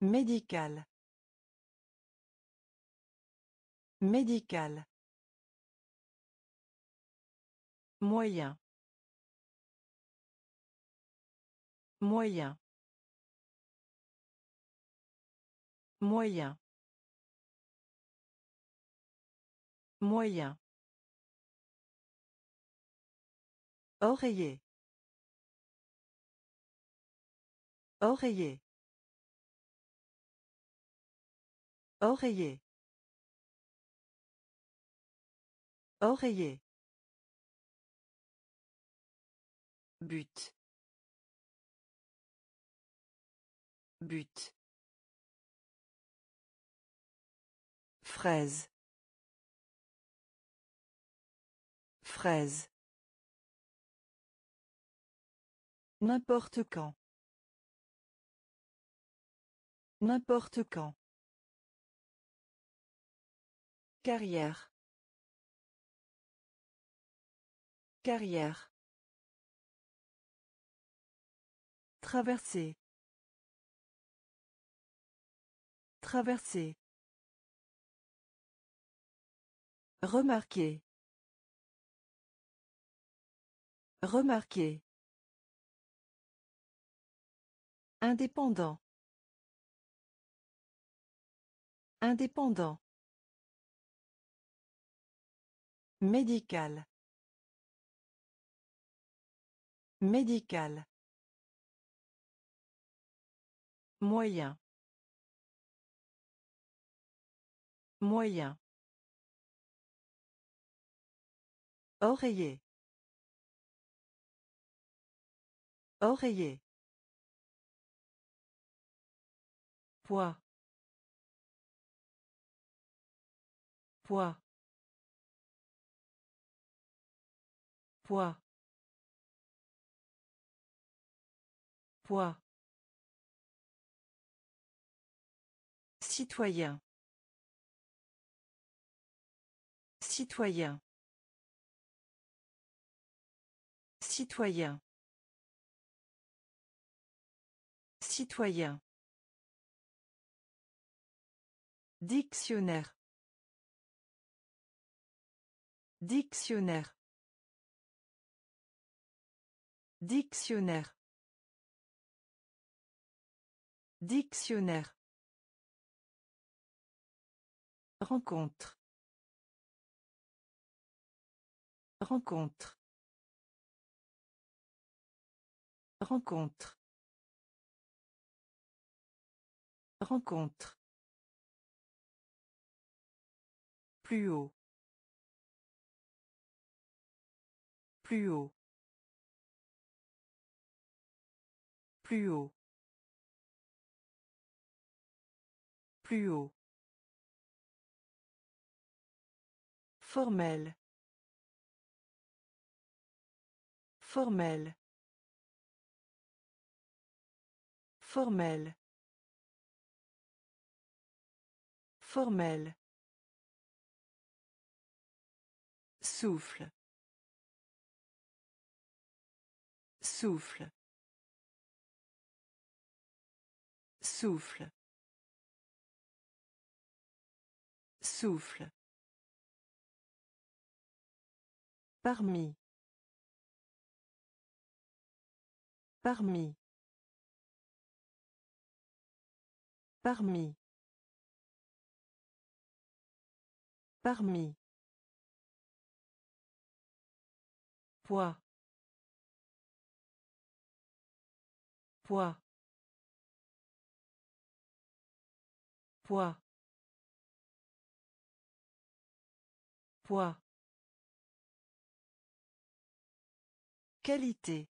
Médical. Médical. Moyen. Moyen. Moyen. Moyen. Oreiller. Oreiller. Oreiller. Oreiller. But. But. Fraise. Fraise. N'importe quand. N'importe quand. Carrière. Carrière. Traverser. Traverser. Remarquer. Remarquer. Indépendant. Indépendant. Médical. Médical. Moyen. Moyen. Oreiller. Oreiller. Poids. Poids. Poids. Poids. Citoyen. Citoyen. Citoyen. Citoyen. Dictionnaire. Dictionnaire. Dictionnaire. Dictionnaire. Rencontre. Rencontre. Rencontre. Rencontre. Plus haut. Plus haut. Plus haut. Plus haut. Formel. Formel. Formel. Formel. Souffle. Souffle. Souffle. Souffle. Parmi. Parmi. Parmi. Parmi. Poids. Poids. Poids. Poids. Qualité.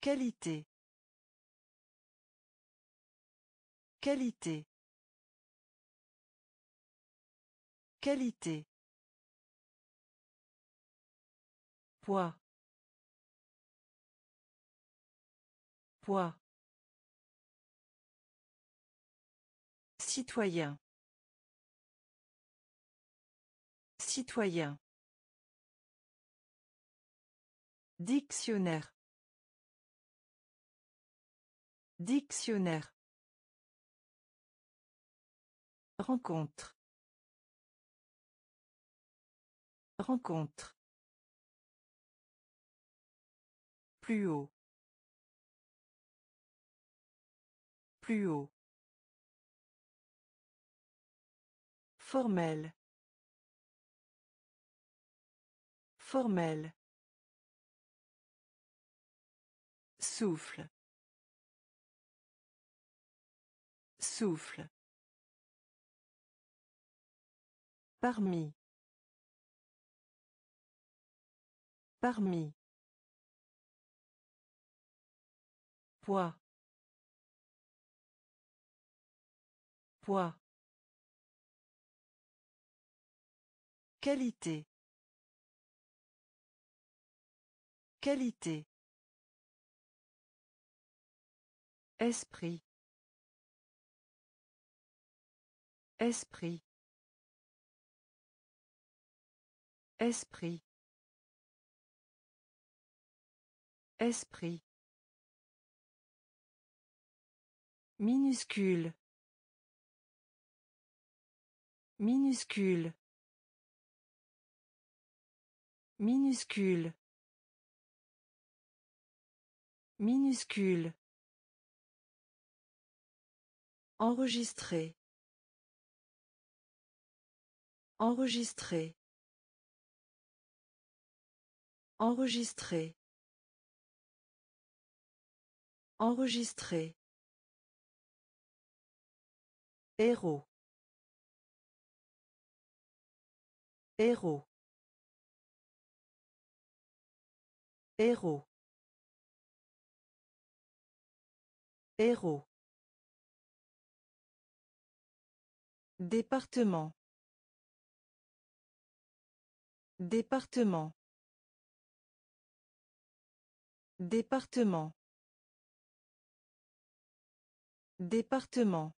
Qualité. Qualité. Qualité. Poids. Poids. Citoyen. Citoyen. Dictionnaire. Dictionnaire. Rencontre. Rencontre. Plus haut. Plus haut. Formel. Formel. Souffle. Souffle. Parmi. Parmi. Poids. Poids. Qualité. Qualité. Esprit. Esprit. Esprit. Esprit. Minuscule. Minuscule. Minuscule. Minuscule. Enregistrer. Enregistrer. Enregistrer. Enregistrer. Héros. Héros. Héros. Héros. Département. Département. Département. Département.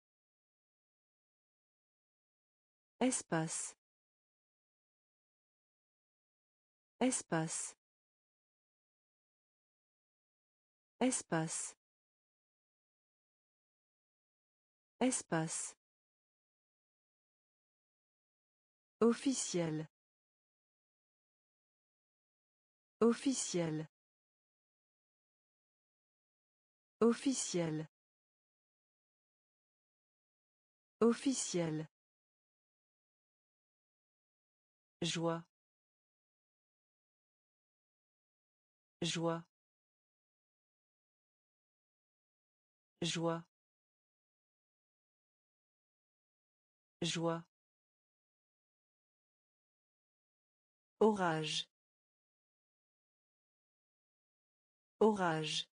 Espace. Espace. Espace. Espace. Officiel. Officiel. Officiel. Officiel. Joie. Joie. Joie. Joie. Orage. Orage.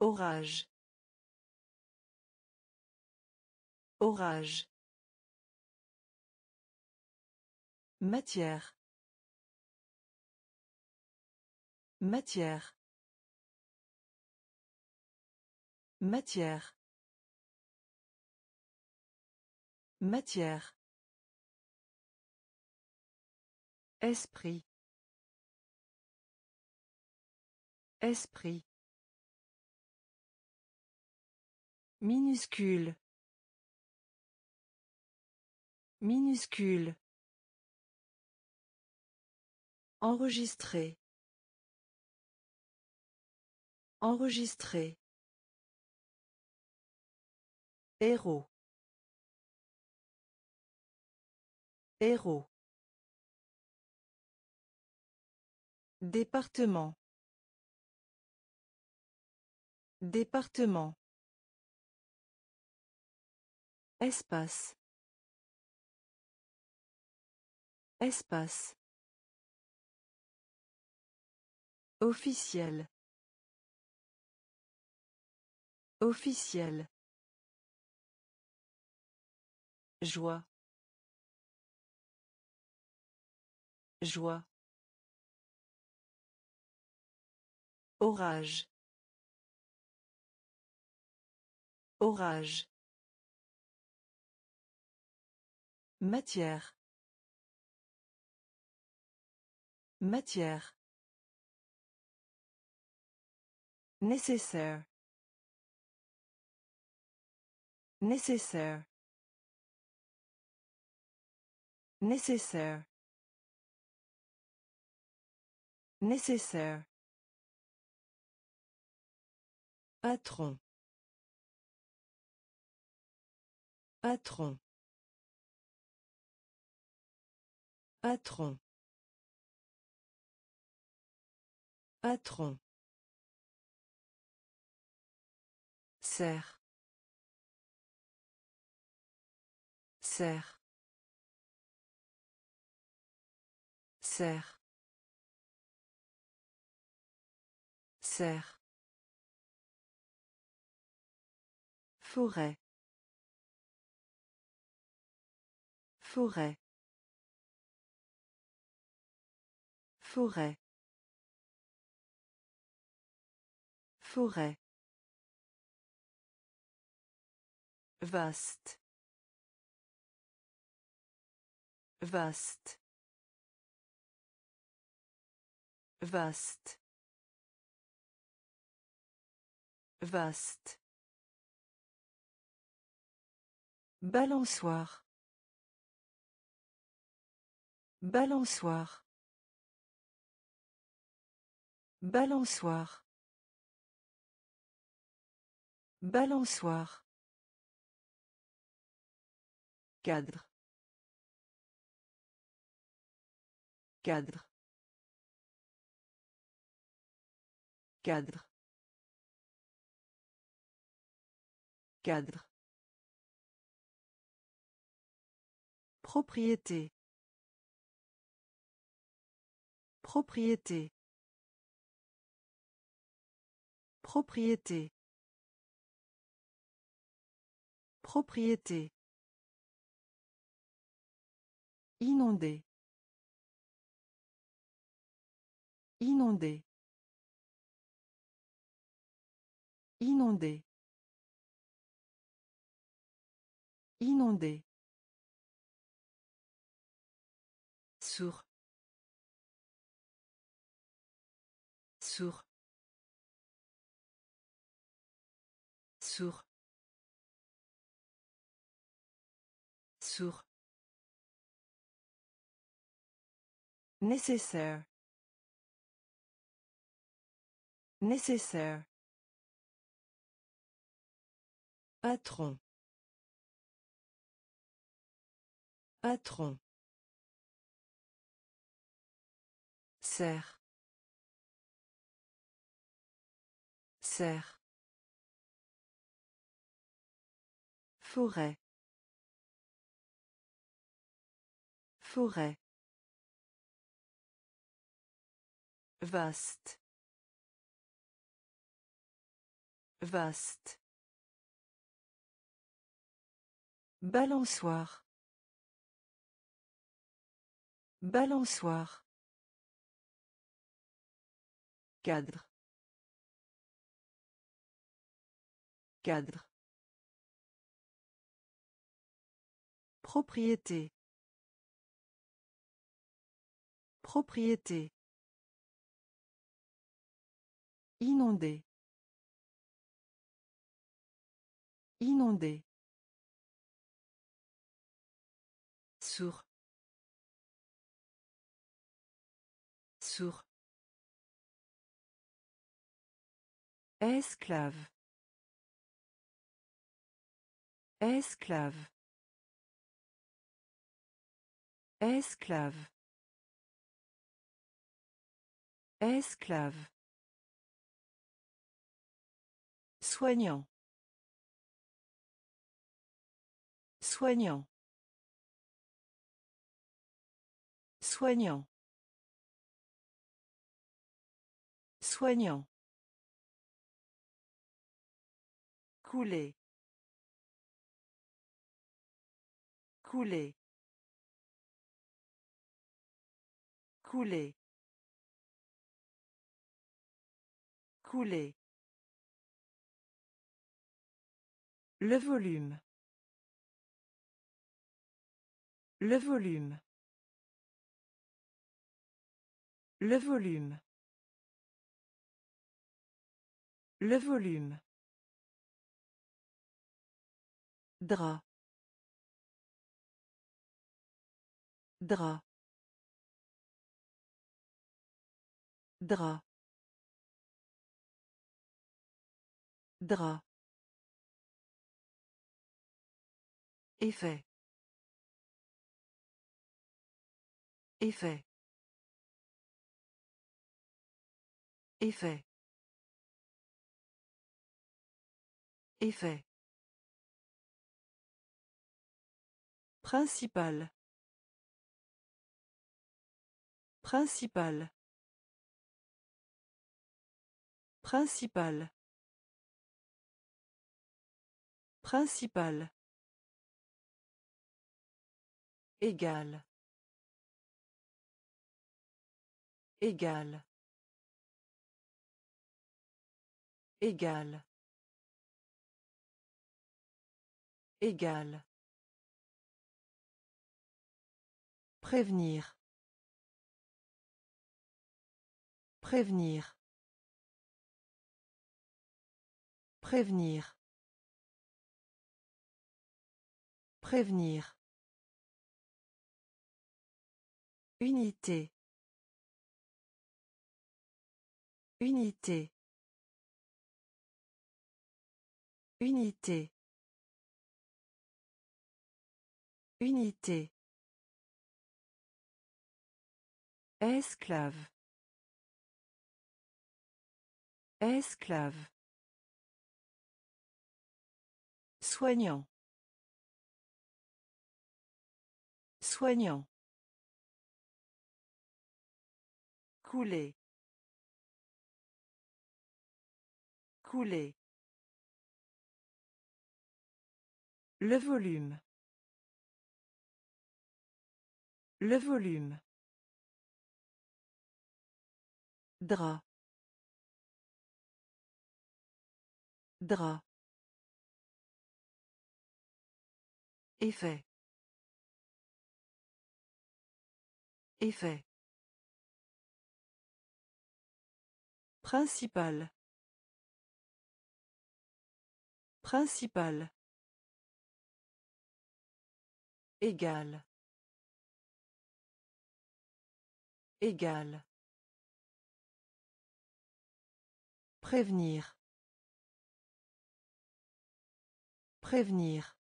Orage. Orage. Matière. Matière. Matière. Matière. Esprit. Esprit. Minuscule. Minuscule. Enregistrer. Enregistrer. Héros. Héros. Département. Département. Espace. Espace. Officiel. Officiel. Joie. Joie. Orage. Orage. Matière. Matière. Nécessaire. Nécessaire. Nécessaire. Nécessaire. Patron. Patron. Patron. Patron. Serre. Serre. Serre. Serre. Forêt. Forêt. Forêt. Forêt. Vaste. Vaste. Vaste. Vaste. Balançoire. Balançoire. Balançoire. Balançoire. Cadre. Cadre. Cadre. Cadre. Propriété. Propriété. Propriété. Propriété. Inondé. Inondé. Inondé. Inondé. Sourd. Sourd. Sourd. Nécessaire. Nécessaire. Patron. Patron. Serre. Serre. Forêt. Forêt. Vaste. Vaste. Balançoire. Balançoire. Cadre. Cadre. Propriété. Propriété. Inondé. Inondé. Sourd. Sourd. Esclave. Esclave. Esclave. Esclave. Soignant. Soignant. Soignant. Soignant. Couler. Couler. Couler. Couler. Le volume. Le volume. Le volume. Le volume. Drap. Drap. Drap. Effet. Effet. Effet. Effet. Principal. Principal. Principal. Principal. Égal. Égal. Égal. Égal. Prévenir. Prévenir. Prévenir. Prévenir. Unité. Unité. Unité. Unité. Esclave. Esclave. Soignant. Soignant. Couler. Couler. Le volume. Le volume. Drap. Drap. Effet. Effet. Principal. Principal. Égal. Égal. Prévenir. Prévenir.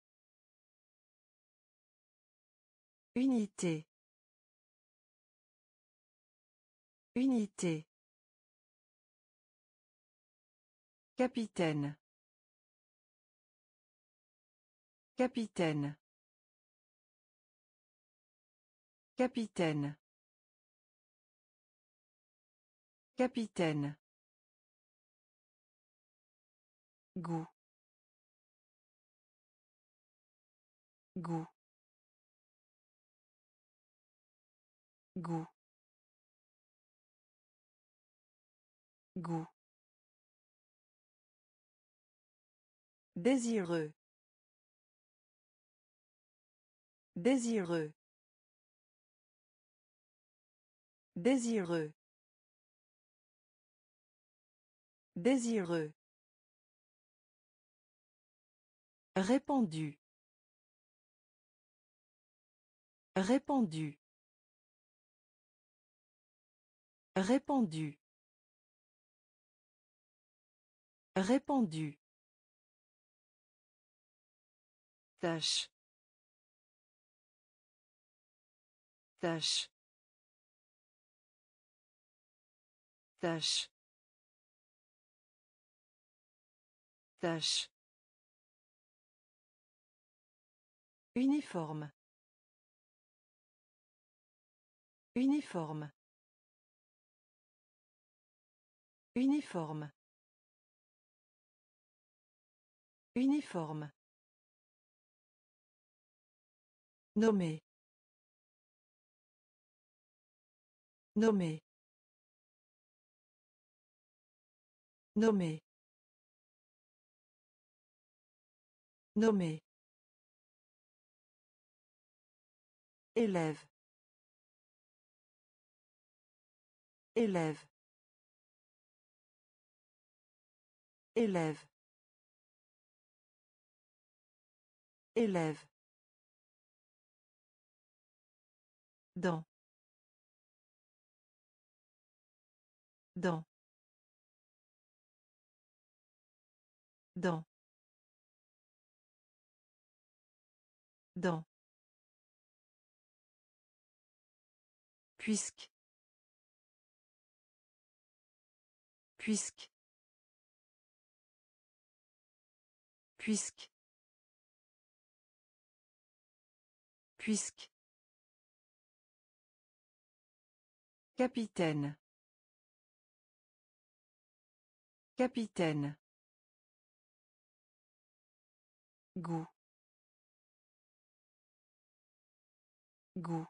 Unité. Unité. Capitaine. Capitaine. Capitaine. Capitaine. Goût. Goût. Goût. Goût. Désireux. Désireux. Désireux. Désireux. Répandu. Répandu. Répandu. Répandu. Tâche. Tâche. Tâche. Tâche. Uniforme. Uniforme. Uniforme. Uniforme. Nommé. Nommé. Nommé. Nommé. Élève. Élève. Élève. Élève. Dans. Dans. Dans. Dans. Puisque. Puisque. Puisque. Puisque. Capitaine. Capitaine. Goût. Goût.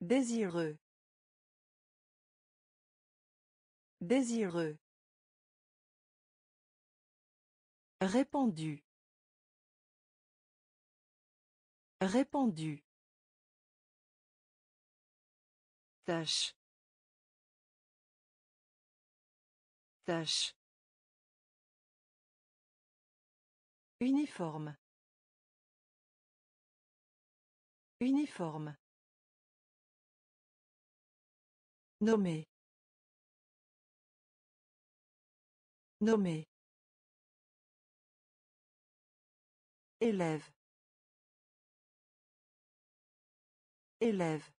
Désireux. Désireux. Répandu. Répandu. Tâche. Tâche. Uniforme. Uniforme. Nommé. Nommé. Élève. Élève.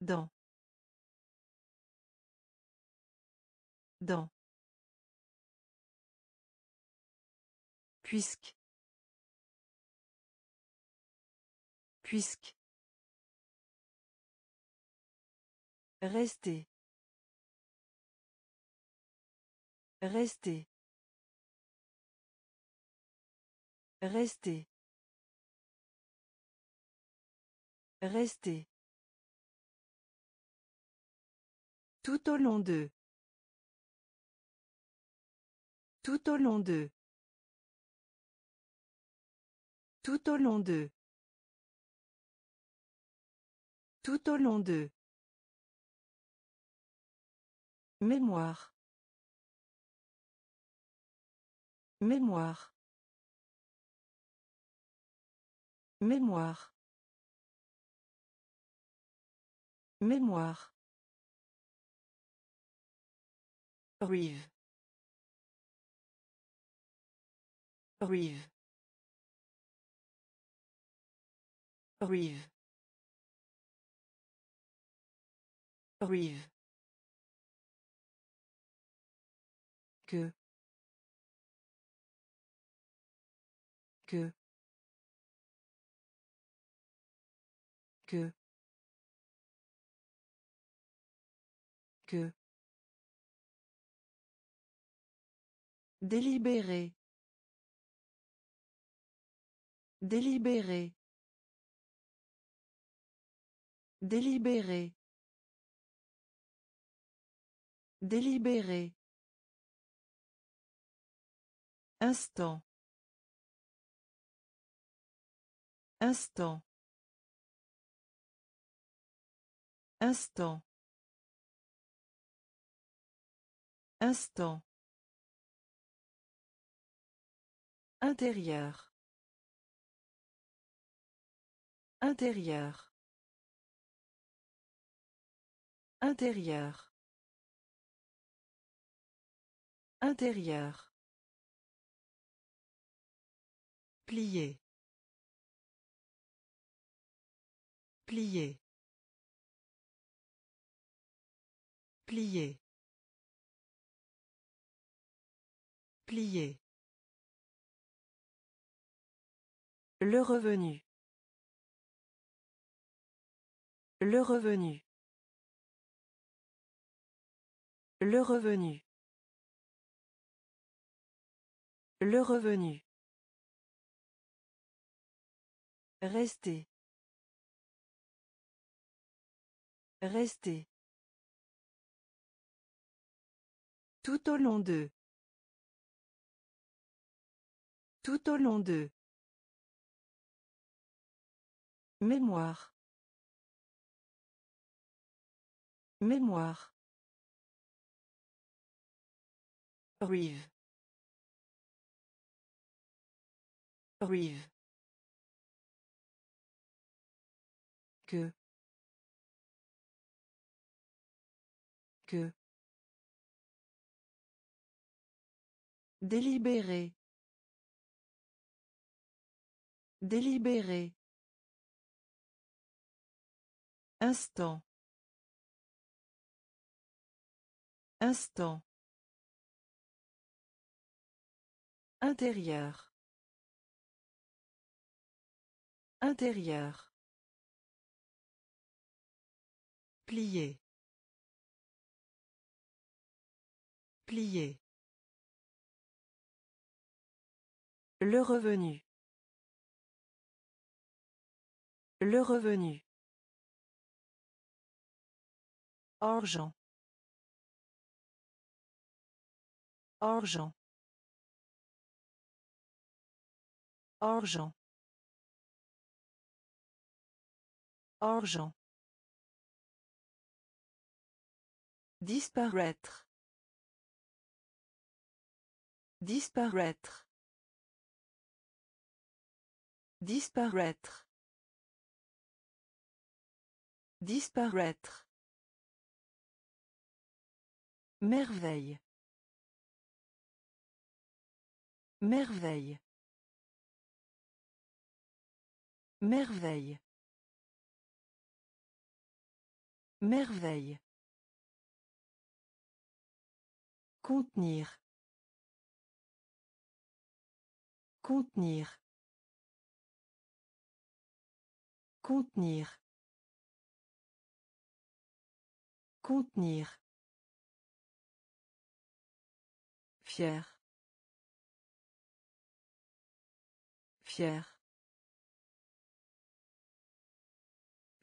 Dans. Dans. Puisque. Puisque. Rester. Rester. Rester. Rester. Tout au long d'eux. Tout au long d'eux. Tout au long d'eux. Tout au long d'eux. Mémoire. Mémoire. Mémoire. Mémoire. Rive. Rive. Rive. Rive. que que que que Délibéré. Délibéré. Délibéré. Délibéré. Instant. Instant. Instant. Instant. Intérieur. Intérieur. Intérieur. Intérieur. Plier. Plier. Plier. Plier. Le revenu. Le revenu. Le revenu. Le revenu. Rester. Rester. Tout au long d'eux. Tout au long d'eux. Mémoire. Mémoire. Rive. Rive. que que Délibéré. Délibéré. Instant. Instant. Intérieur. Intérieur. Plier. Plier. Le revenu. Le revenu. Argent. Argent. Argent. Argent. Disparaître. Disparaître. Disparaître. Disparaître. Merveille. Merveille. Merveille. Merveille. Contenir. Contenir. Contenir. Contenir. Fier. Fier.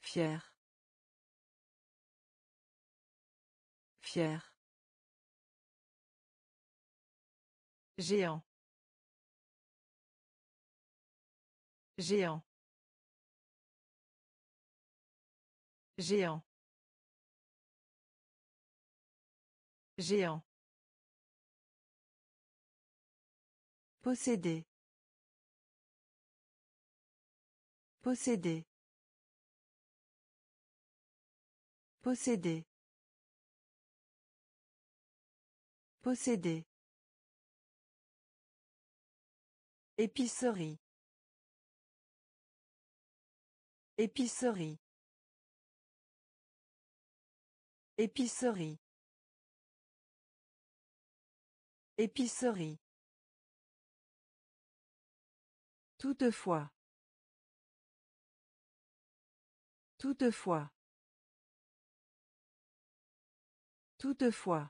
Fier. Fier. Géant. Géant. Géant. Géant. Posséder. Posséder. Posséder. Posséder. Épicerie. Épicerie. Épicerie. Épicerie. Toutefois. Toutefois. Toutefois.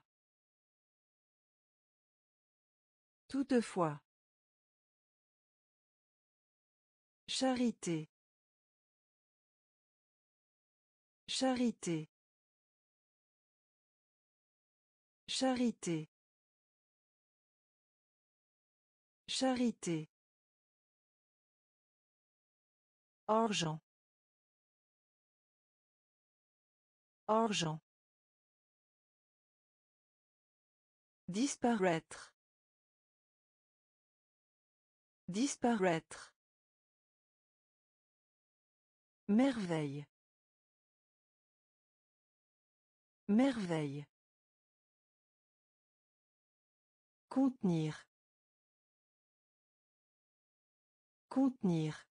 Toutefois. Charité. Charité. Charité. Charité. Argent. Argent. Disparaître. Disparaître. Merveille. Merveille. Contenir. Contenir.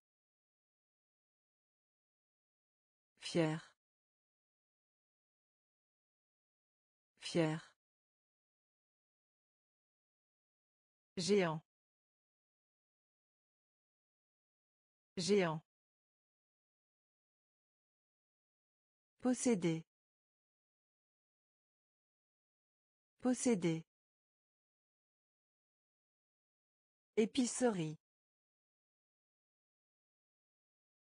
Fier. Fier. Géant. Géant. Posséder. Posséder. Épicerie.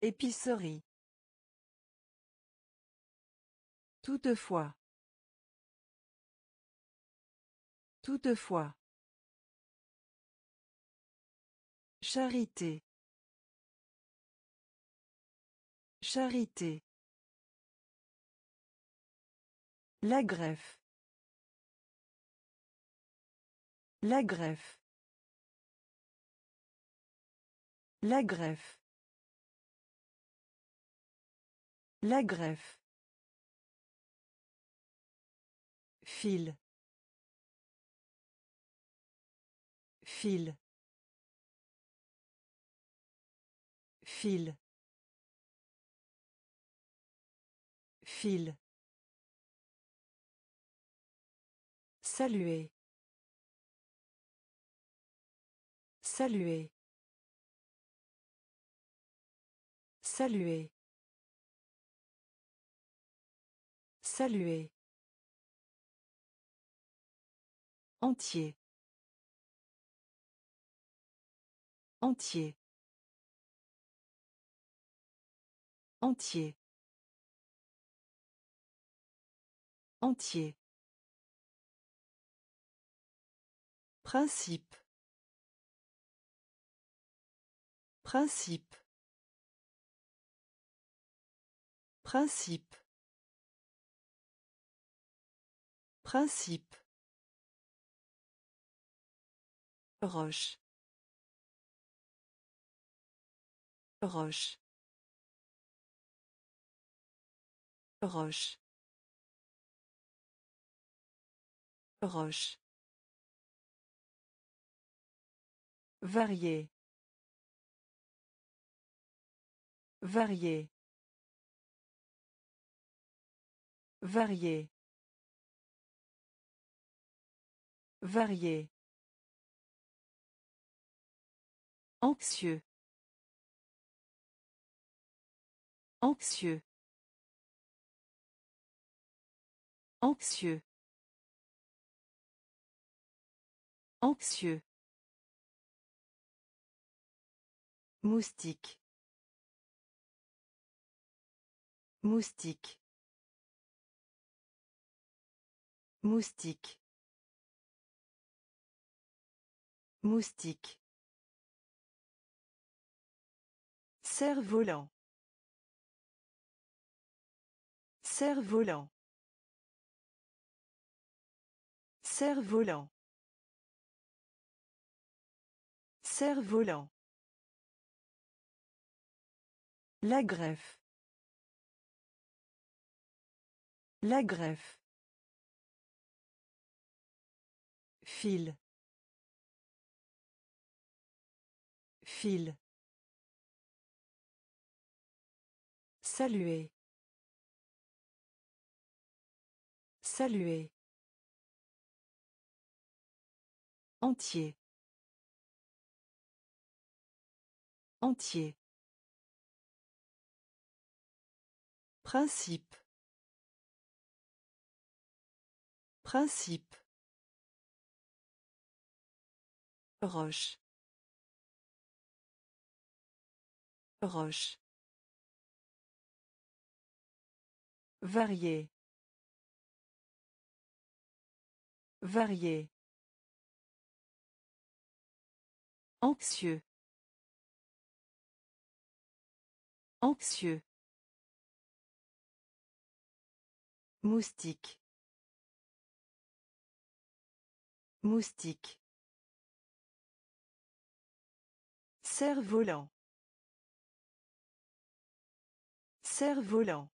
Épicerie. Toutefois. Toutefois. Charité. Charité. La greffe. La greffe. La greffe. La greffe. Fil. Fil. Fil. Fil. Saluer. Saluer. Saluer. Saluer. Entier. Entier. Entier. Entier. Principe. Principe. Principe. Principe. Roche. Roche. Roche. Roche. Varié. Varié. Varié. Varié. Anxieux. Anxieux. Anxieux. Anxieux. Moustique. Moustique. Moustique. Moustique. Cerf-volant. Cerf-volant. Cerf-volant. Cerf-volant. La greffe. La greffe. Fil. Fil. Saluer. Saluer. Entier. Entier. Principe. Principe. Roche. Roche. Varié. Varié. Anxieux. Anxieux. Moustique. Moustique. Cerf-volant. Cerf-volant.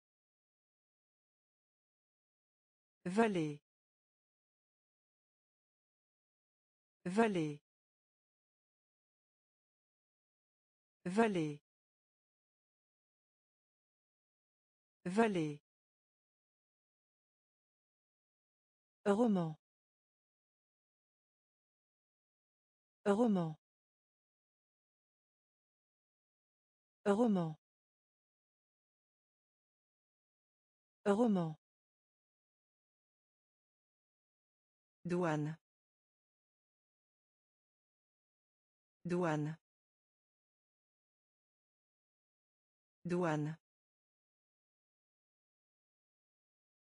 Vallée. Vallée. Vallée. Vallée. Roman. Roman. Roman. Roman. Douane. Douane. Douane.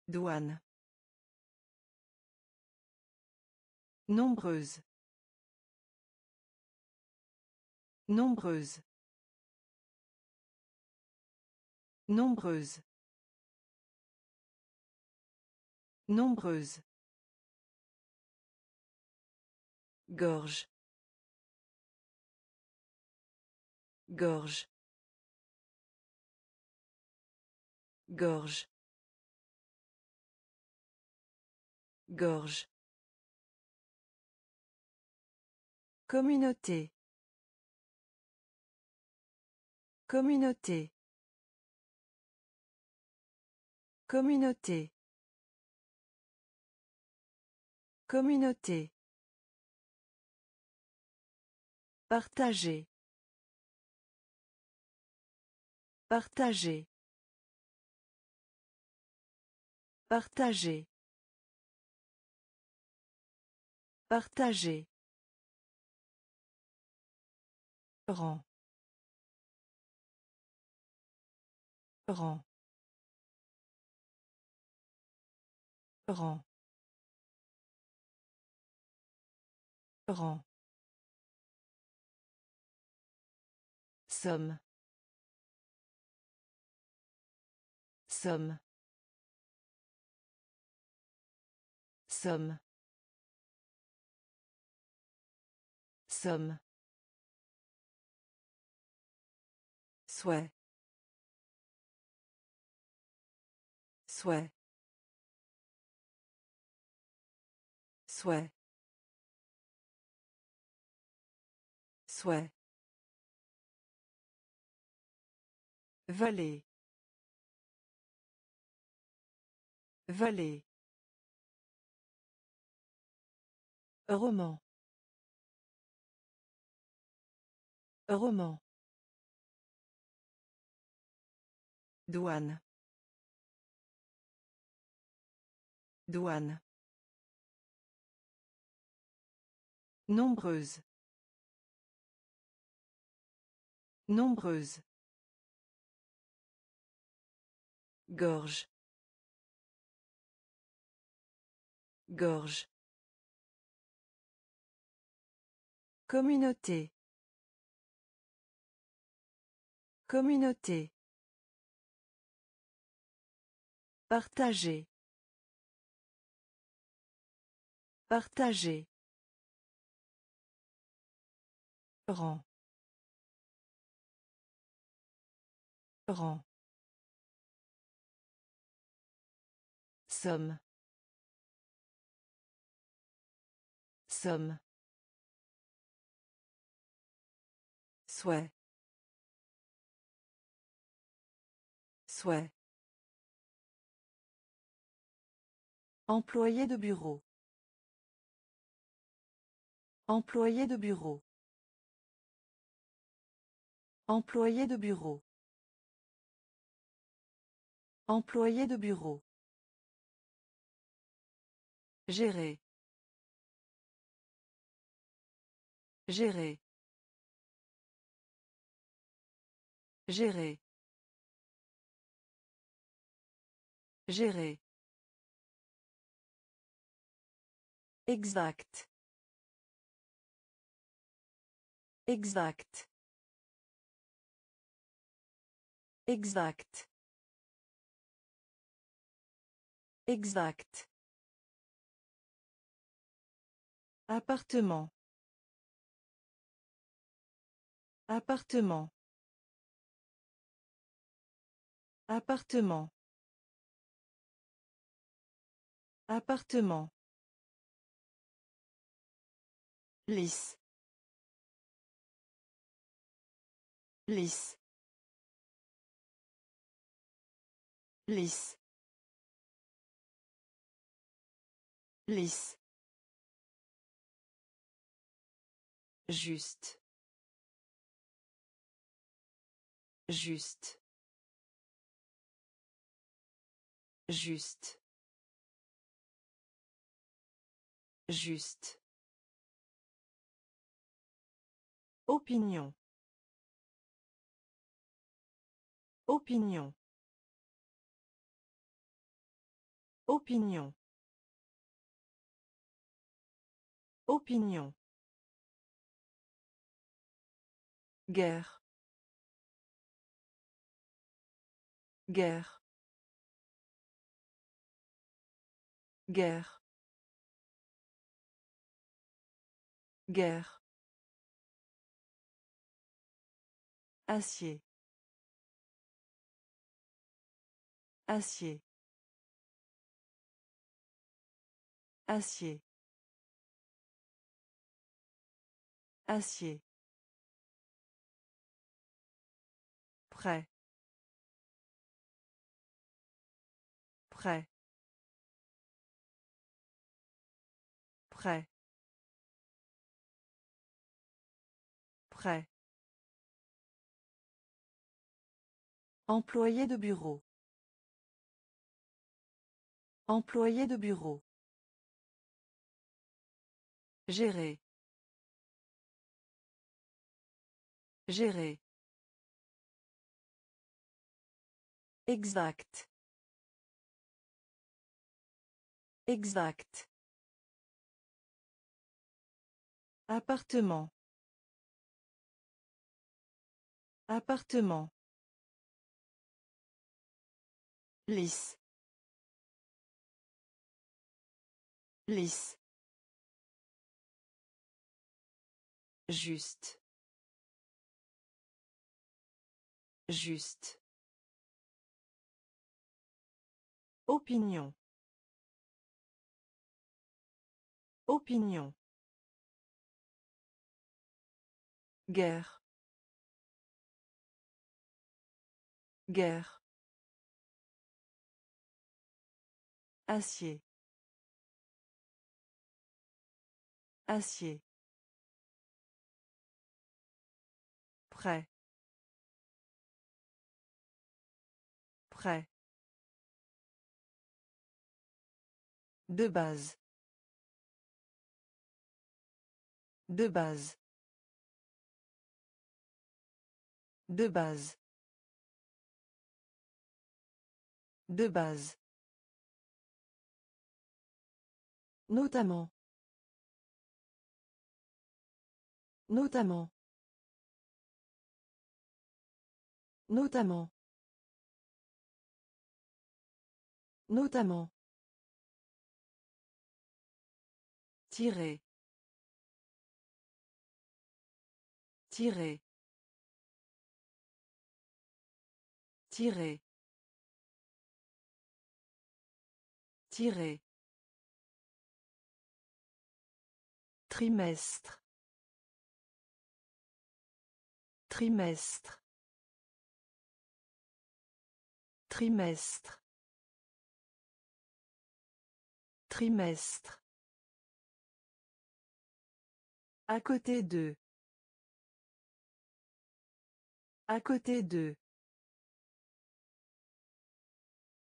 Douane. Nombreuse. Nombreuse. Nombreuse. Nombreuse. Gorge. Gorge. Gorge. Gorge. Communauté. Communauté. Communauté. Communauté. Partager. Partager. Partager. Partager. Rang. Rang. rang rang somme somme somme somme Souhait. Souhait. Souhait. Souhait. Vallée. Vallée. Roman. Roman. Douane. Douane. Nombreuse. Nombreuse. Gorge. Gorge. Communauté. Communauté. Partager. Partager. Rang. Rang. Somme. Somme. Souhait. Souhait. Employé de bureau. Employé de bureau. Employé de bureau. Employé de bureau. Gérer. Gérer. Gérer. Gérer. Exact. Exact. Exact. Exact. Appartement. Appartement. Appartement. Appartement. Lisse. Lisse. Lisse. Lisse. Juste. Juste. Juste. Juste. Opinion. Opinion. Opinion. Opinion. Guerre. Guerre. Guerre. Guerre. Acier. Acier. Acier. Acier. Prêt. Prêt. Prêt. Prêt. Employé de bureau. Employé de bureau. Gérer. Gérer. Exact. Exact. Appartement. Appartement. Lisse. Lisse. Juste. Juste. Opinion. Opinion. Guerre. Guerre. Acier. Acier. Prêt. Prêt. De base. De base. De base. De base. Notamment. Notamment. Notamment. Notamment. Tirer. Tirer. Tirer. Tirer. Trimestre. Trimestre. Trimestre. Trimestre. À côté d'eux. À côté d'eux.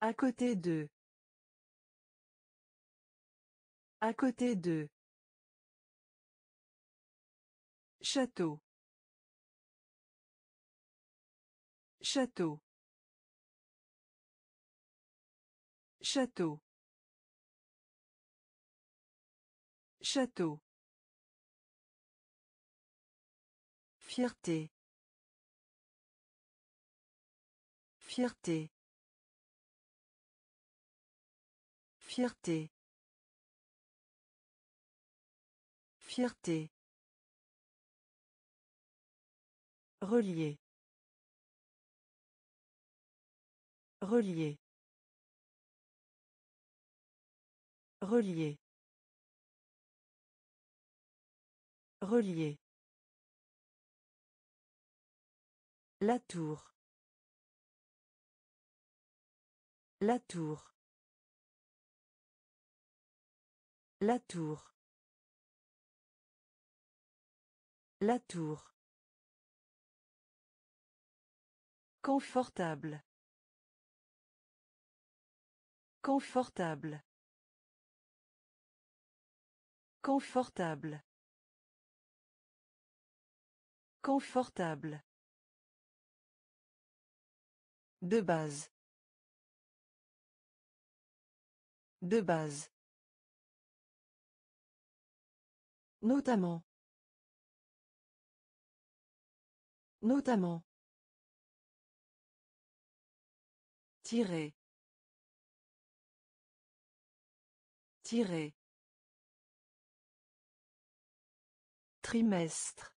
À côté d'eux. À côté d'eux. Château. Château. Château. Château. Fierté. Fierté. Fierté. Fierté. Relier. Relier. Relier. Relier. La tour. La tour. La tour. La tour. Confortable. Confortable. Confortable. Confortable. De base. De base. Notamment. Notamment. Tirer. Tirer. Trimestre.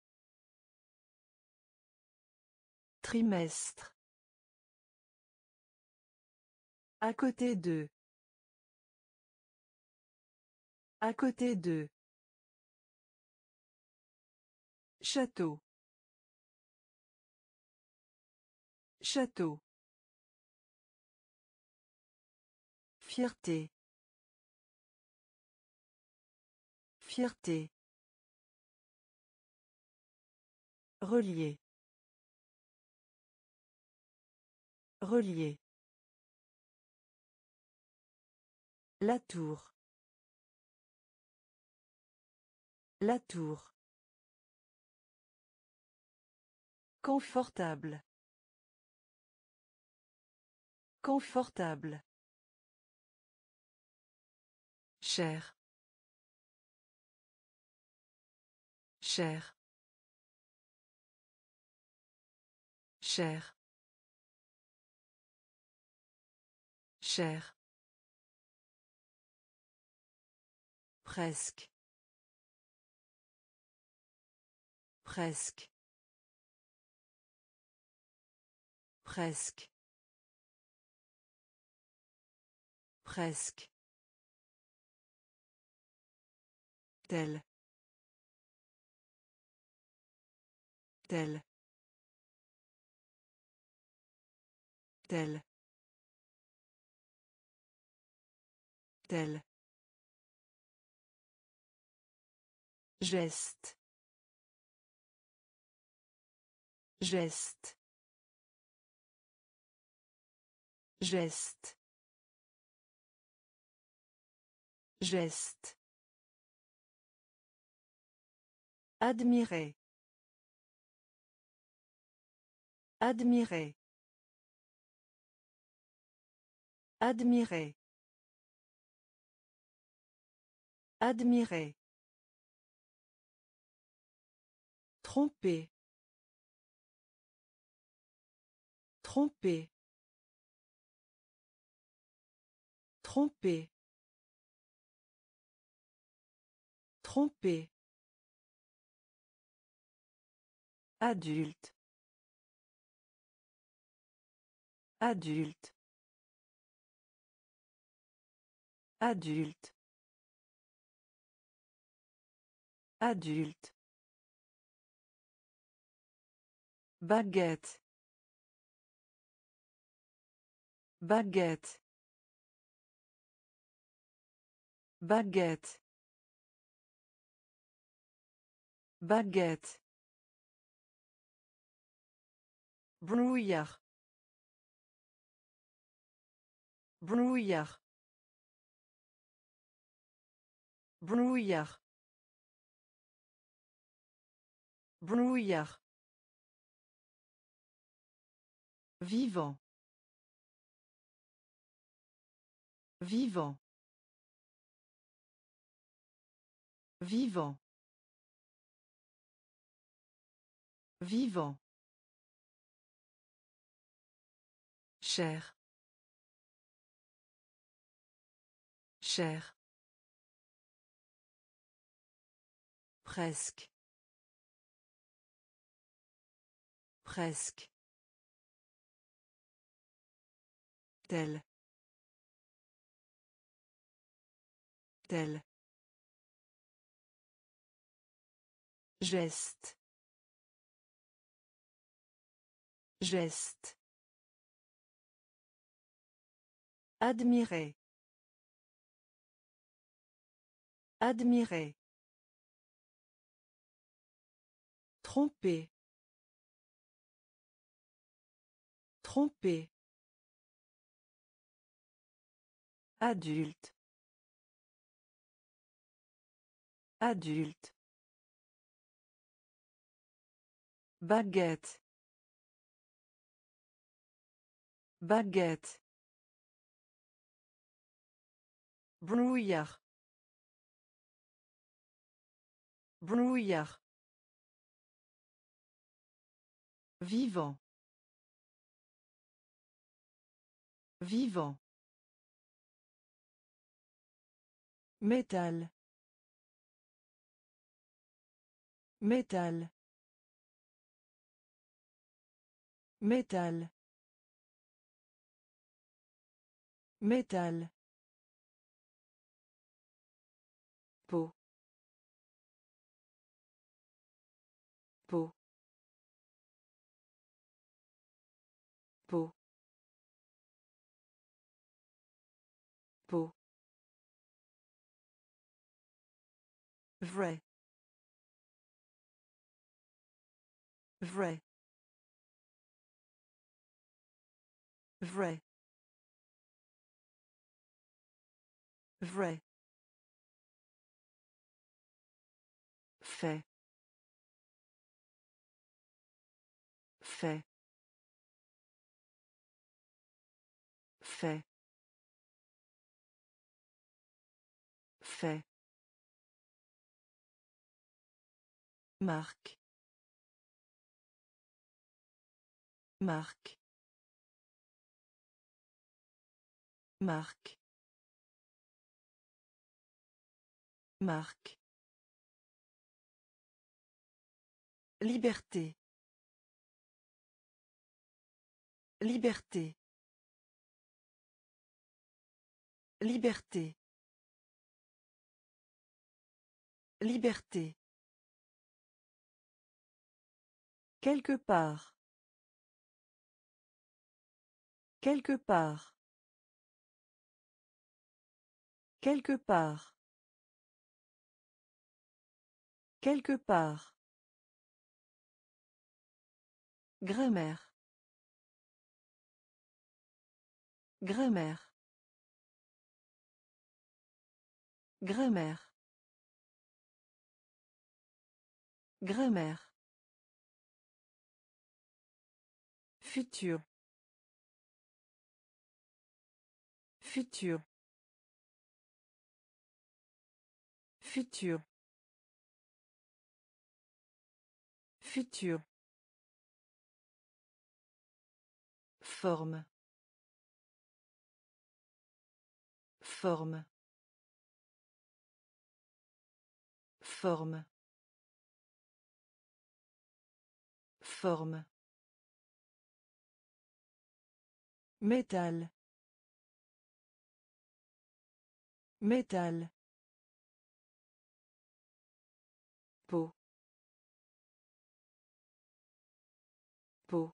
Trimestre. À côté d'eux. À côté d'eux. Château. Château. Fierté. Fierté. Relier. Relier. La tour. La tour. Confortable. Confortable. Cher. Cher. Cher. Cher. Presque. Presque. Presque. Presque. Tel. Tel. Tel. Tel. Geste. Geste. Geste. Geste. Admirer. Admirer. Admirer. Admirer. Tromper. Tromper. Tromper. Tromper. Adulte. Adulte. Adulte. Adulte. Baguette. Baguette. Baguette. Baguette. Brouillard. Brouillard. Brouillard. Brouillard. Vivant. Vivant. Vivant. Vivant. Cher. Cher. Presque. Presque. Tel. Tel. Geste. Geste. Admirer. Admirer. Tromper. Tromper. Adulte. Adulte. Baguette. Baguette. Brouillard. Brouillard. Vivant. Vivant. Métal. Métal. Métal. Métal. Vrai vrai vrai vrai Fait. Fait. Fait. Fait. Marque. Marque. Marque. Marque. Liberté. Liberté. Liberté. Liberté. Quelque part. Quelque part. Quelque part. Quelque part. Grammaire. Grammaire. Grammaire. Grammaire. Futur. Futur. Futur. Forme. Forme. Forme. Forme. Métal. Métal. Peau. Peau.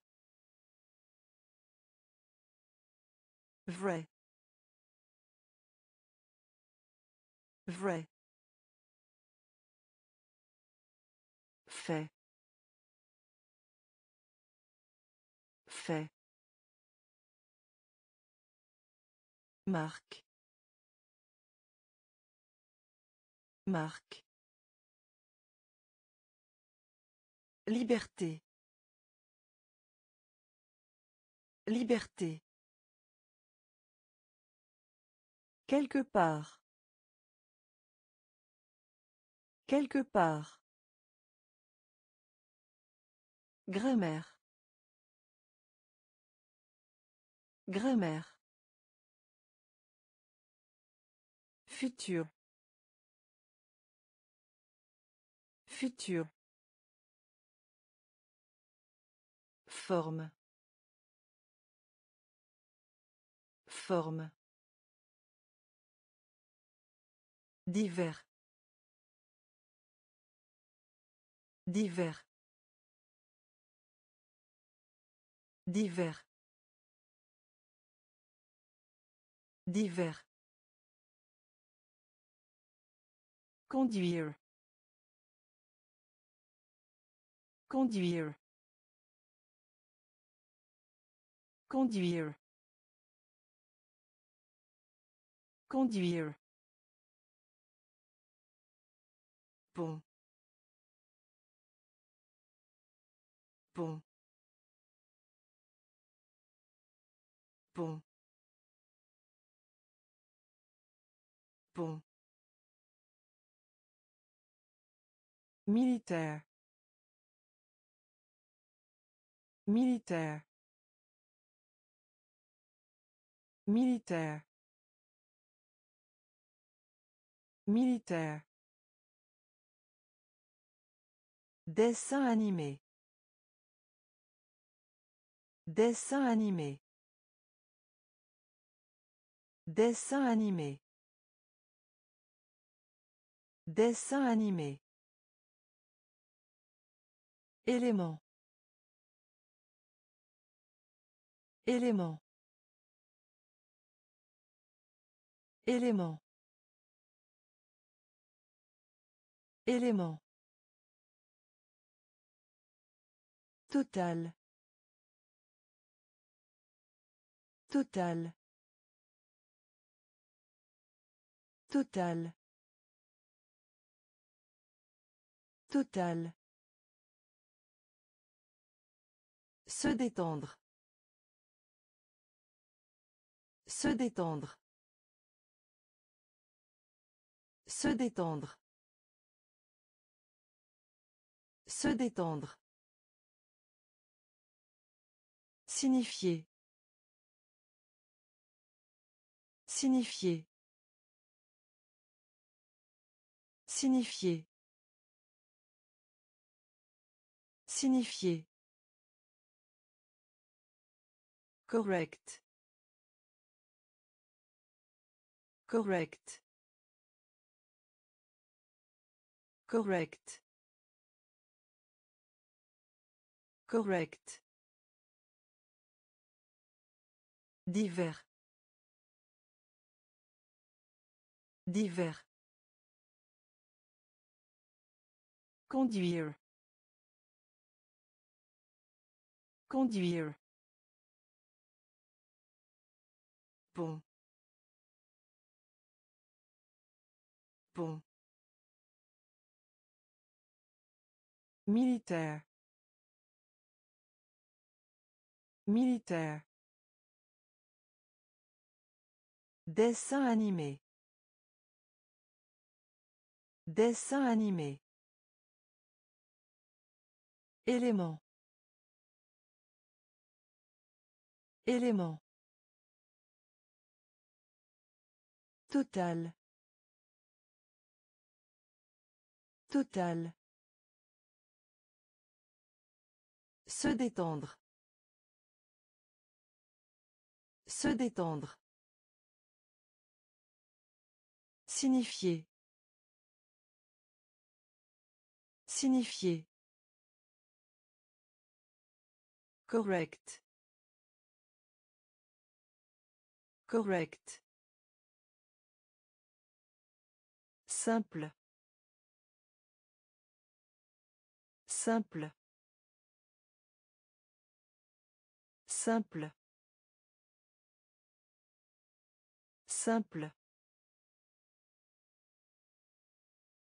Vrai. Vrai. Fait. Fait. Marque. Marque. Liberté. Liberté. Quelque part. Quelque part. Grammaire. Grammaire. Futur. Futur. Forme. Forme. Divers. Divers. Divers. Divers. Conduire. Conduire. Conduire. Conduire. Pont. Pont. Pont. Pont. Militaire. Militaire. Militaire. Militaire. Dessin animé. Dessin animé. Dessin animé. Dessin animé. Élément. Élément. Élément. Élément. Total. Total. Total. Total. Se détendre. Se détendre. Se détendre. Se détendre. Signifier. Signifier. Signifier. Signifier. Correct. Correct. Correct. Correct. Divers. Divers. Conduire. Conduire. Pont. Pont. Militaire. Militaire. Dessin animé. Dessin animé. Élément. Élément. Total. Total. Se détendre. Se détendre. Signifier. Signifier. Correct. Correct. Simple. Simple. Simple. Simple.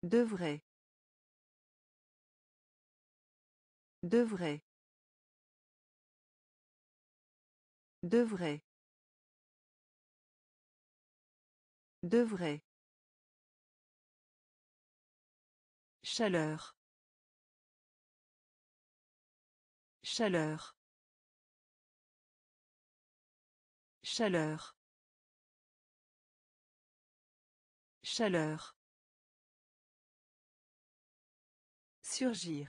Devrait. Devrait. Devrait. Devrait. Chaleur. Chaleur. Chaleur. Chaleur. Surgir.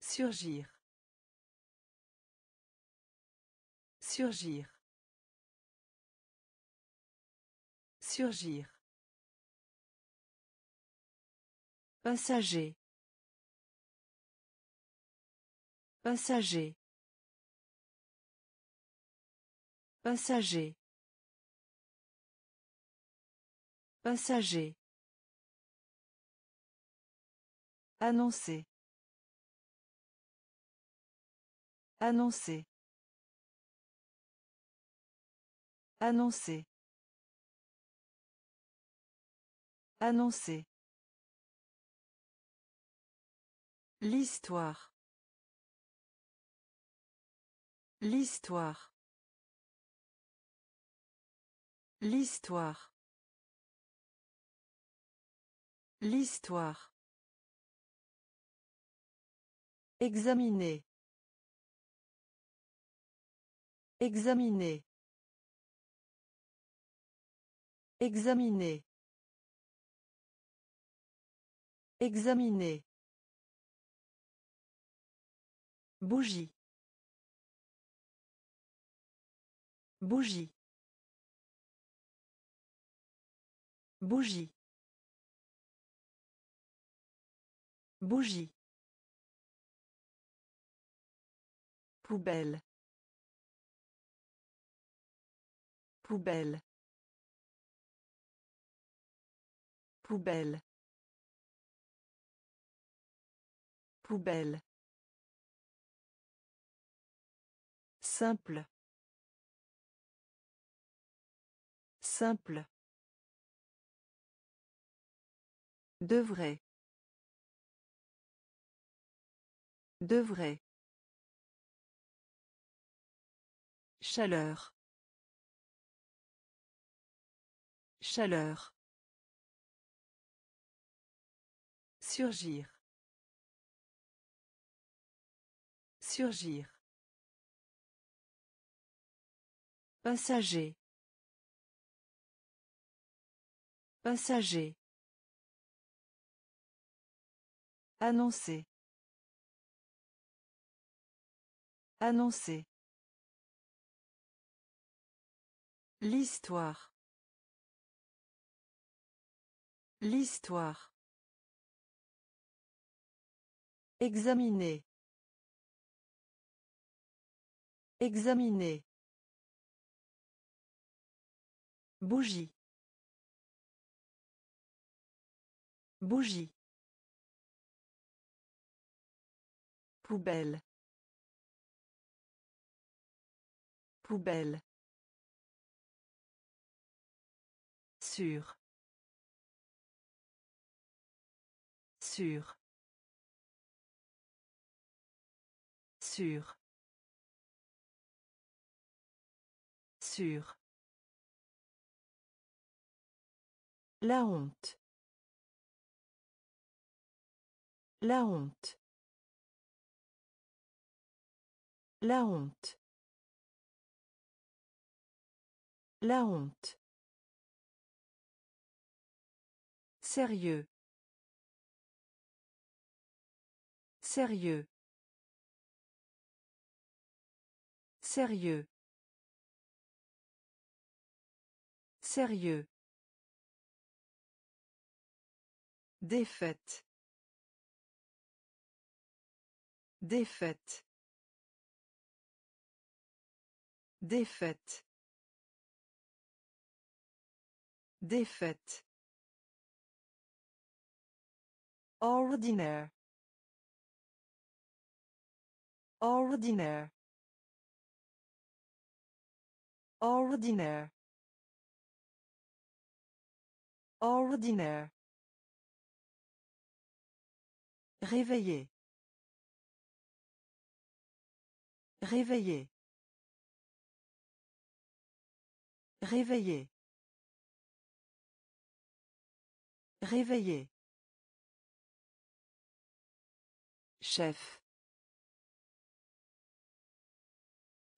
Surgir. Surgir. Surgir. Passager. Passager. Passager. Passager. Annoncer. Annoncer. Annoncer. Annoncer. L'histoire. L'histoire. L'histoire. L'histoire. Examiner. Examiner. Examiner. Examiner. Bougie. Bougie. Bougie. Bougie. Poubelle. Poubelle. Poubelle. Poubelle. Simple. Simple. Devrait. Devrait. Chaleur. Chaleur. Surgir. Surgir. Passager. Passager. Annoncer. Annoncer. L'histoire. L'histoire. Examiner. Examiner. Bougie. Bougie. Poubelle. Poubelle. Sûr. Sûr. Sûr. Sûr. La honte. La honte. La honte. La honte. Sérieux. Sérieux. Sérieux. Sérieux. Défaite. Défaite. Défaite. Défaite. Ordinaire. Ordinaire. Ordinaire. Ordinaire. Réveiller. Réveiller. Réveiller. Réveiller. Chef.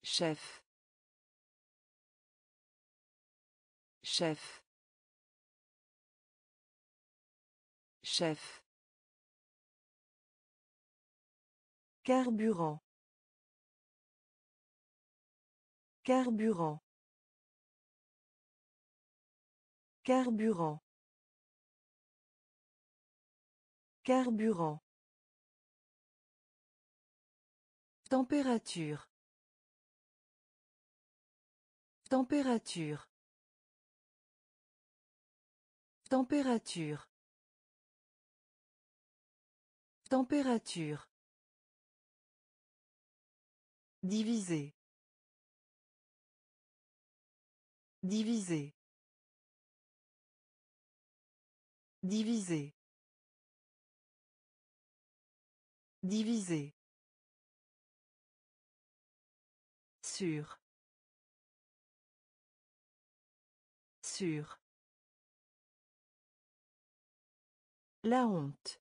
Chef. Chef. Chef. Carburant. Carburant. Carburant. Carburant. Température. Température. Température. Température. Diviser. Diviser. Diviser. Diviser. Sûr. Sûr. La honte.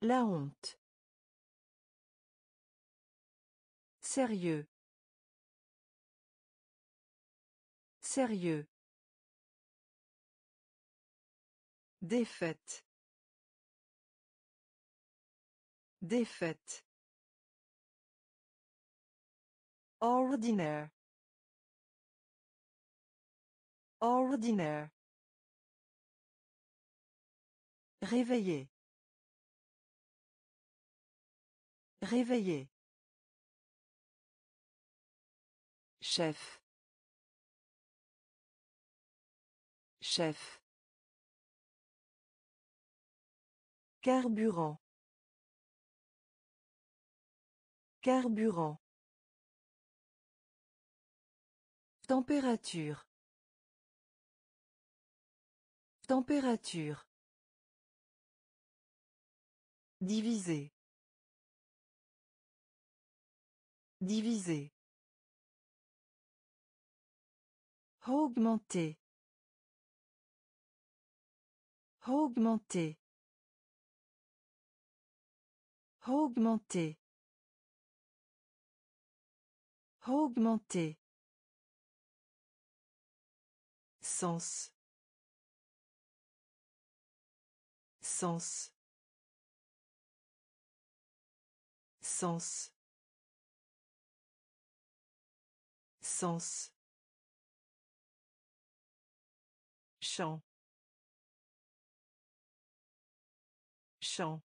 La honte. Sérieux. Sérieux. Défaite. Défaite. Ordinaire. Ordinaire. Réveiller. Réveiller. Chef. Chef. Carburant. Carburant. Température. Température. Diviser. Diviser. Augmenter. Augmenter. Augmenter. Augmenter. Sens. Sens. Sens. Sens. Champ. Champ.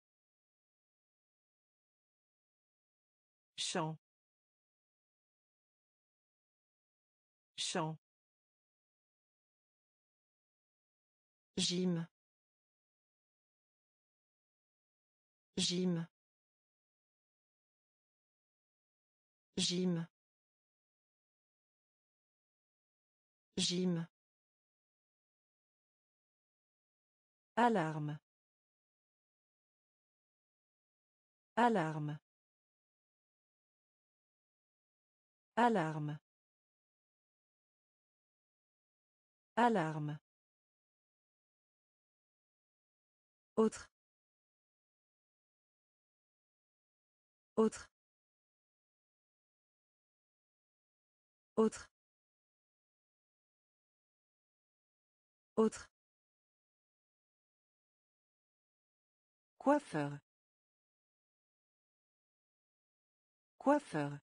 Champ. Champ. Gym. Gym. Gym. Gym. Alarme. Alarme. Alarme. Alarme. Autre. Autre. Autre. Autre. Coiffeur. Coiffeur.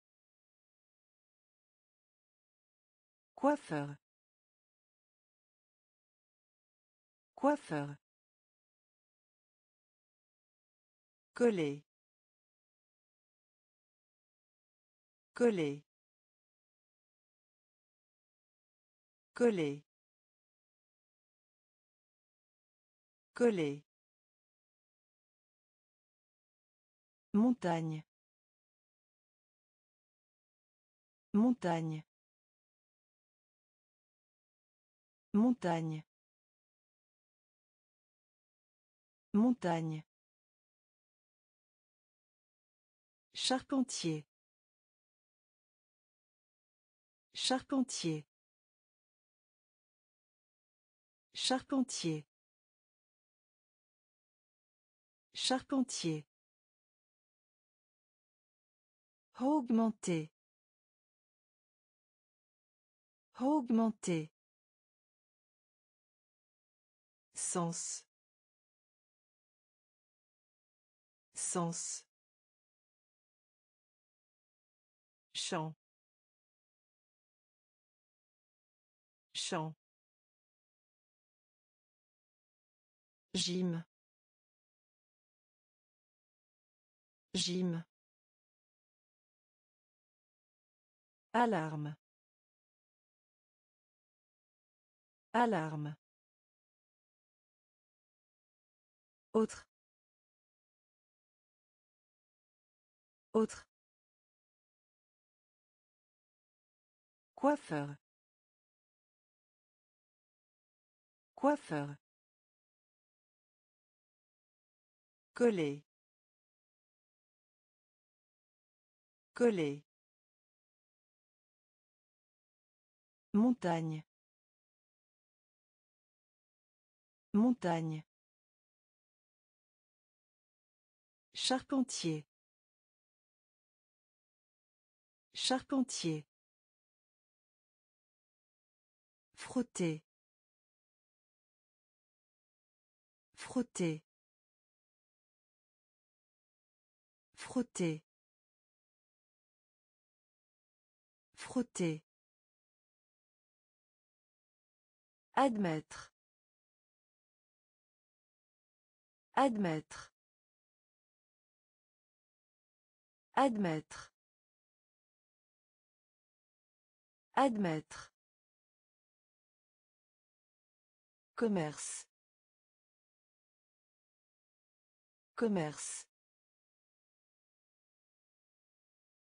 Coiffeur. Coiffeur. Coller. Coller. Coller. Coller. Montagne. Montagne. Montagne. Montagne. Charpentier. Charpentier. Charpentier. Charpentier. Augmenter. Augmenter. Sens. Sens. Champ. Champ. Gym. Gym. Alarme. Alarme. Autre. Autre. Coiffeur. Coiffeur. Coller. Coller. Montagne. Montagne. Charpentier. Charpentier. Frotter. Frotter. Frotter. Frotter. Admettre. Admettre. Admettre. Admettre. Commerce. Commerce.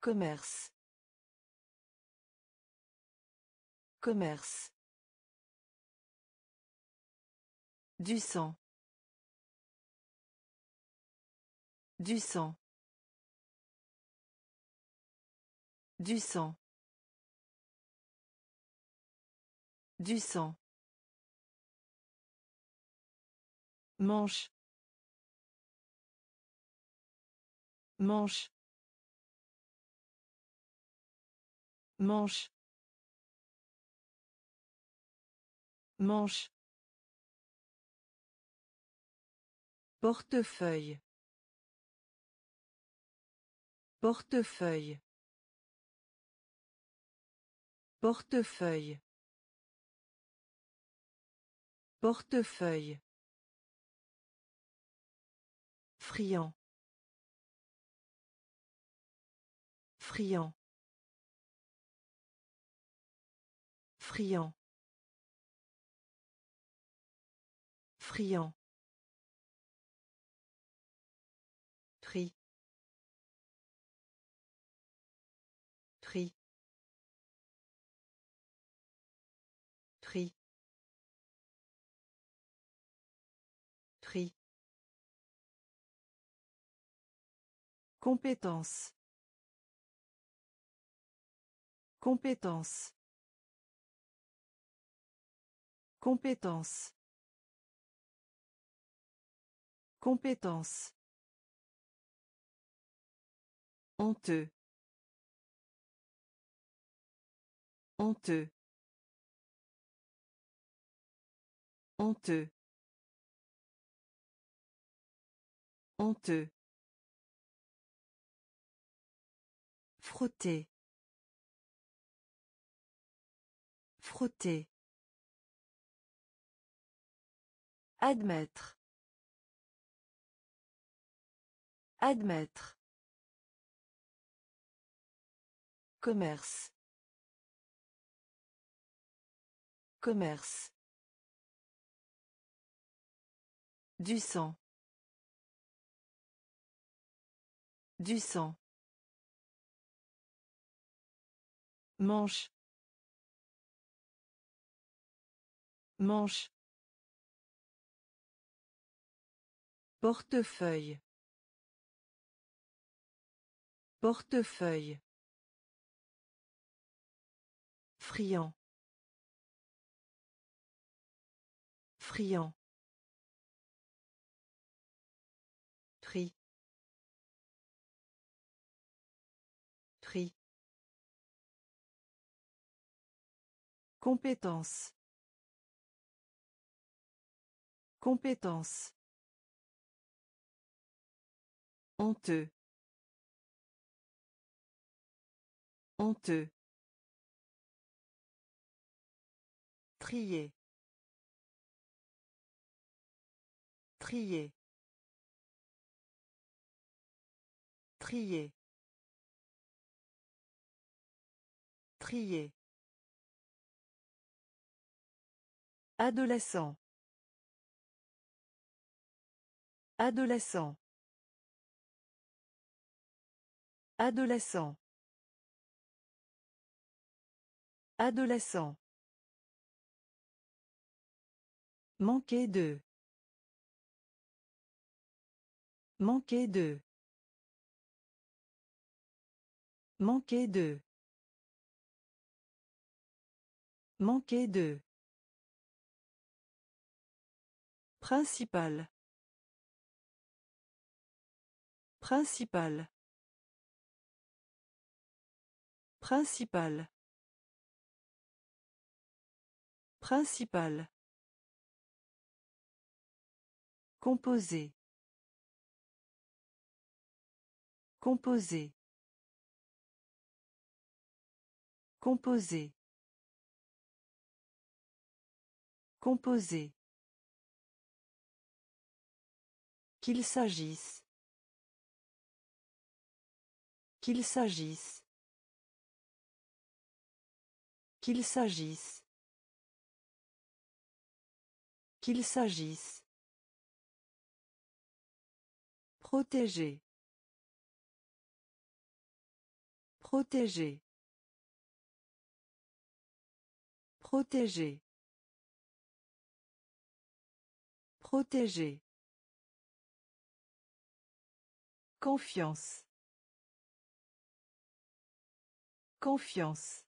Commerce. Commerce. Du sang. Du sang. Du sang. Du sang. Manche. Manche. Manche. Manche. Portefeuille. Portefeuille. Portefeuille. Portefeuille. Friand. Friand. Friand. Friand. Compétence. Compétence. Compétence. Compétence. Honteux. Honteux. Honteux. Honteux. Frotter. Frotter. Admettre. Admettre. Commerce. Commerce. Du sang. Du sang. Manche. Manche. Portefeuille. Portefeuille. Friand. Friand. Compétence. Compétence. Honteux. Honteux. Trier. Trier. Trier. Trier. Adolescent. Adolescent. Adolescent. Adolescent. Manquer de. Manquer de. Manquer de. Manquer de. Principal. Principal. Principal. Principal. Composé. Composé. Composé. Composé. Qu'il s'agisse. Qu'il s'agisse. Qu'il s'agisse. Qu'il s'agisse. Protéger. Protéger. Protéger. Protéger. Confiance. Confiance.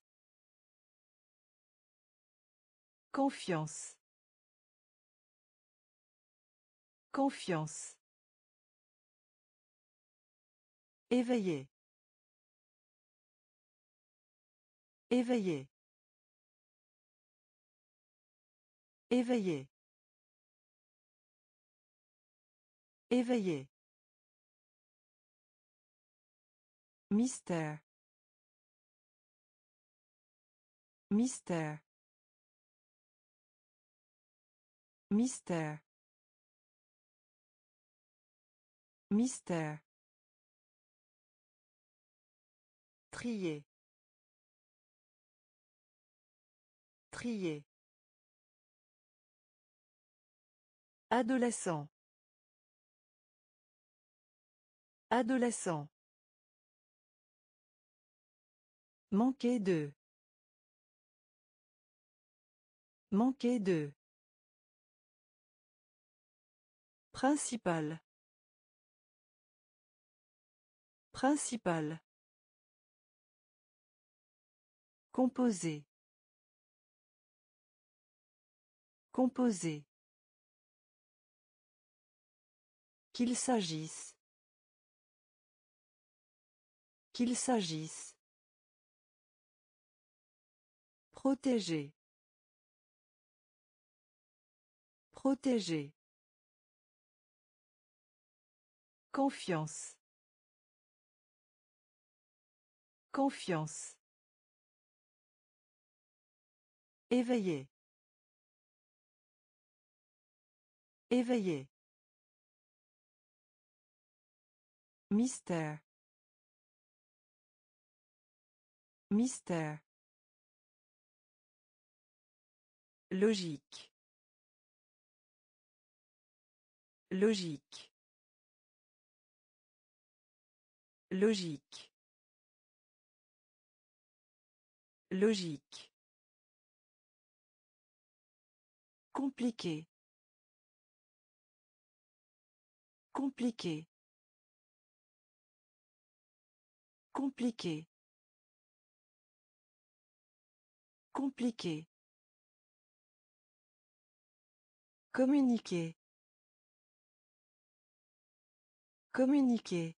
Confiance. Confiance. Éveillé. Éveillé. Éveillé. Éveillé. Mystère. Mystère. Mystère. Mystère. Trier. Trier. Adolescent. Adolescent. Manquer de. Manquer de. Principal. Principal. Composé. Composé. Qu'il s'agisse. Qu'il s'agisse. Protéger. Protéger. Confiance. Confiance. Éveillé. Éveillé. Mystère. Mystère. Logique. Logique. Logique. Logique. Compliqué. Compliqué. Compliqué. Compliqué. Communiquer. Communiquer.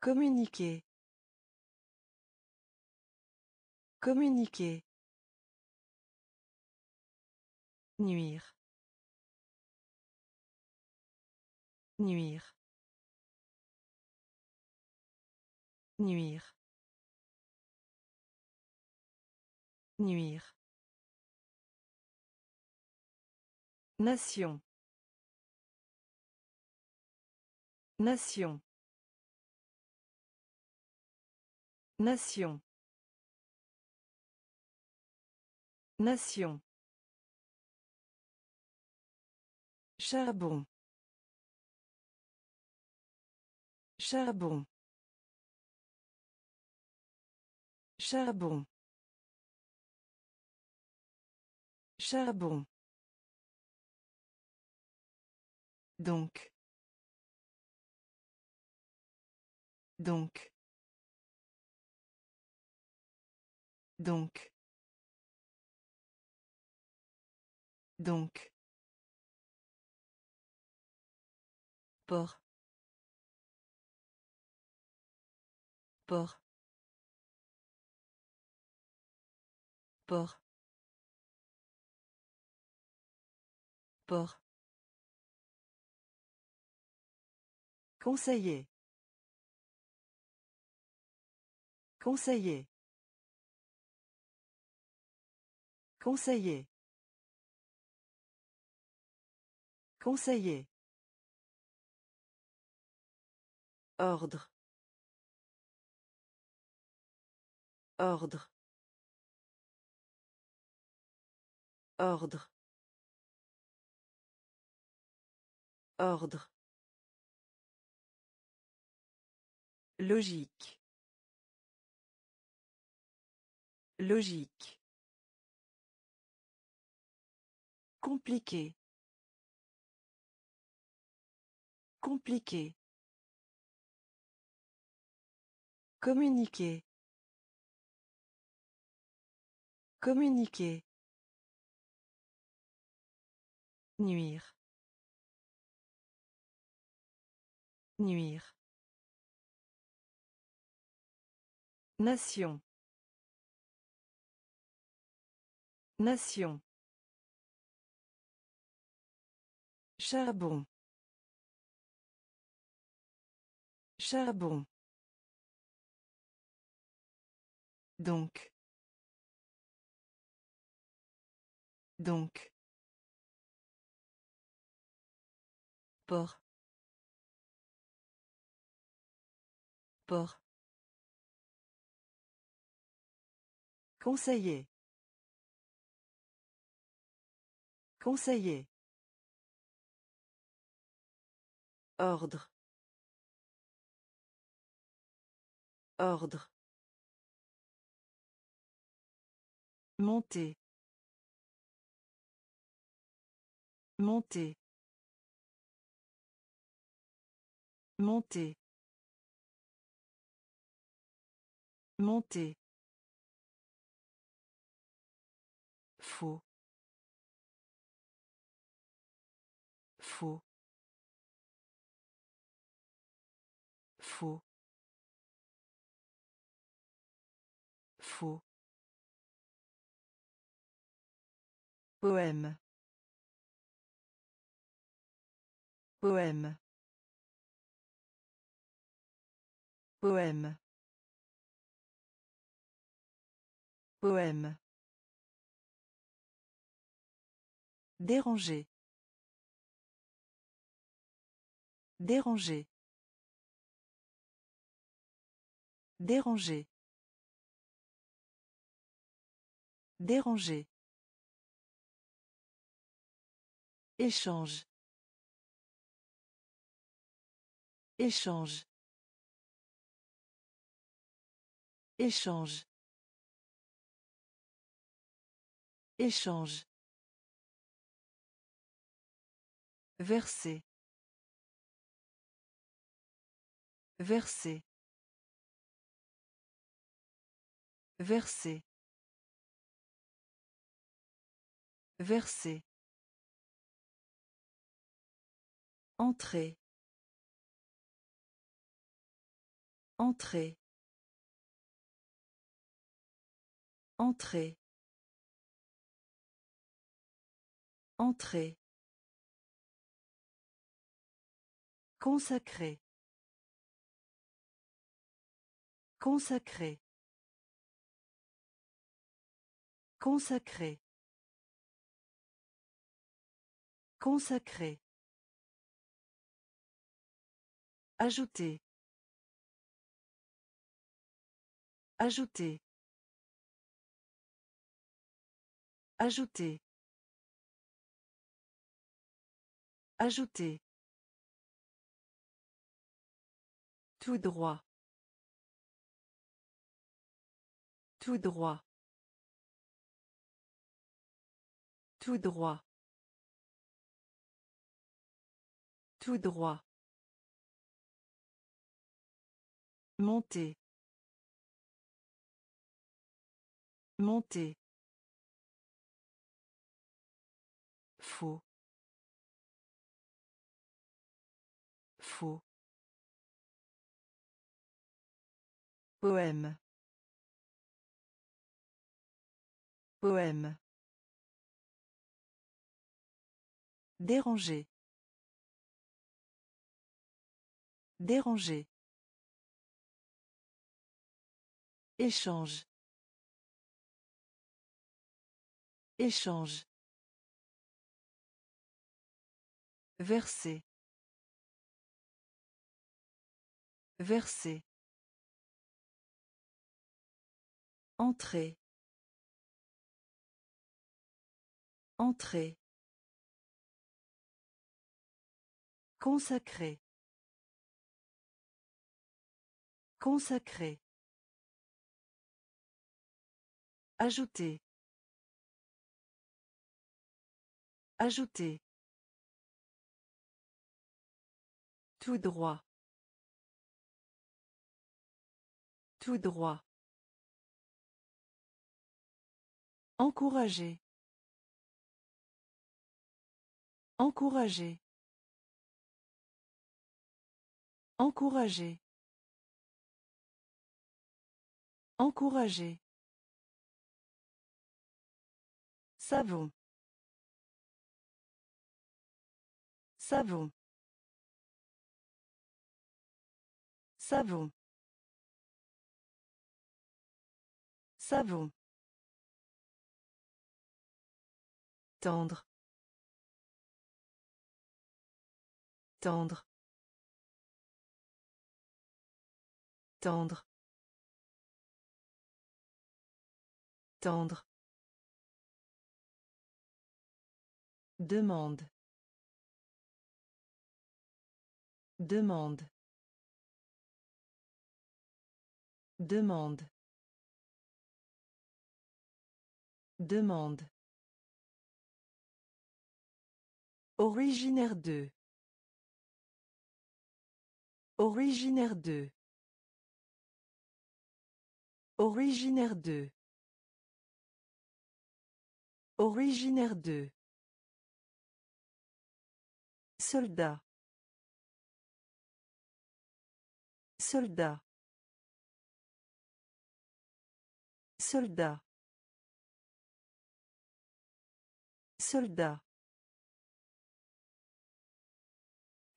Communiquer. Communiquer. Nuire. Nuire. Nuire. Nuire. Nation. Nation. Nation. Nation. Charbon. Charbon. Charbon. Charbon. Donc. Donc. Donc. Donc. Port. Port. Port. Port. Conseiller. Conseiller. Conseiller. Conseiller. Ordre. Ordre. Ordre. Ordre. Logique. Logique. Compliqué. Compliqué. Communiquer. Communiquer. Nuire. Nuire. Nation. Nation. Charbon. Charbon. Donc. Donc. Port. Port. Conseiller. Conseiller. Ordre. Ordre. Monter. Monter. Monter. Monter. Faux. Faux. Faux. Faux. Poème. Poème. Poème. Poème. Déranger. Déranger. Déranger. Déranger. Échange. Échange. Échange. Échange. Verser. Verser. Verser. Verser. Entrée. Entrée. Entrée. Entrée. Consacré. Consacré. Consacré. Consacré. Ajouter. Ajouter. Ajouter. Ajouter. Tout droit. Tout droit. Tout droit. Tout droit. Monter. Monter. Faux. Faux. Poème. Poème. Déranger. Déranger. Échange. Échange. Verser. Verser. Entrée. Entrée. Consacré. Consacré. Ajouter. Ajouter. Tout droit. Tout droit. Encourager. Encourager. Encourager. Encourager. Savon. Savon. Savon. Savon. Tendre. Tendre. Tendre. Tendre. Demande. Demande. Demande. Demande. Originaire de. Originaire de. Originaire de. Originaire de. Soldat. Soldat. Soldat. Soldat.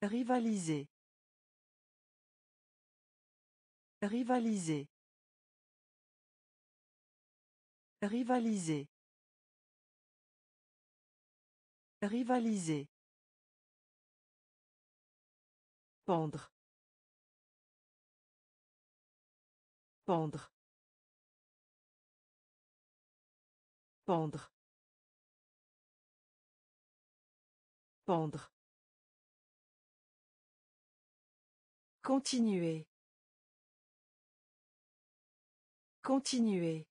Rivaliser. Rivaliser. Rivaliser. Rivaliser. Pendre. Pendre. Pendre. Pendre. Continuer. Continuer.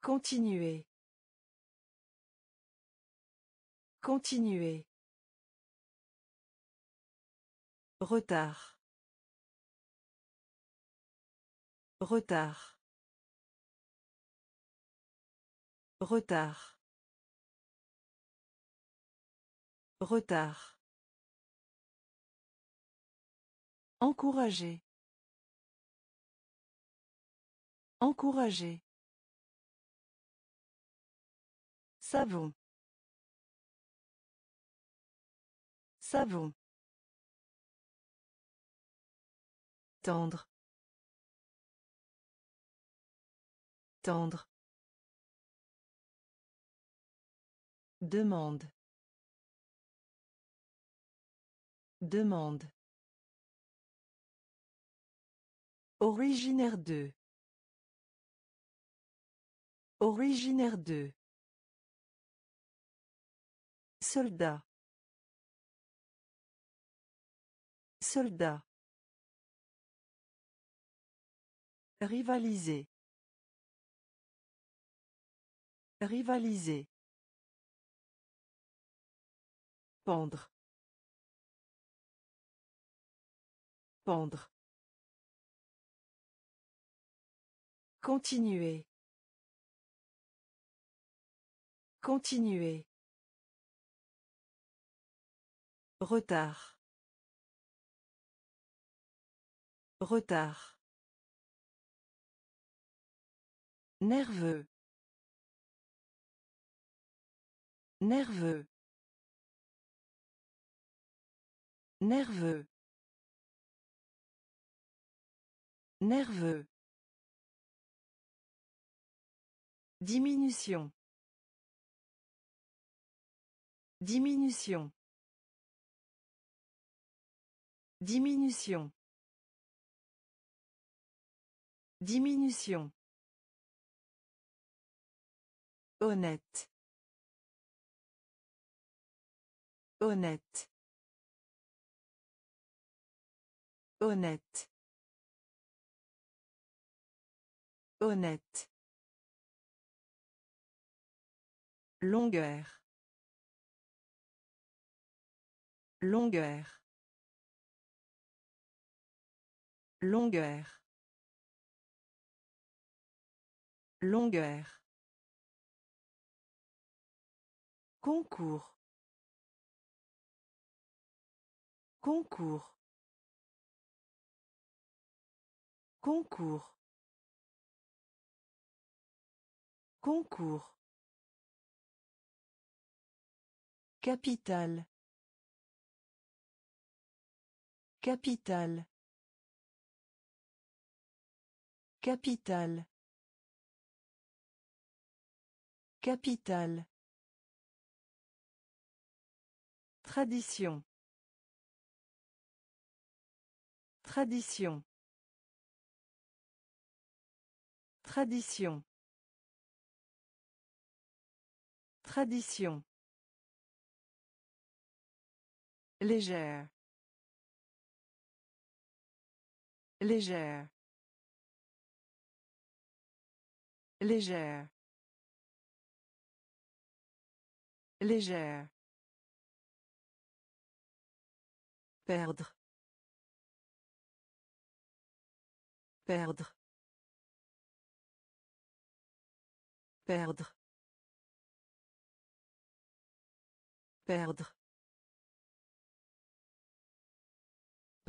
Continuer. Continuer. Retard. Retard. Retard. Retard. Encourager. Encourager. Savon. Savon. Tendre. Tendre. Demande. Demande. Originaire de. Originaire de. Soldat. Soldat. Rivaliser. Rivaliser. Pendre. Pendre. Continuer. Continuer. Retard. Retard. Nerveux. Nerveux. Nerveux. Nerveux. Diminution. Diminution. Diminution. Diminution. Honnête. Honnête. Honnête. Honnête. Longueur. Longueur. Longueur. Longueur. Concours. Concours. Concours. Concours. Capital. Capital. Capital. Capital. Tradition. Tradition. Tradition. Tradition. Légère. Légère. Légère. Légère. Perdre. Perdre. Perdre. Perdre.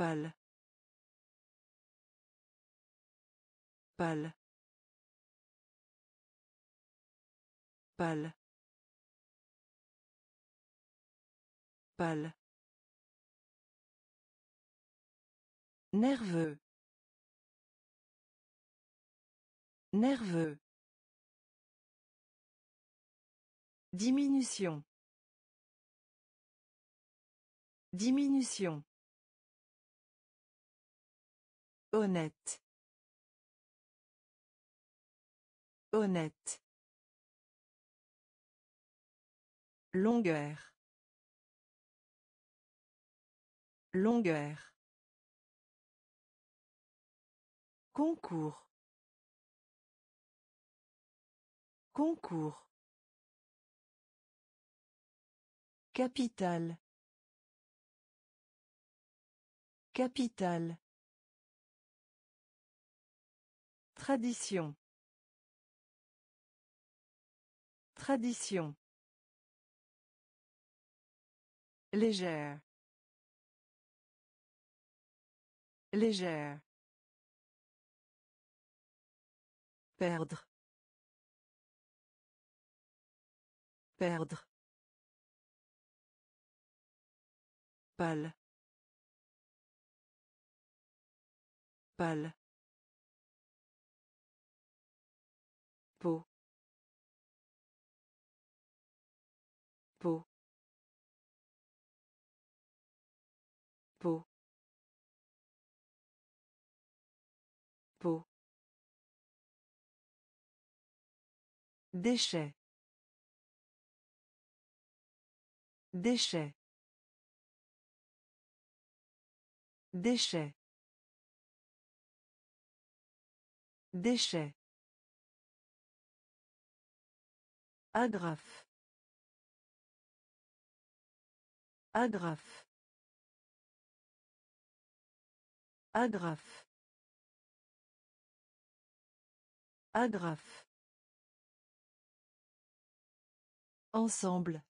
Pâle. Pâle. Pâle. Pâle. Nerveux. Nerveux. Diminution. Diminution. Honnête. Honnête. Longueur. Longueur. Concours. Concours. Capital. Capital. Tradition. Tradition. Légère. Légère. Perdre. Perdre. Pâle. Pâle. Déchets. Déchets. Déchets. Déchets. Agrafe. Agrafe. Agrafe. Agrafe. Ensemble.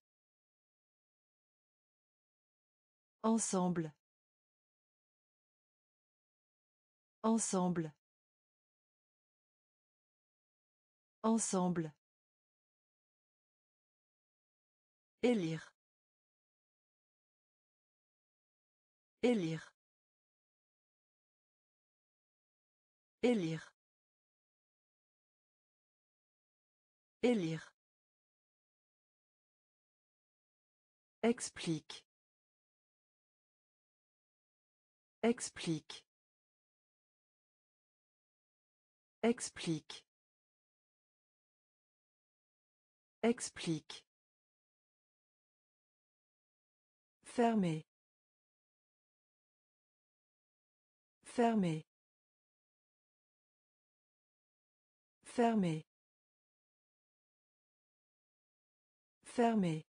Ensemble. Ensemble. Ensemble. Élire. Élire. Élire. Élire. Explique. Explique. Explique. Explique. Fermé. Fermé. Fermé. Fermé.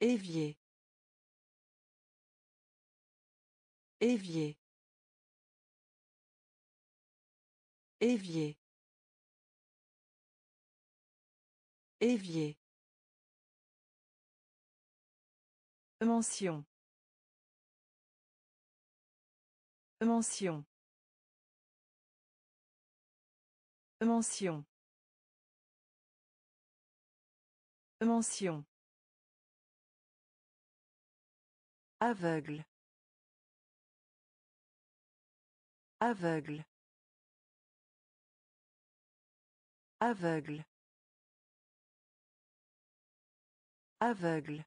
Évier. Évier. Évier. Évier. Mention. Mention. Mention. Mention. Aveugle. Aveugle. Aveugle. Aveugle.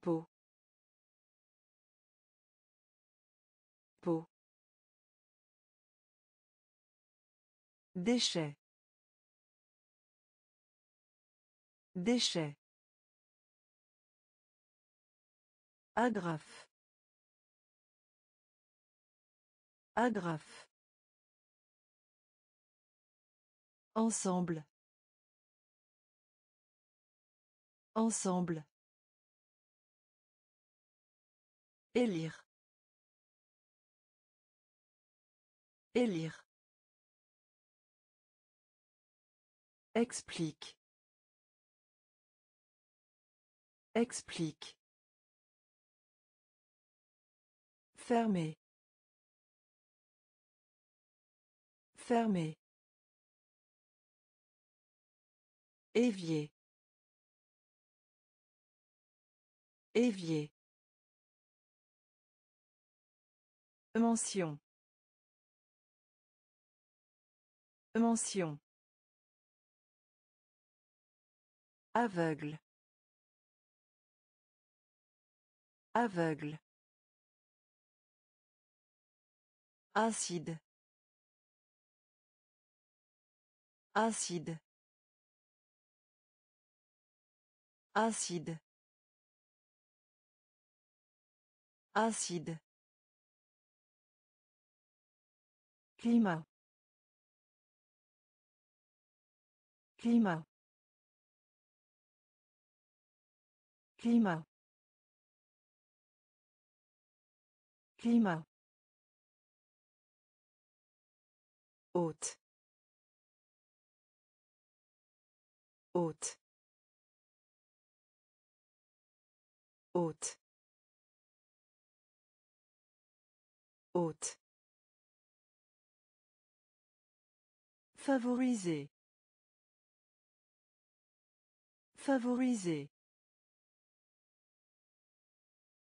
Peau. Peau. Déchet. Déchet. Agrafe. Agrafe. Ensemble. Ensemble. Élire. Élire. Explique. Explique. Fermé. Fermé. Évier. Évier. Mention. Mention. Aveugle. Aveugle. Acide. Acide. Acide. Acide. Climat. Climat. Climat. Climat. Haute. Haute. Haute. Haute. Favoriser. Favoriser.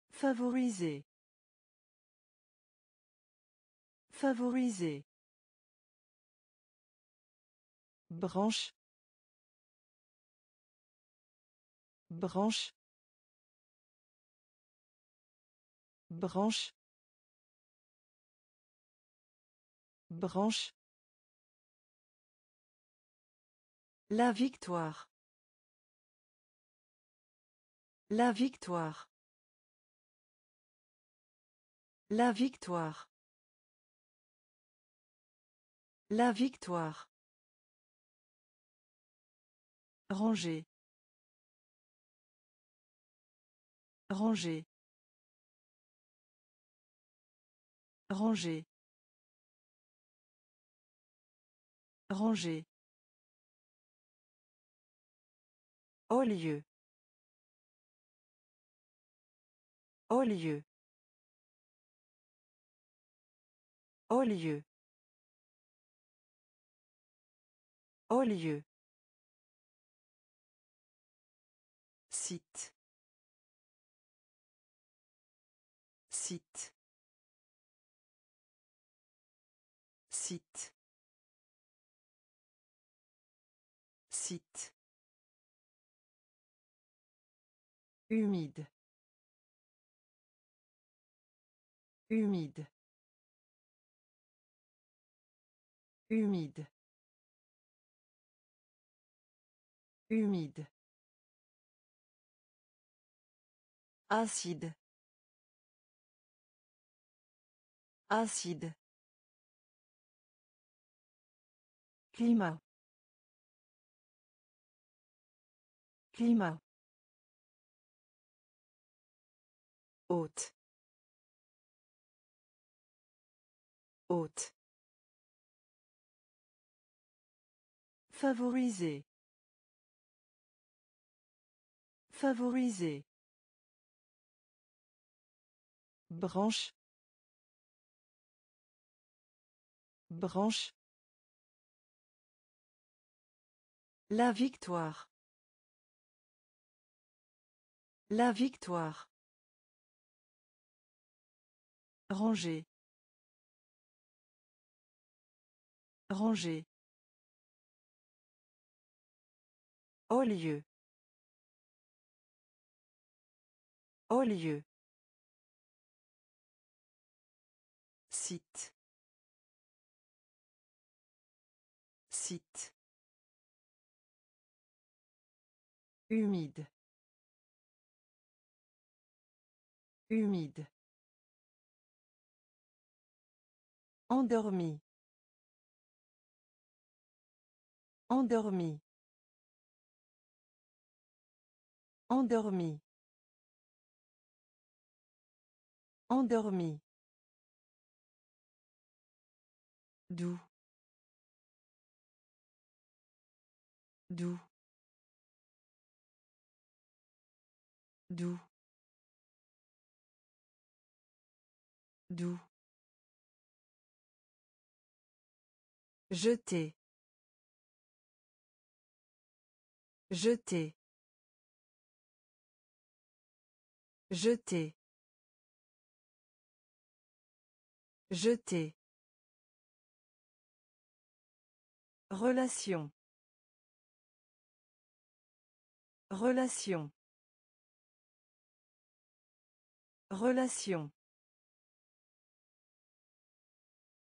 Favoriser. Favoriser. Branche. Branche. Branche. Branche. La victoire. La victoire. La victoire. La victoire. Ranger. Ranger. Ranger. Ranger. Au lieu. Au lieu. Au lieu. Au lieu. Site. Site. Site. Site. Humide. Humide. Humide. Humide. Acide. Acide. Climat. Climat. Haute. Haute. Favoriser. Favoriser. Branche. Branche. La victoire. La victoire. Ranger. Ranger. Au lieu. Au lieu. Site. Humide. Humide. Endormi. Endormi. Endormi. Endormi. Doux. Doux. Doux. Doux. Jeter. Jeter. Jeter. Jeter. Relation. Relation. Relation.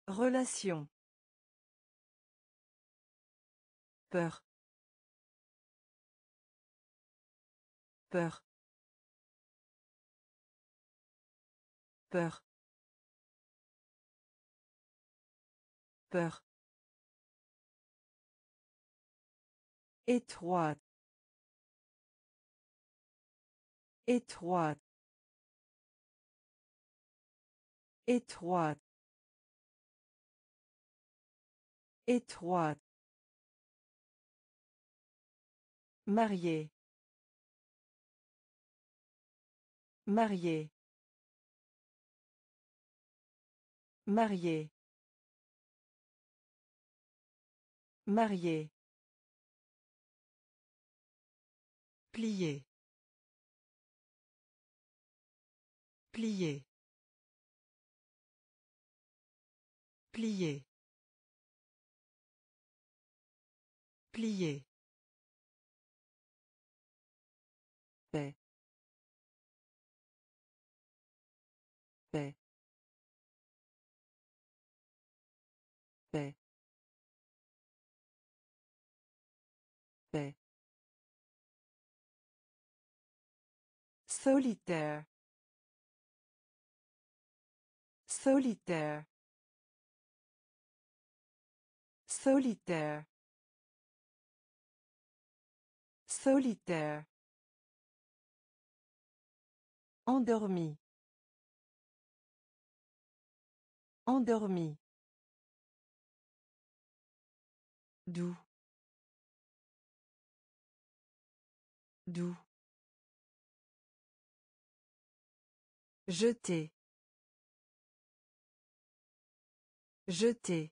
Relation. Peur. Peur. Peur. Peur. Étroite. Étroite. Étroite. Étroite. Marié. Marié. Marié. Marié. Plier. Plier. Plier. Plier. Solitaire. Solitaire. Solitaire. Solitaire. Endormi. Endormi. Doux. Doux. Jeter. Jeter.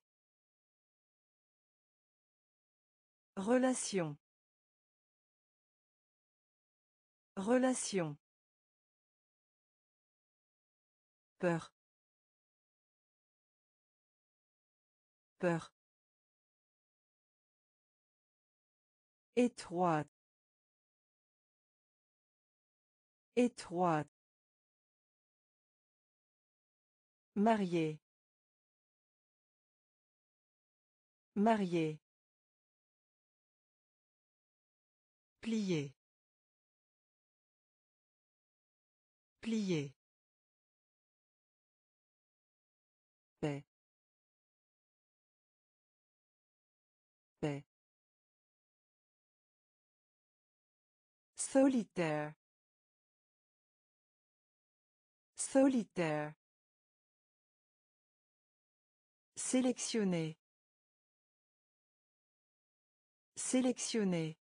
Relation. Relation. Peur. Peur. Étroite. Étroite. Marié. Marié. Plier. Plier. Paix. Paix. Solitaire. Solitaire. Sélectionner. Sélectionner.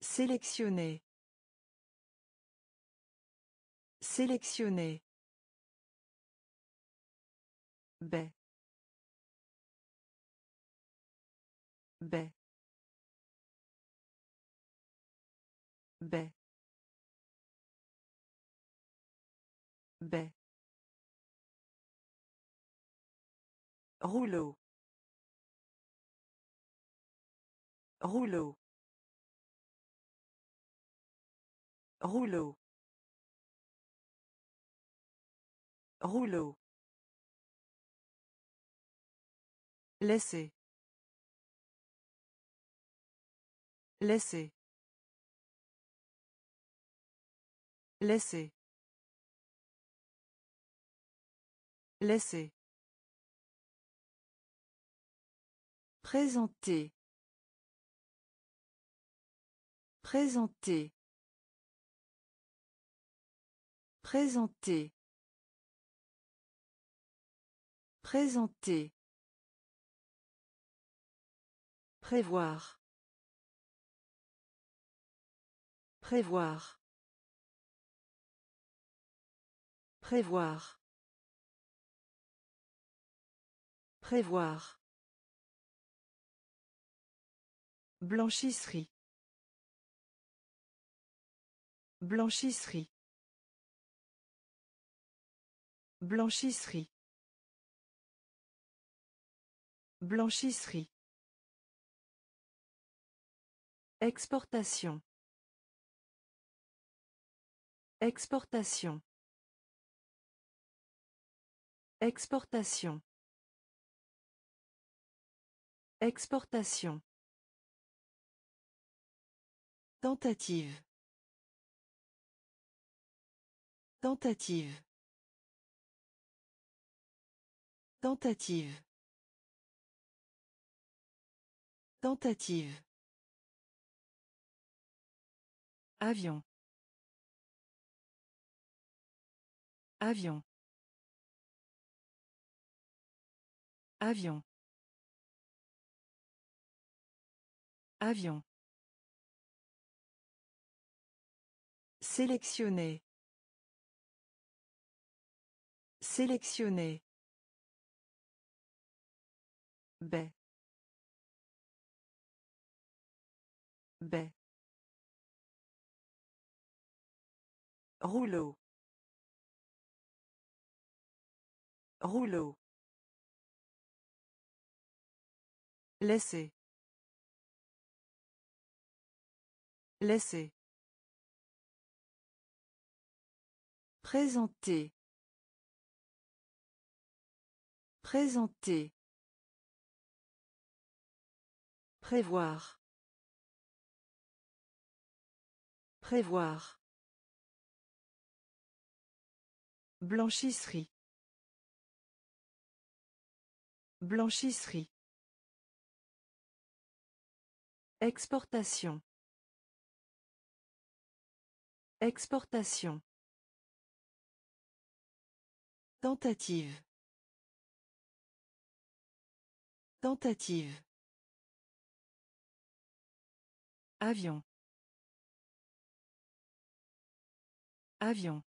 Sélectionner. Sélectionner. Baie. Baie. Baie. Rouleau. Rouleau. Rouleau. Rouleau. Laissez. Laissez. Laissez. Laissez. Présenter. Présenter. Présenter. Présenter. Prévoir. Prévoir. Prévoir. Prévoir. Blanchisserie. Blanchisserie. Blanchisserie. Blanchisserie. Exportation. Exportation. Exportation. Exportation. Tentative. Tentative. Tentative. Tentative. Avion. Avion. Avion. Avion. Sélectionner. Sélectionner. Baie. Baie. Rouleau. Rouleau. Laissez. Laissez. Présenter. Présenter. Prévoir. Prévoir. Blanchisserie. Blanchisserie. Exportation. Exportation. Tentative. Tentative. Avion. Avion.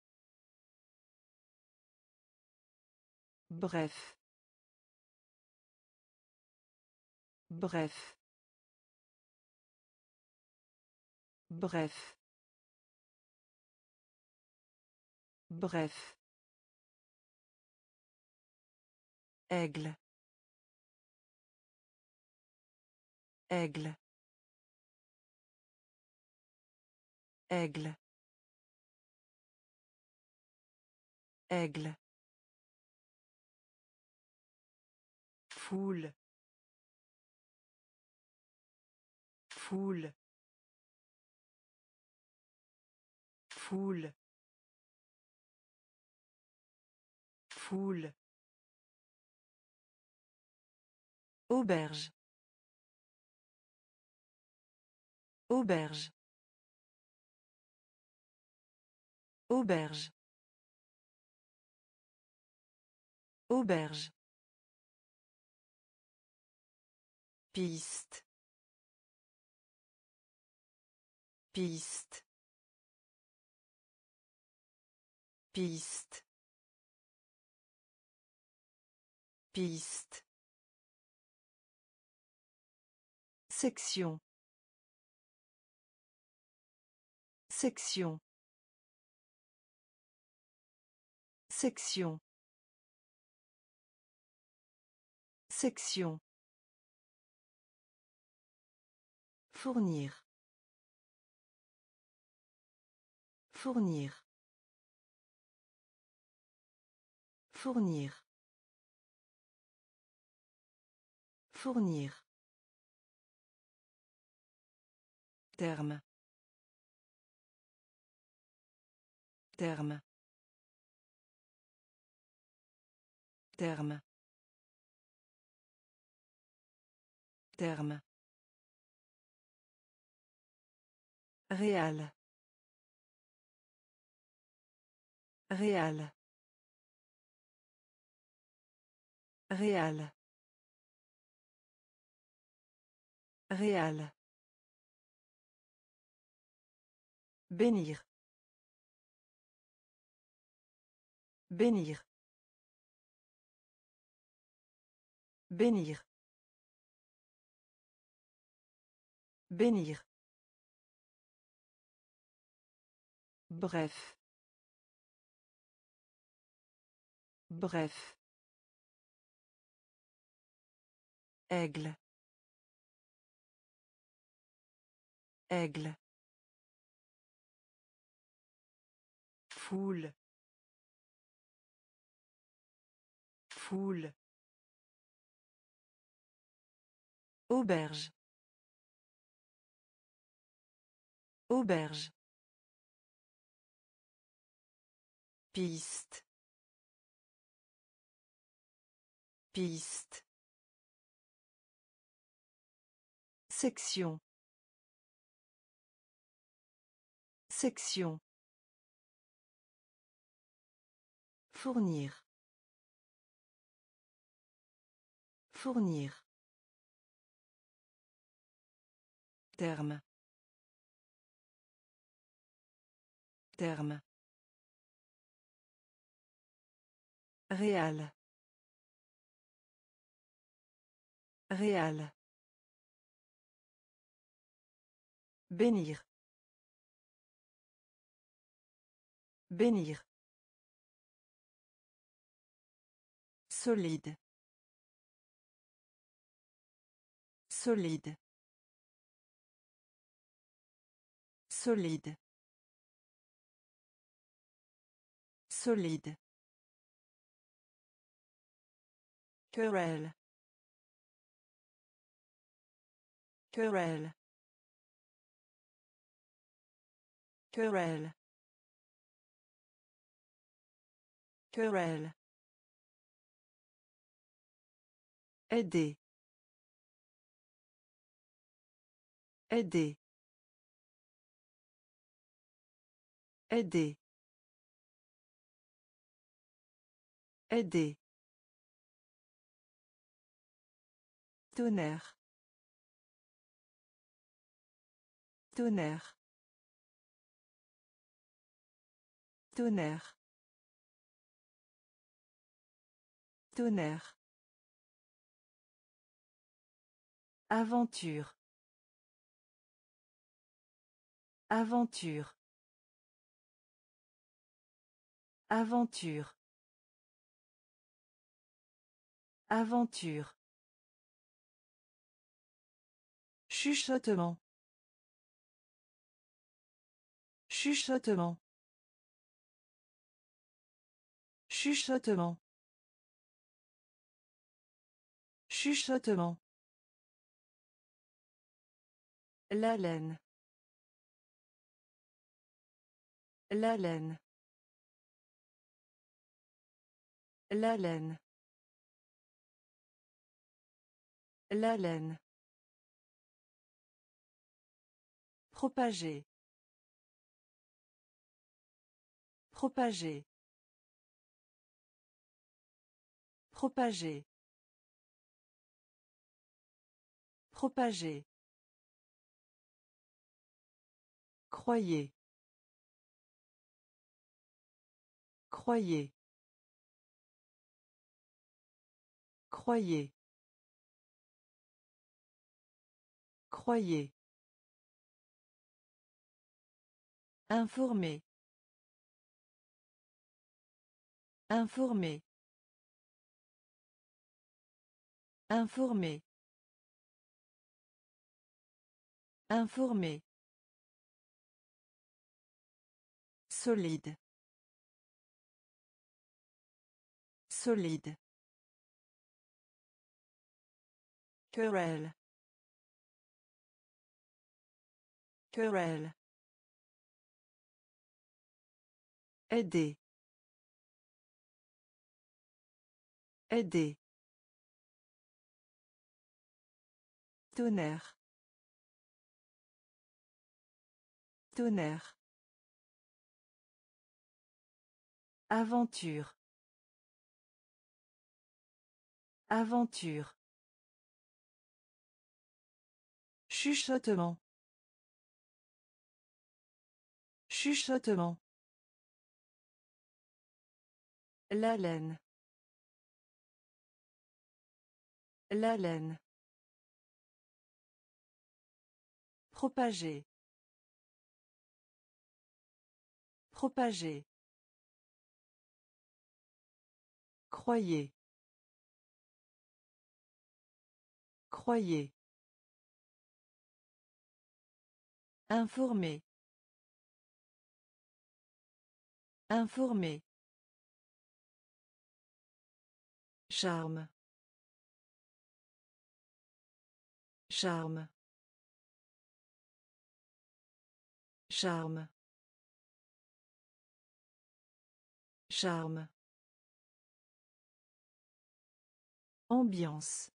Bref. Bref. Bref. Bref. Aigle. Aigle. Aigle. Aigle. Foule. Foule. Foule. Foule. Auberge. Auberge. Auberge. Auberge. Piste. Piste. Piste. Piste. Section. Section. Section. Section. Fournir. Fournir. Fournir. Fournir. Terme. Terme. Terme. Terme. Réal. Réal. Réal. Réal. Bénir. Bénir. Bénir. Bénir. Bref. Bref. Aigle. Aigle. Foule. Foule. Auberge. Auberge. Piste. Piste. Section. Section. Fournir. Fournir. Terme. Terme. Réal. Réal. Bénir. Bénir. Solide. Solide. Solide. Solide. Querelle. Querelle. Querelle. Querelle. Aider. Aider. Aider. Aider. Tonnerre. Tonnerre. Tonnerre. Tonnerre. Aventure. Aventure. Aventure. Aventure. Chuchotement. Chuchotement. Chuchotement. Chuchotement. La laine. La laine. La laine. La laine. Propager. Propager. Propager. Propager. Croyez. Croyez. Croyez. Croyez. Informer. Informer. Informer. Informer. Solide. Solide. Querelle. Querelle. Aider. Aider. Tonnerre. Tonnerre. Aventure. Aventure. Chuchotement. Chuchotement. La laine. La laine. Propager. Propager. Croyez. Croyez. Informer. Informer. Charme. Charme. Charme. Charme. Ambiance.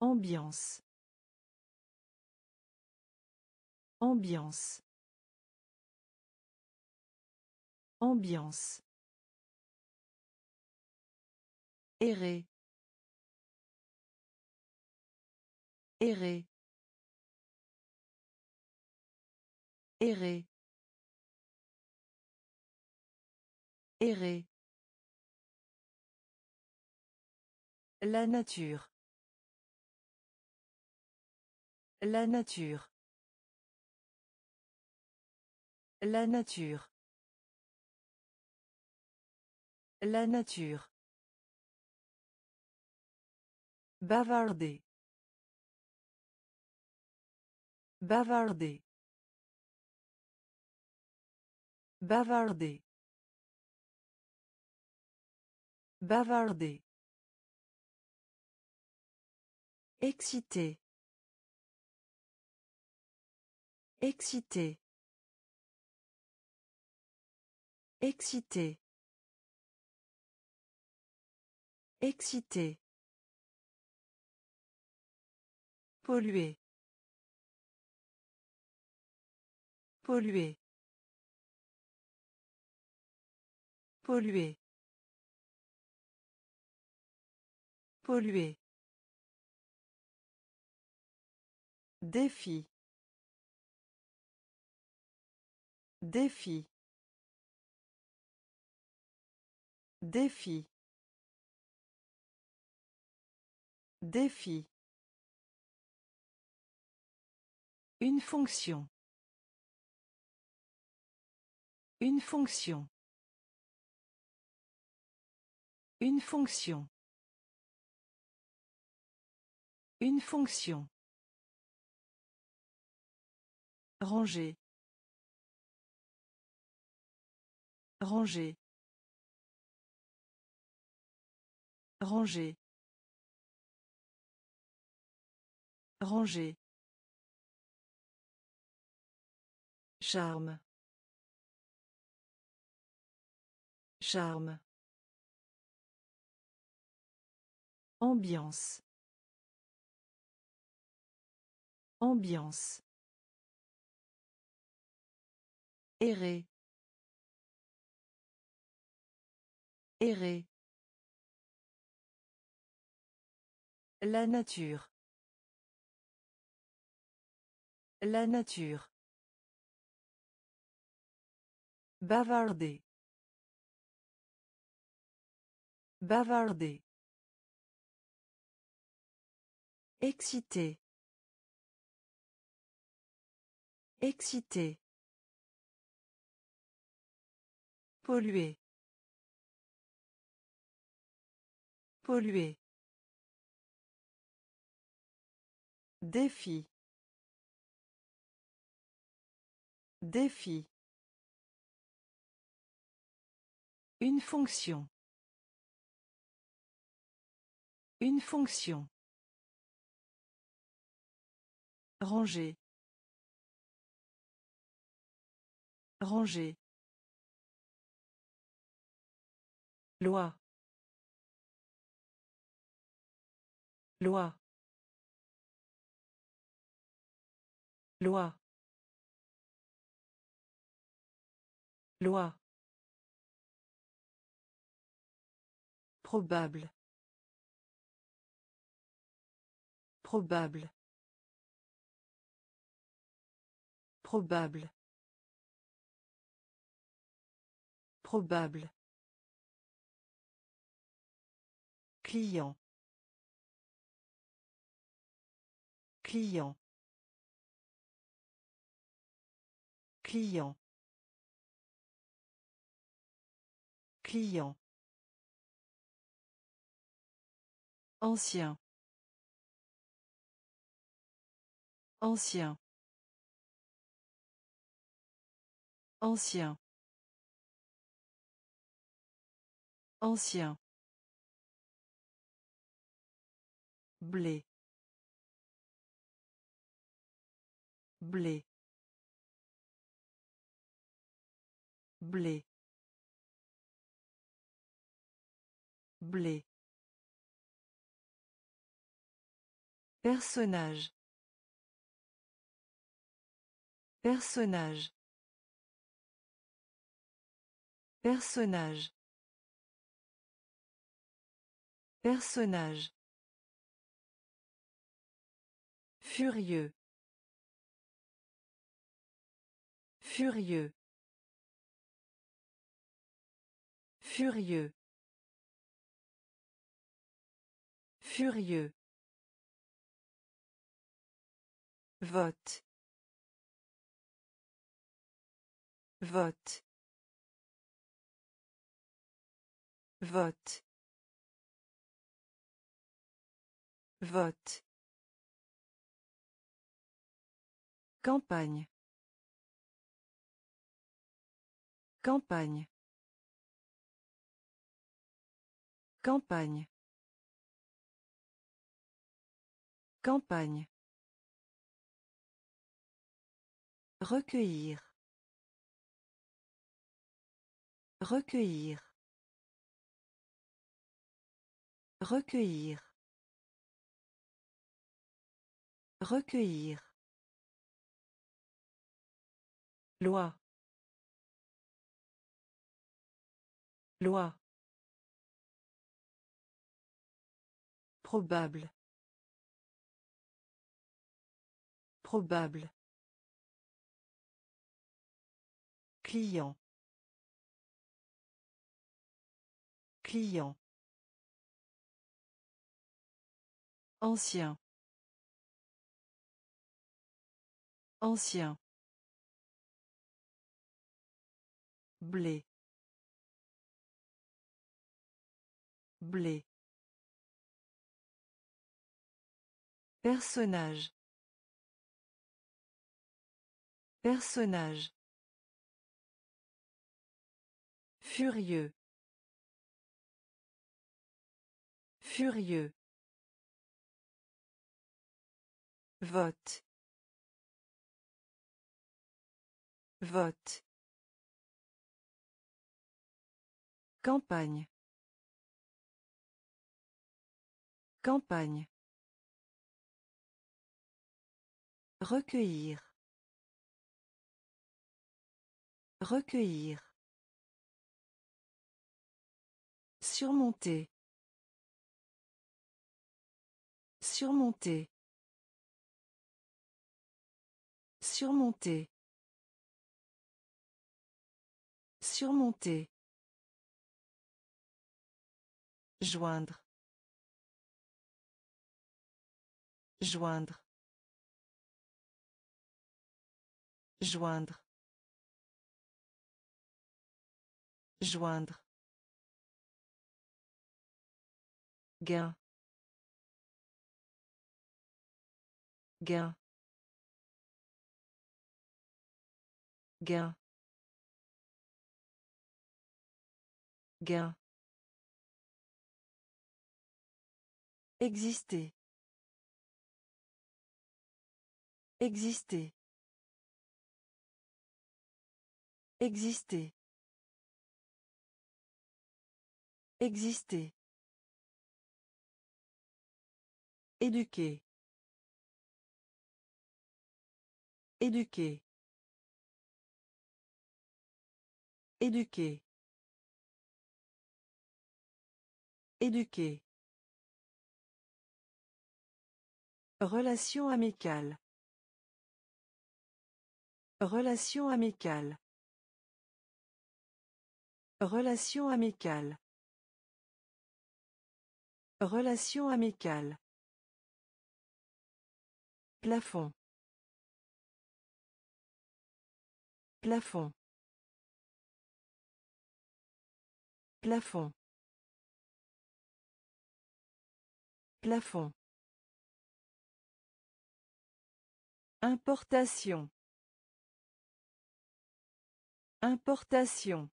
Ambiance. Ambiance. Ambiance. Errer. Errer. Errer. Errer. La nature. La nature. La nature. La nature. Bavarder. Bavarder. Bavarder. Bavarder. Excité. Excité. Excité. Excité. Polluer. Polluer. Polluer. Polluer. Défi. Défi. Défi. Défi. Une fonction. Une fonction. Une fonction. Une fonction. Ranger. Ranger. Ranger. Ranger. Charme. Charme. Ambiance. Ambiance. Errer. Errer. La nature. La nature. Bavarder. Bavarder. Excité. Excité. Polluer. Polluer. Défi. Défi. Une fonction. Une fonction. Ranger. Ranger. Loi. Loi. Loi. Loi. Probable. Probable. Probable. Probable. Client. Client. Client. Client. Ancien. Ancien. Ancien. Ancien. Blé. Blé. Blé. Blé. Personnage. Personnage. Personnage. Personnage. Furieux. Furieux. Furieux. Furieux. Vote. Vote. Vote. Vote. Campagne. Campagne. Campagne. Campagne. Recueillir. Recueillir. Recueillir. Recueillir. Loi. Loi. Probable. Probable. Client. Client. Ancien. Ancien. Blé. Blé. Personnage. Personnage. Furieux. Furieux. Vote. Vote. Campagne. Campagne. Recueillir. Recueillir. Surmonter. Surmonter. Surmonter. Surmonter. Joindre. Joindre. Joindre. Joindre. Gain. Gain. Gain. Gain. Exister. Exister. Exister. Exister. Éduquer. Éduquer. Éduquer. Éduquer. Relation amicale. Relation amicale. Relation amicale. Relation amicale. Plafond. Plafond. Plafond. Plafond. Importation. Importation.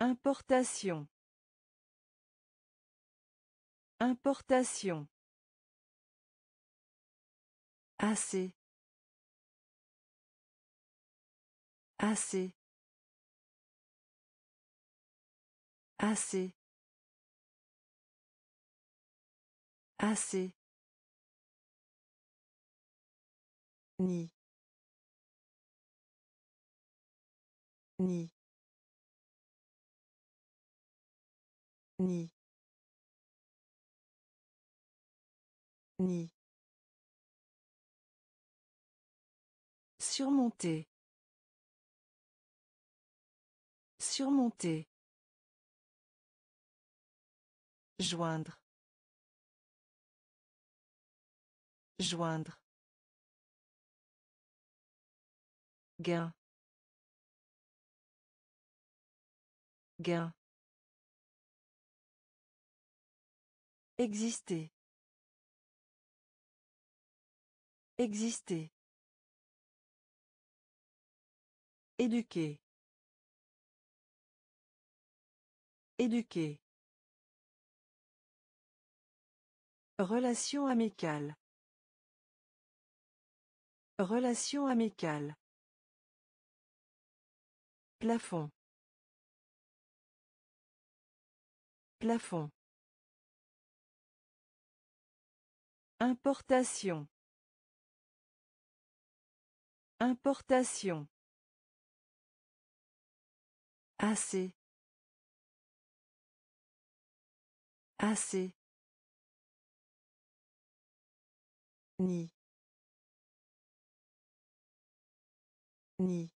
Importation. Importation. Assez. Assez. Assez. Assez. Ni. Ni. Ni. Ni. Surmonter. Surmonter. Joindre. Joindre. Gain. Gain. Exister. Exister. Éduquer. Éduquer. Relation amicale. Relation amicale. Plafond. Plafond. Importation. Importation. Assez. Assez. Ni. Ni.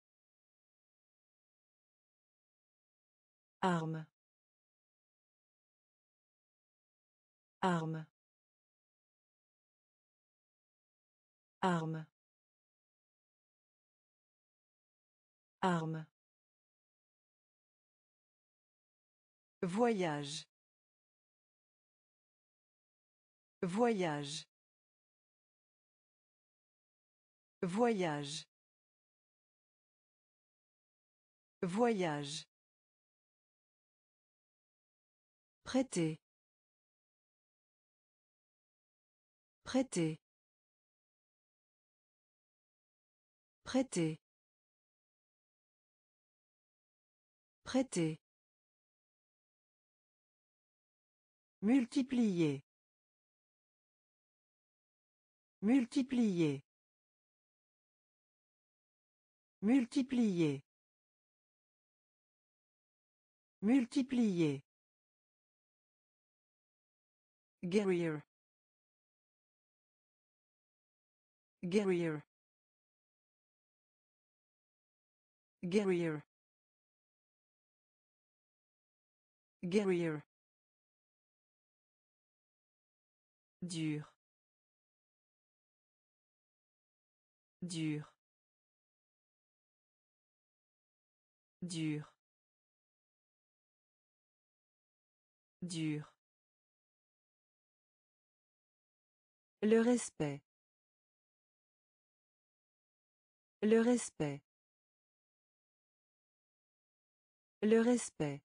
Arme. Arme. Arme. Arme. Voyage. Voyage. Voyage. Voyage. Prêter. Prêter. Prêter. Prêter. Multiplier. Multiplier. Multiplier. Multiplier. Guerrier. Guerrier. Guerrier. Guerrier. dur dur dur dur le respect le respect le respect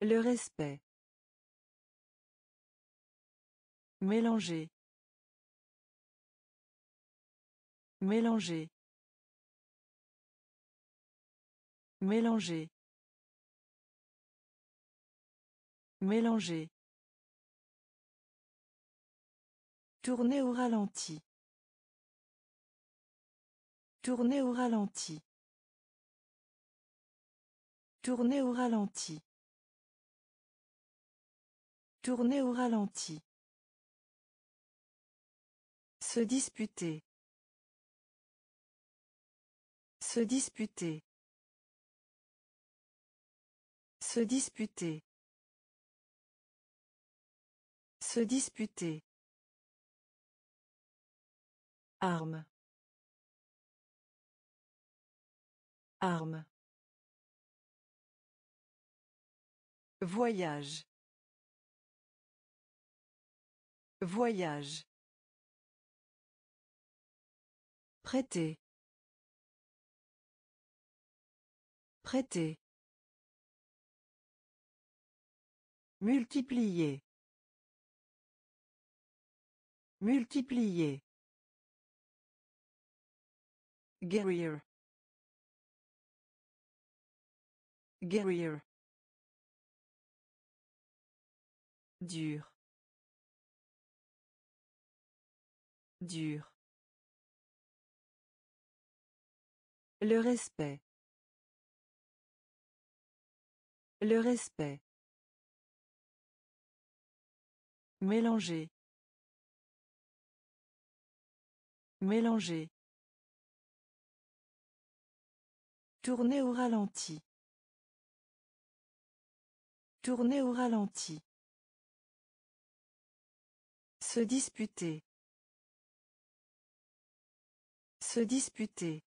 le respect Mélanger. Mélanger. Mélanger. Mélanger. Tourner au ralenti. Tourner au ralenti. Tourner au ralenti. Tourner au ralenti. Se disputer. Se disputer. Se disputer. Se disputer. Arme. Arme. Voyage. Voyage. Prêter. Prêter. Multiplier. Multiplier. Guerrier. Guerrier. Dur. Dur. Le respect. Le respect. Mélanger. Mélanger. Tourner au ralenti. Tourner au ralenti. Se disputer. Se disputer.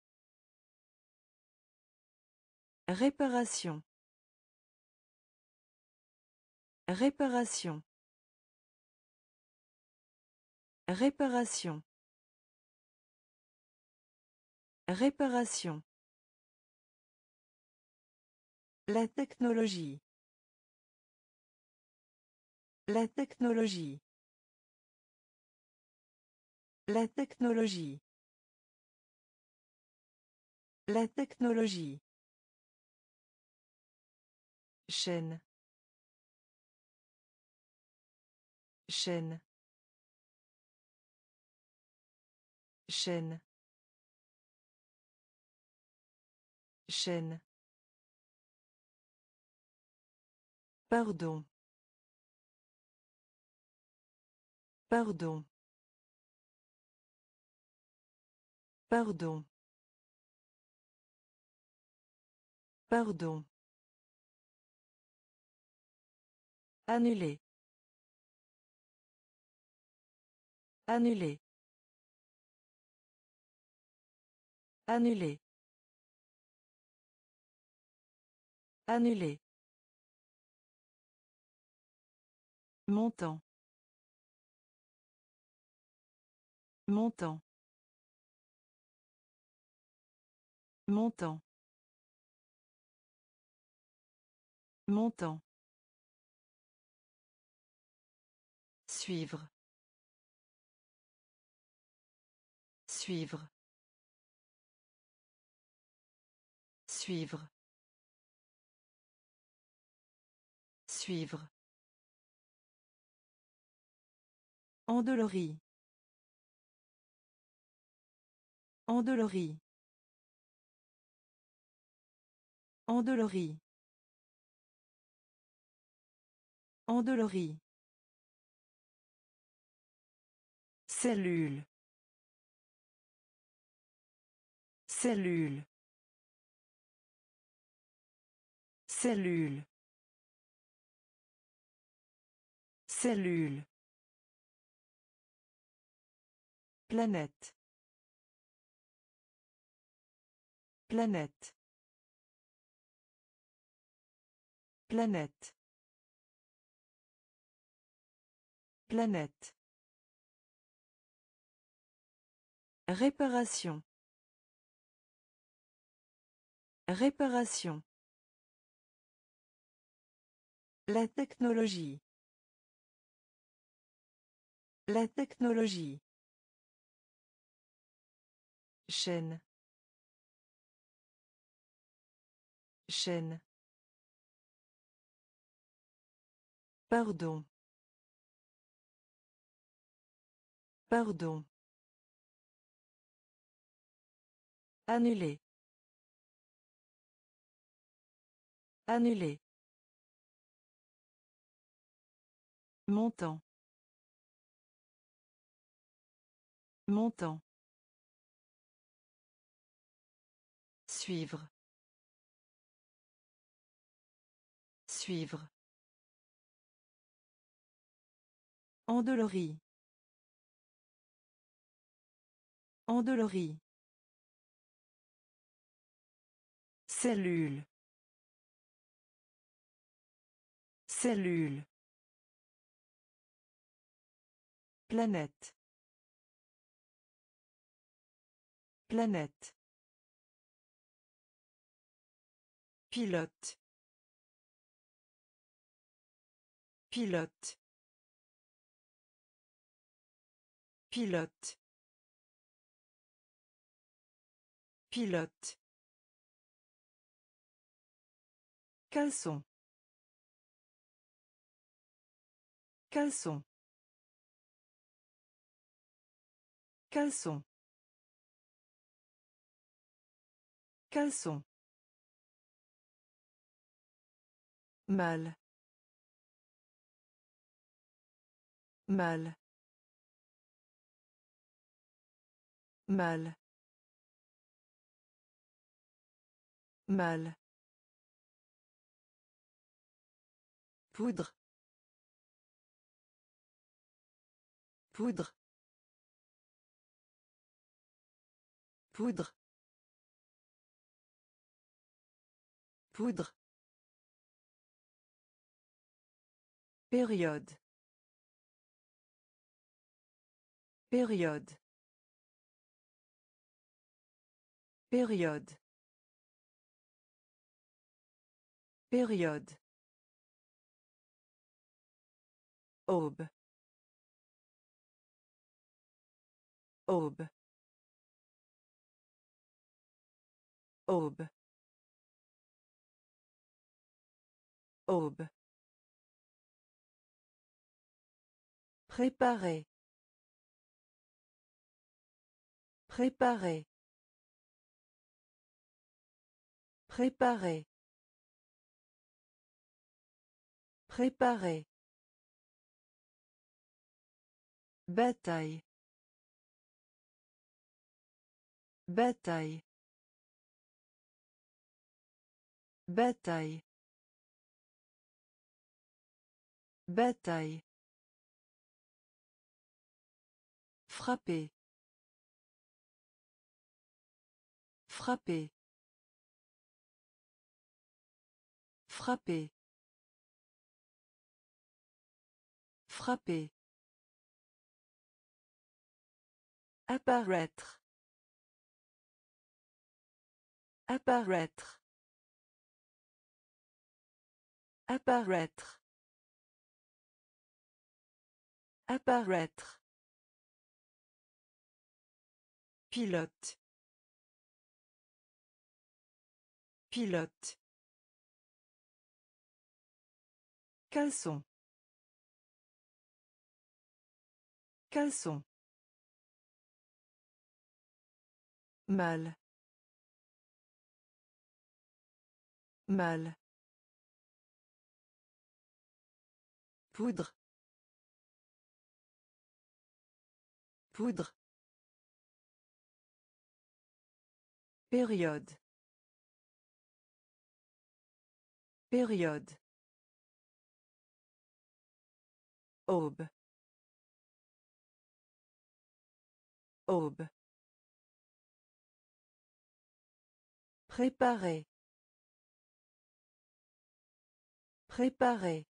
Réparation. Réparation. Réparation. Réparation. La technologie. La technologie. La technologie. La technologie. Chaîne. Chaîne. Chaîne. Chaîne. Pardon. Pardon. Pardon. Pardon. Annuler. Annuler. Annuler. Annuler. Montant. Montant. Montant. Montant. Suivre. Suivre. Suivre. Suivre. Endolorie. Endolorie. Endolori. Endolori. Cellule. Cellule. Cellule. Cellule. Planète. Planète. Planète. Planète. Réparation. Réparation. La technologie. La technologie. Chaîne. Chaîne. Pardon. Pardon. Annuler. Annuler. Montant. Montant. Suivre. Suivre. Endolori. Endolori. Cellule. Cellule. Planète. Planète. Pilote. Pilote. Pilote. Pilote. Caleçon. Caleçon. Caleçon. Caleçon. Mal. Mal. Mal. Mal. Poudre. Poudre. Poudre. Poudre. Période. Période. Période. Période. Aube. Aube. Aube. Aube. Préparer. Préparer. Préparer. Préparer. Bataille. Bataille. Bataille. Bataille. Frapper. Frapper. Frapper. Frapper. Apparaître. Apparaître. Apparaître. Apparaître. Pilote. Pilote. Caleçon. Caleçon. Mal. Mal. Poudre. Poudre. Période. Période. Aube. Aube. Préparer. Préparer.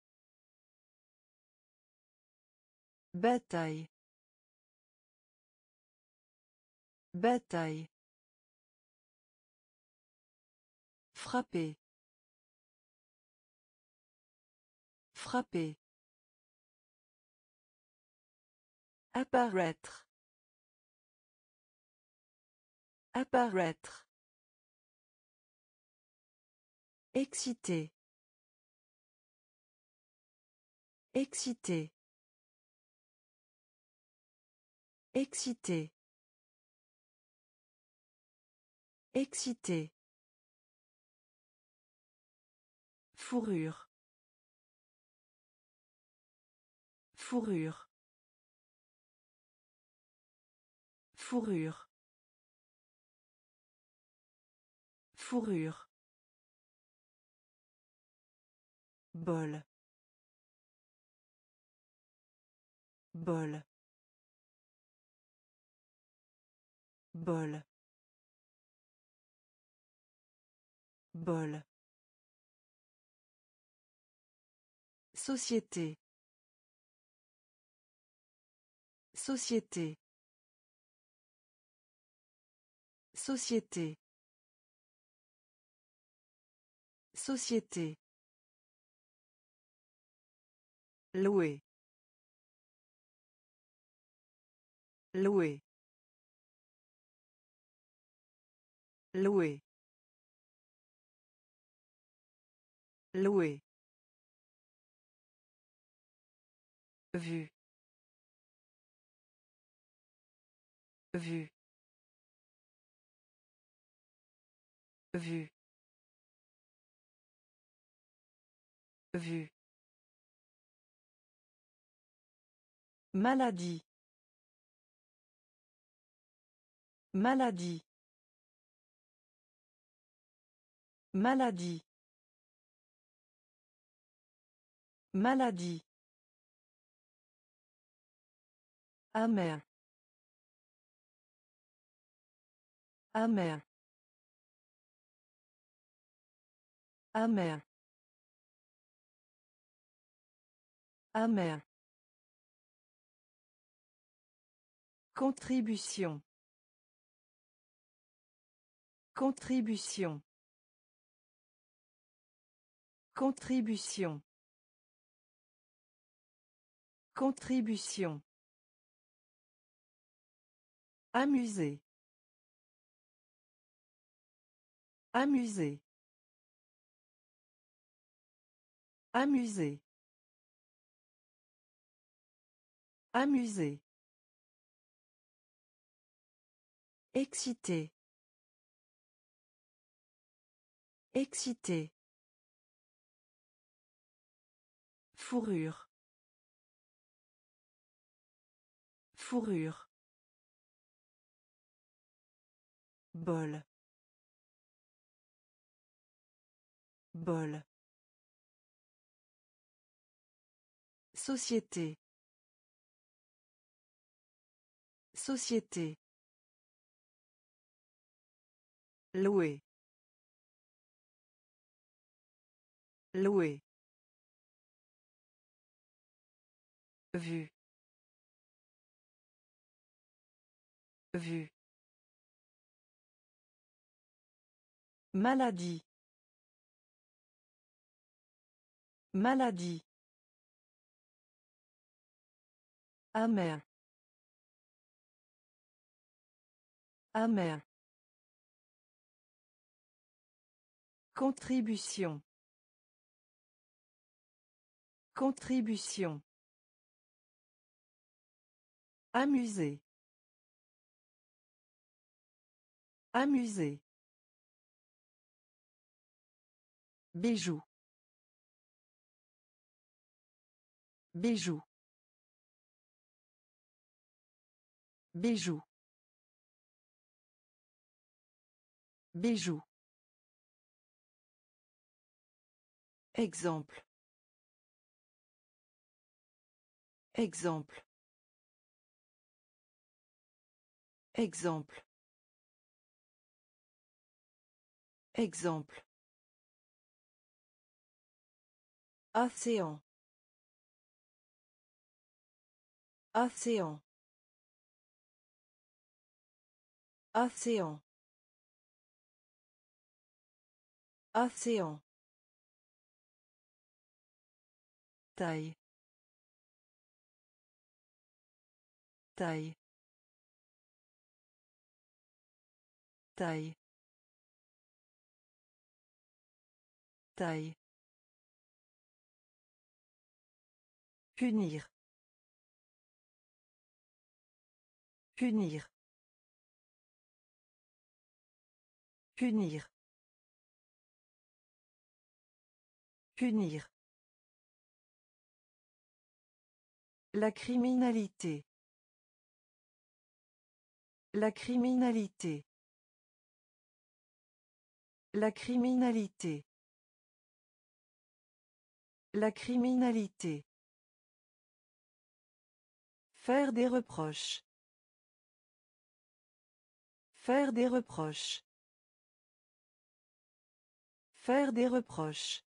Bataille. Bataille. Frapper. Frapper. Apparaître. Apparaître. Excité. Excité. Excité. Excité. Fourrure. Fourrure. Fourrure. Fourrure. Bol. Bol. Bol. Bol. Société. Société. Société. Société. Louer. Louer. Louer. Louer. Vue. Vue. Vue. Vue. Maladie. Maladie. Maladie. Maladie. Amer. Amer. Amer. Amer. Contribution. Contribution. Contribution. Contribution. Amuser. Amuser. Amuser. Amuser. Excité. Excité. Fourrure. Fourrure. Bol. Bol. Société. Société. Louer. Louer. Vue. Vue. Maladie. Maladie. Amer. Amer. Contribution. Contribution. Amuser. Amuser. Bijou. Bijou. Bijou. Bijou. Exemple. Exemple. Exemple. Exemple. Océan. Océan. Océan. Océan. taille taille taille taille punir punir punir punir La criminalité. La criminalité. La criminalité. La criminalité. Faire des reproches. Faire des reproches. Faire des reproches.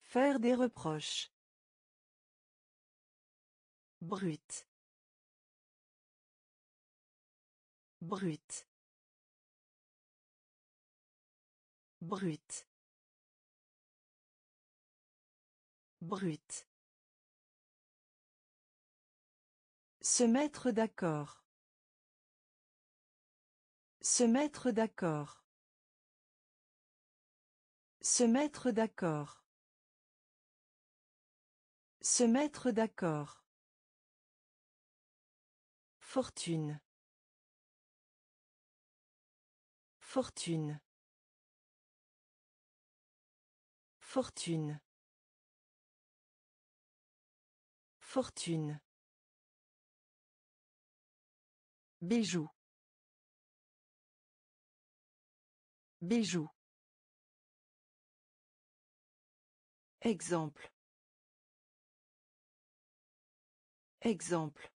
Faire des reproches. Brut. Brut. Brut. Brut. Se mettre d'accord. Se mettre d'accord. Se mettre d'accord. Se mettre d'accord. Fortune. Fortune. Fortune. Fortune. Bijou. Bijou. Exemple. Exemple.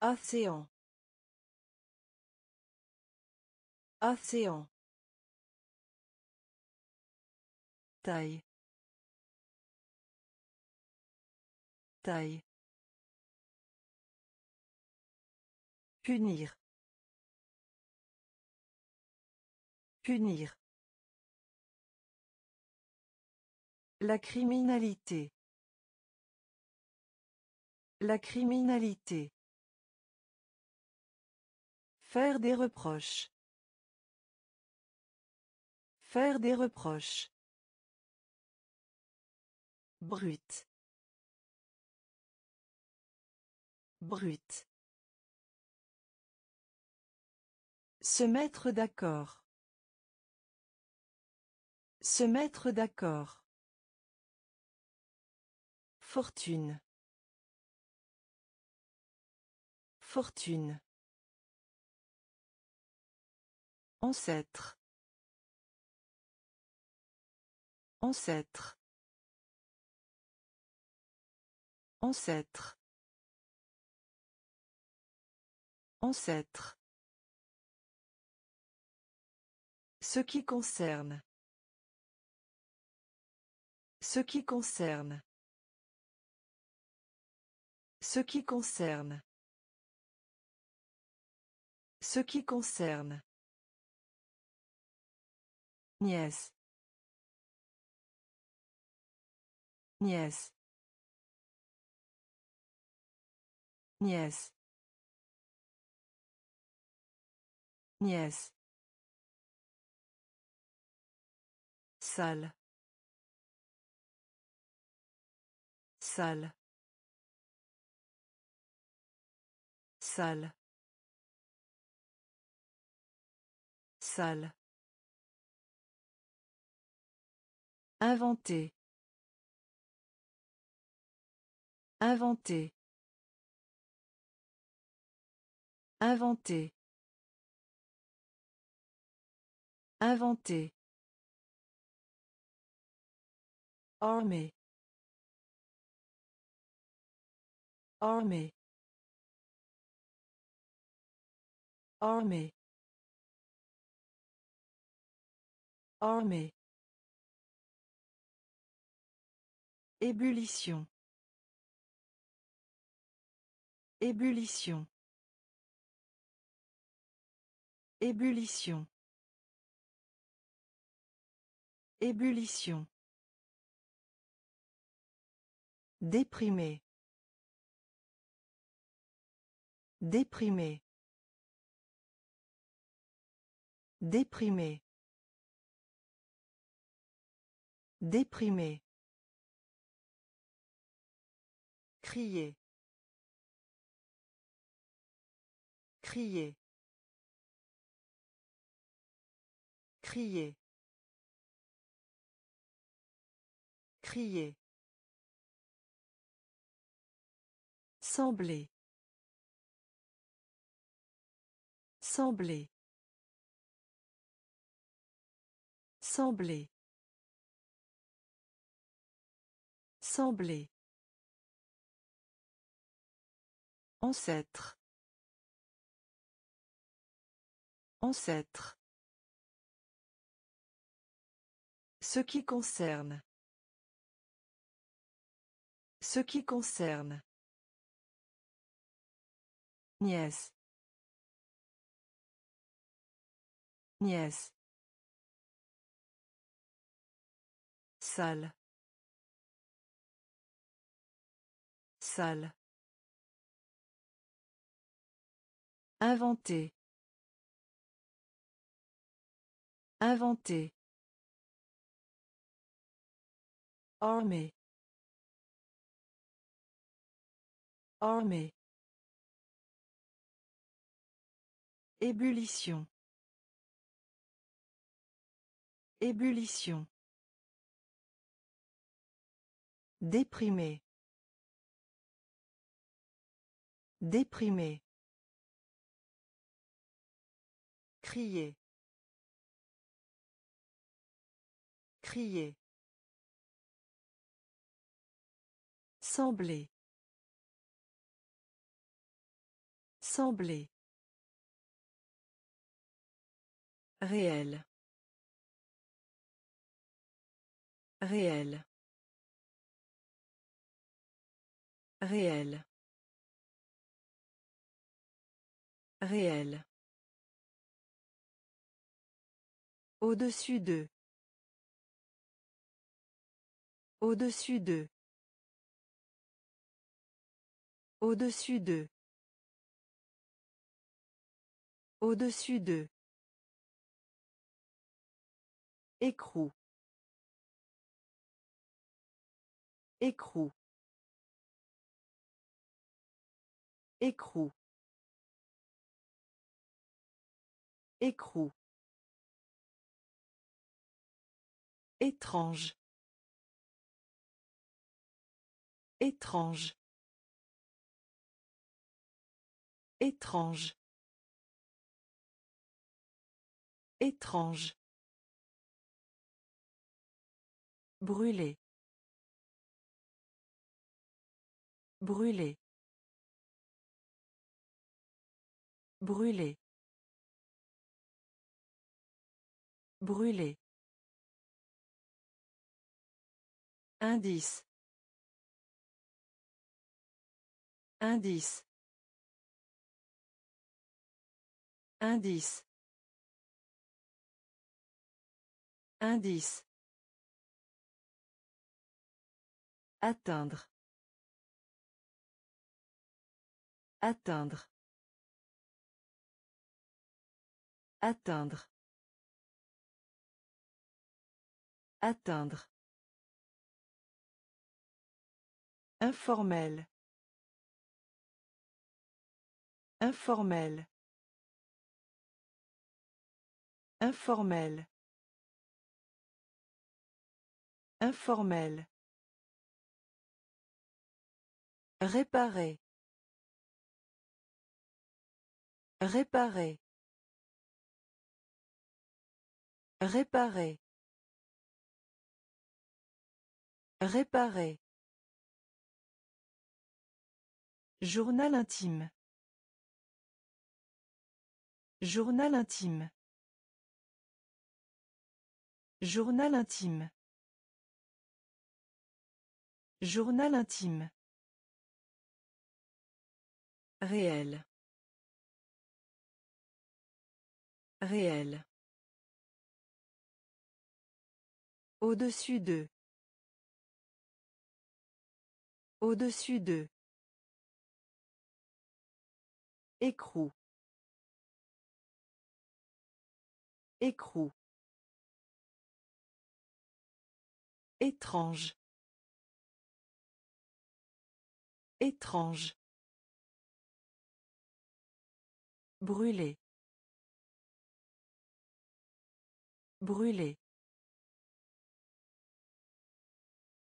Océan. Océan. Taille. Taille. Punir. Punir. La criminalité. La criminalité. Faire des reproches. Faire des reproches. Brut. Brut. Se mettre d'accord. Se mettre d'accord. Fortune. Fortune. Ancêtre. Ancêtre. Ancêtre. Ancêtre. Ce qui concerne. Ce qui concerne. Ce qui concerne. Ce qui concerne. Nièce. Nièce. Nièce. Nièce. Salle. Salle. Salle. Salle. Inventer. Inventer. Inventer. Inventer. Armée. Armée. Armée. Armée. Ébullition. Ébullition. Ébullition. Ébullition. Déprimé. Déprimé. Déprimé. Déprimé. Crier. Crier. Crier. Crier. Sembler. Sembler. Sembler. Sembler. Ancêtre. Ancêtre. Ce qui concerne. Ce qui concerne. Nièce. Nièce. Salle. Salle. Inventer. Inventer. Armée. Armée. Ébullition. Ébullition. Déprimé. Déprimé. Crier. Crier. Sembler. Sembler. Réel. Réel. Réel. Réel. Au-dessus d'eux. Au-dessus d'eux. Au-dessus d'eux. Au-dessus d'eux. Écrou. Écrou. Écrou. Écrou. Étrange. Étrange. Étrange. Étrange. Brûler. Brûler. Brûler. Brûler. Indice. Indice. Indice. Indice. Atteindre. Atteindre. Atteindre. Atteindre. Informel. Informel. Informel. Informel. Réparer. Réparer. Réparer. Réparer. Journal intime. Journal intime. Journal intime. Journal intime. Réel. Réel. Au-dessus d'eux. Au-dessus d'eux. Écrou. Écrou. Étrange. Étrange. Brûler. Brûler.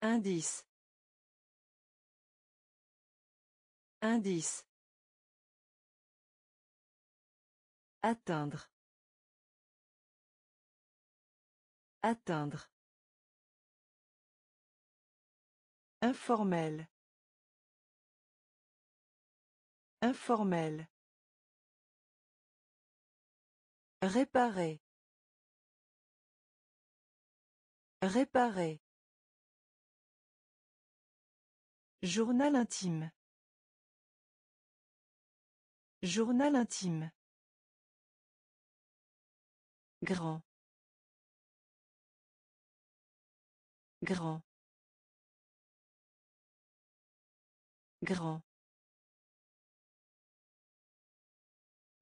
Indice. Indice. Atteindre. Atteindre. Informel. Informel. Réparer. Réparer. Journal intime. Journal intime. Grand. Grand. Grand.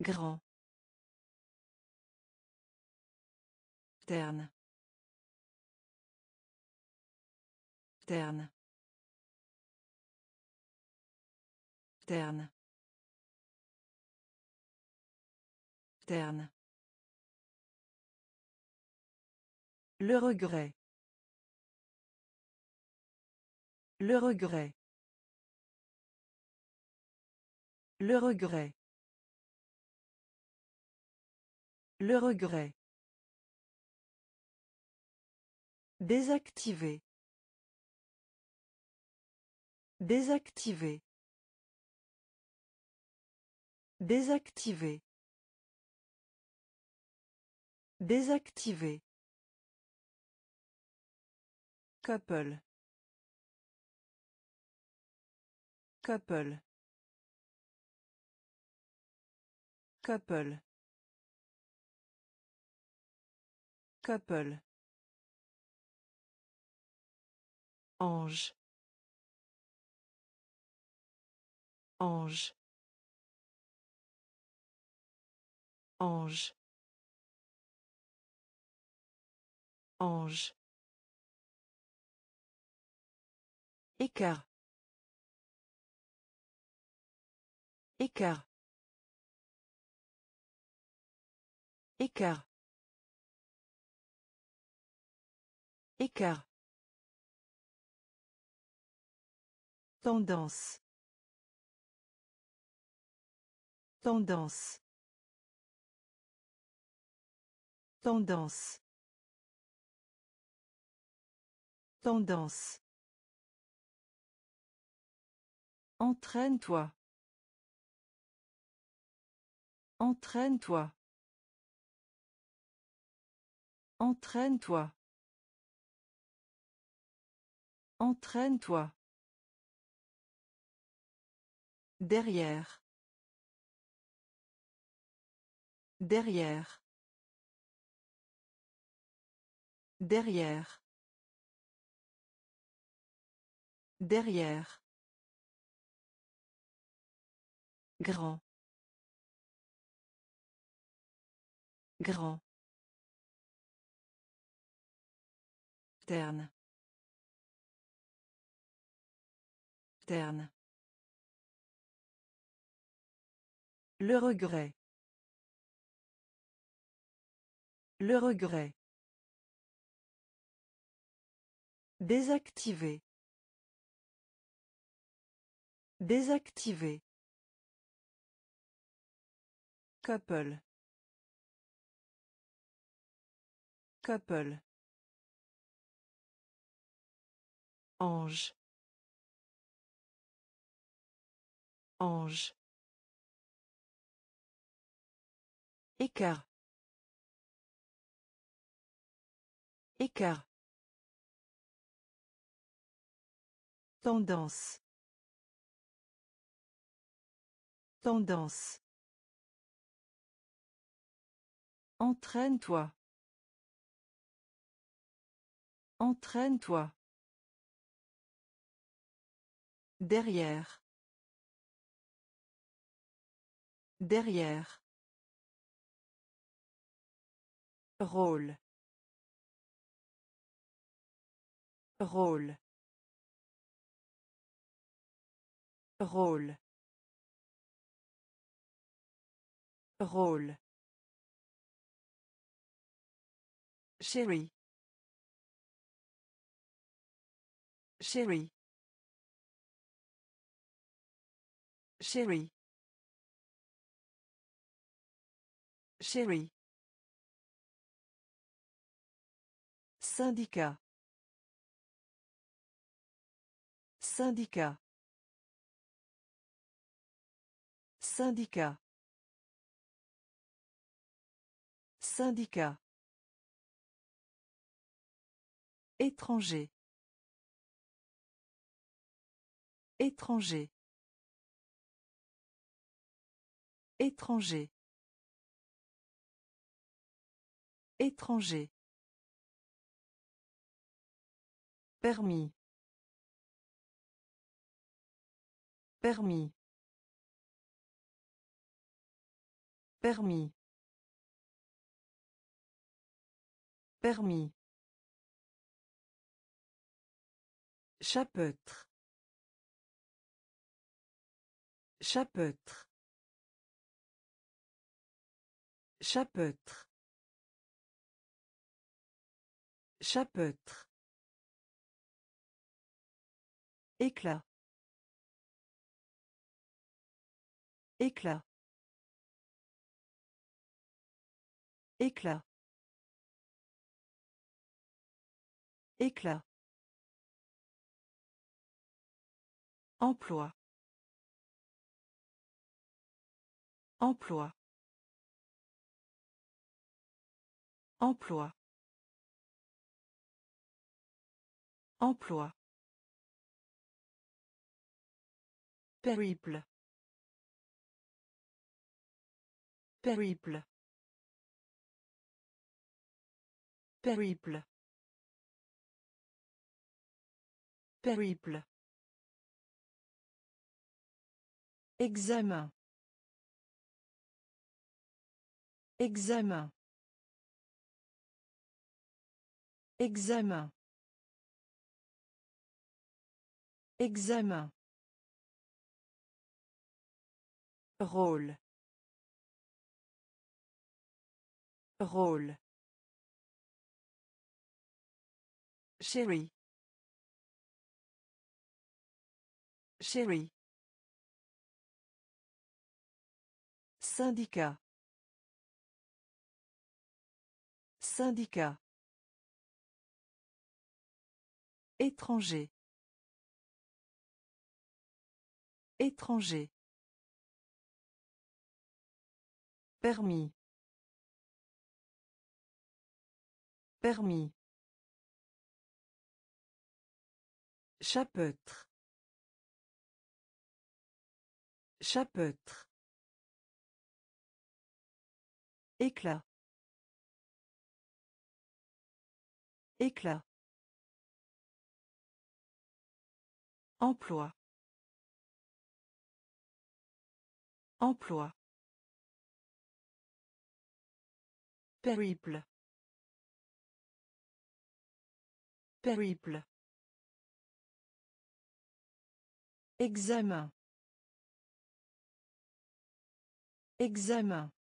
Grand. Terne. Terne. Terne. Terne. Le regret. Le regret. Le regret. Le regret. Désactiver. Désactiver. Désactiver. Désactiver. Couple. Couple. Couple. Couple. Ange. Ange. Ange. Ange. Écart. Écart. Écart. Écart. Tendance. Tendance. Tendance. Tendance. Entraîne-toi. Entraîne-toi. Entraîne-toi. Entraîne-toi. Derrière. Derrière. Derrière. Derrière. Grand. Grand. Terne. Terne. Le regret. Le regret. Désactiver. Désactiver. Couple. Couple. Ange. Ange. Écart. Écart. Tendance. Tendance. Entraîne-toi. Entraîne-toi. Derrière. Derrière. Rôle. Rôle. Rôle. Rôle. Chérie. Chérie. Chérie. Chérie. Syndicat. Syndicat. Syndicat. Syndicat. Étranger. Étranger. Étranger. Étranger. Permis. Permis. Permis. Permis. Chapeautre. Chapeautre. Chapeautre. Chapeautre. Éclat. Éclat. Éclat. Éclat. Emploi. Emploi. Emploi. Emploi. Périple. Périple. Périple. Périple. Examen. Examen. Examen. Examen. Rôle. Rôle. Chérie. Chérie. Syndicat. Syndicat. Étranger. Étranger. Permis. Permis. Chapeautre. Chapeautre. Éclat. Éclat. Emploi. Emploi. Périple. Périple. Examen. Examen.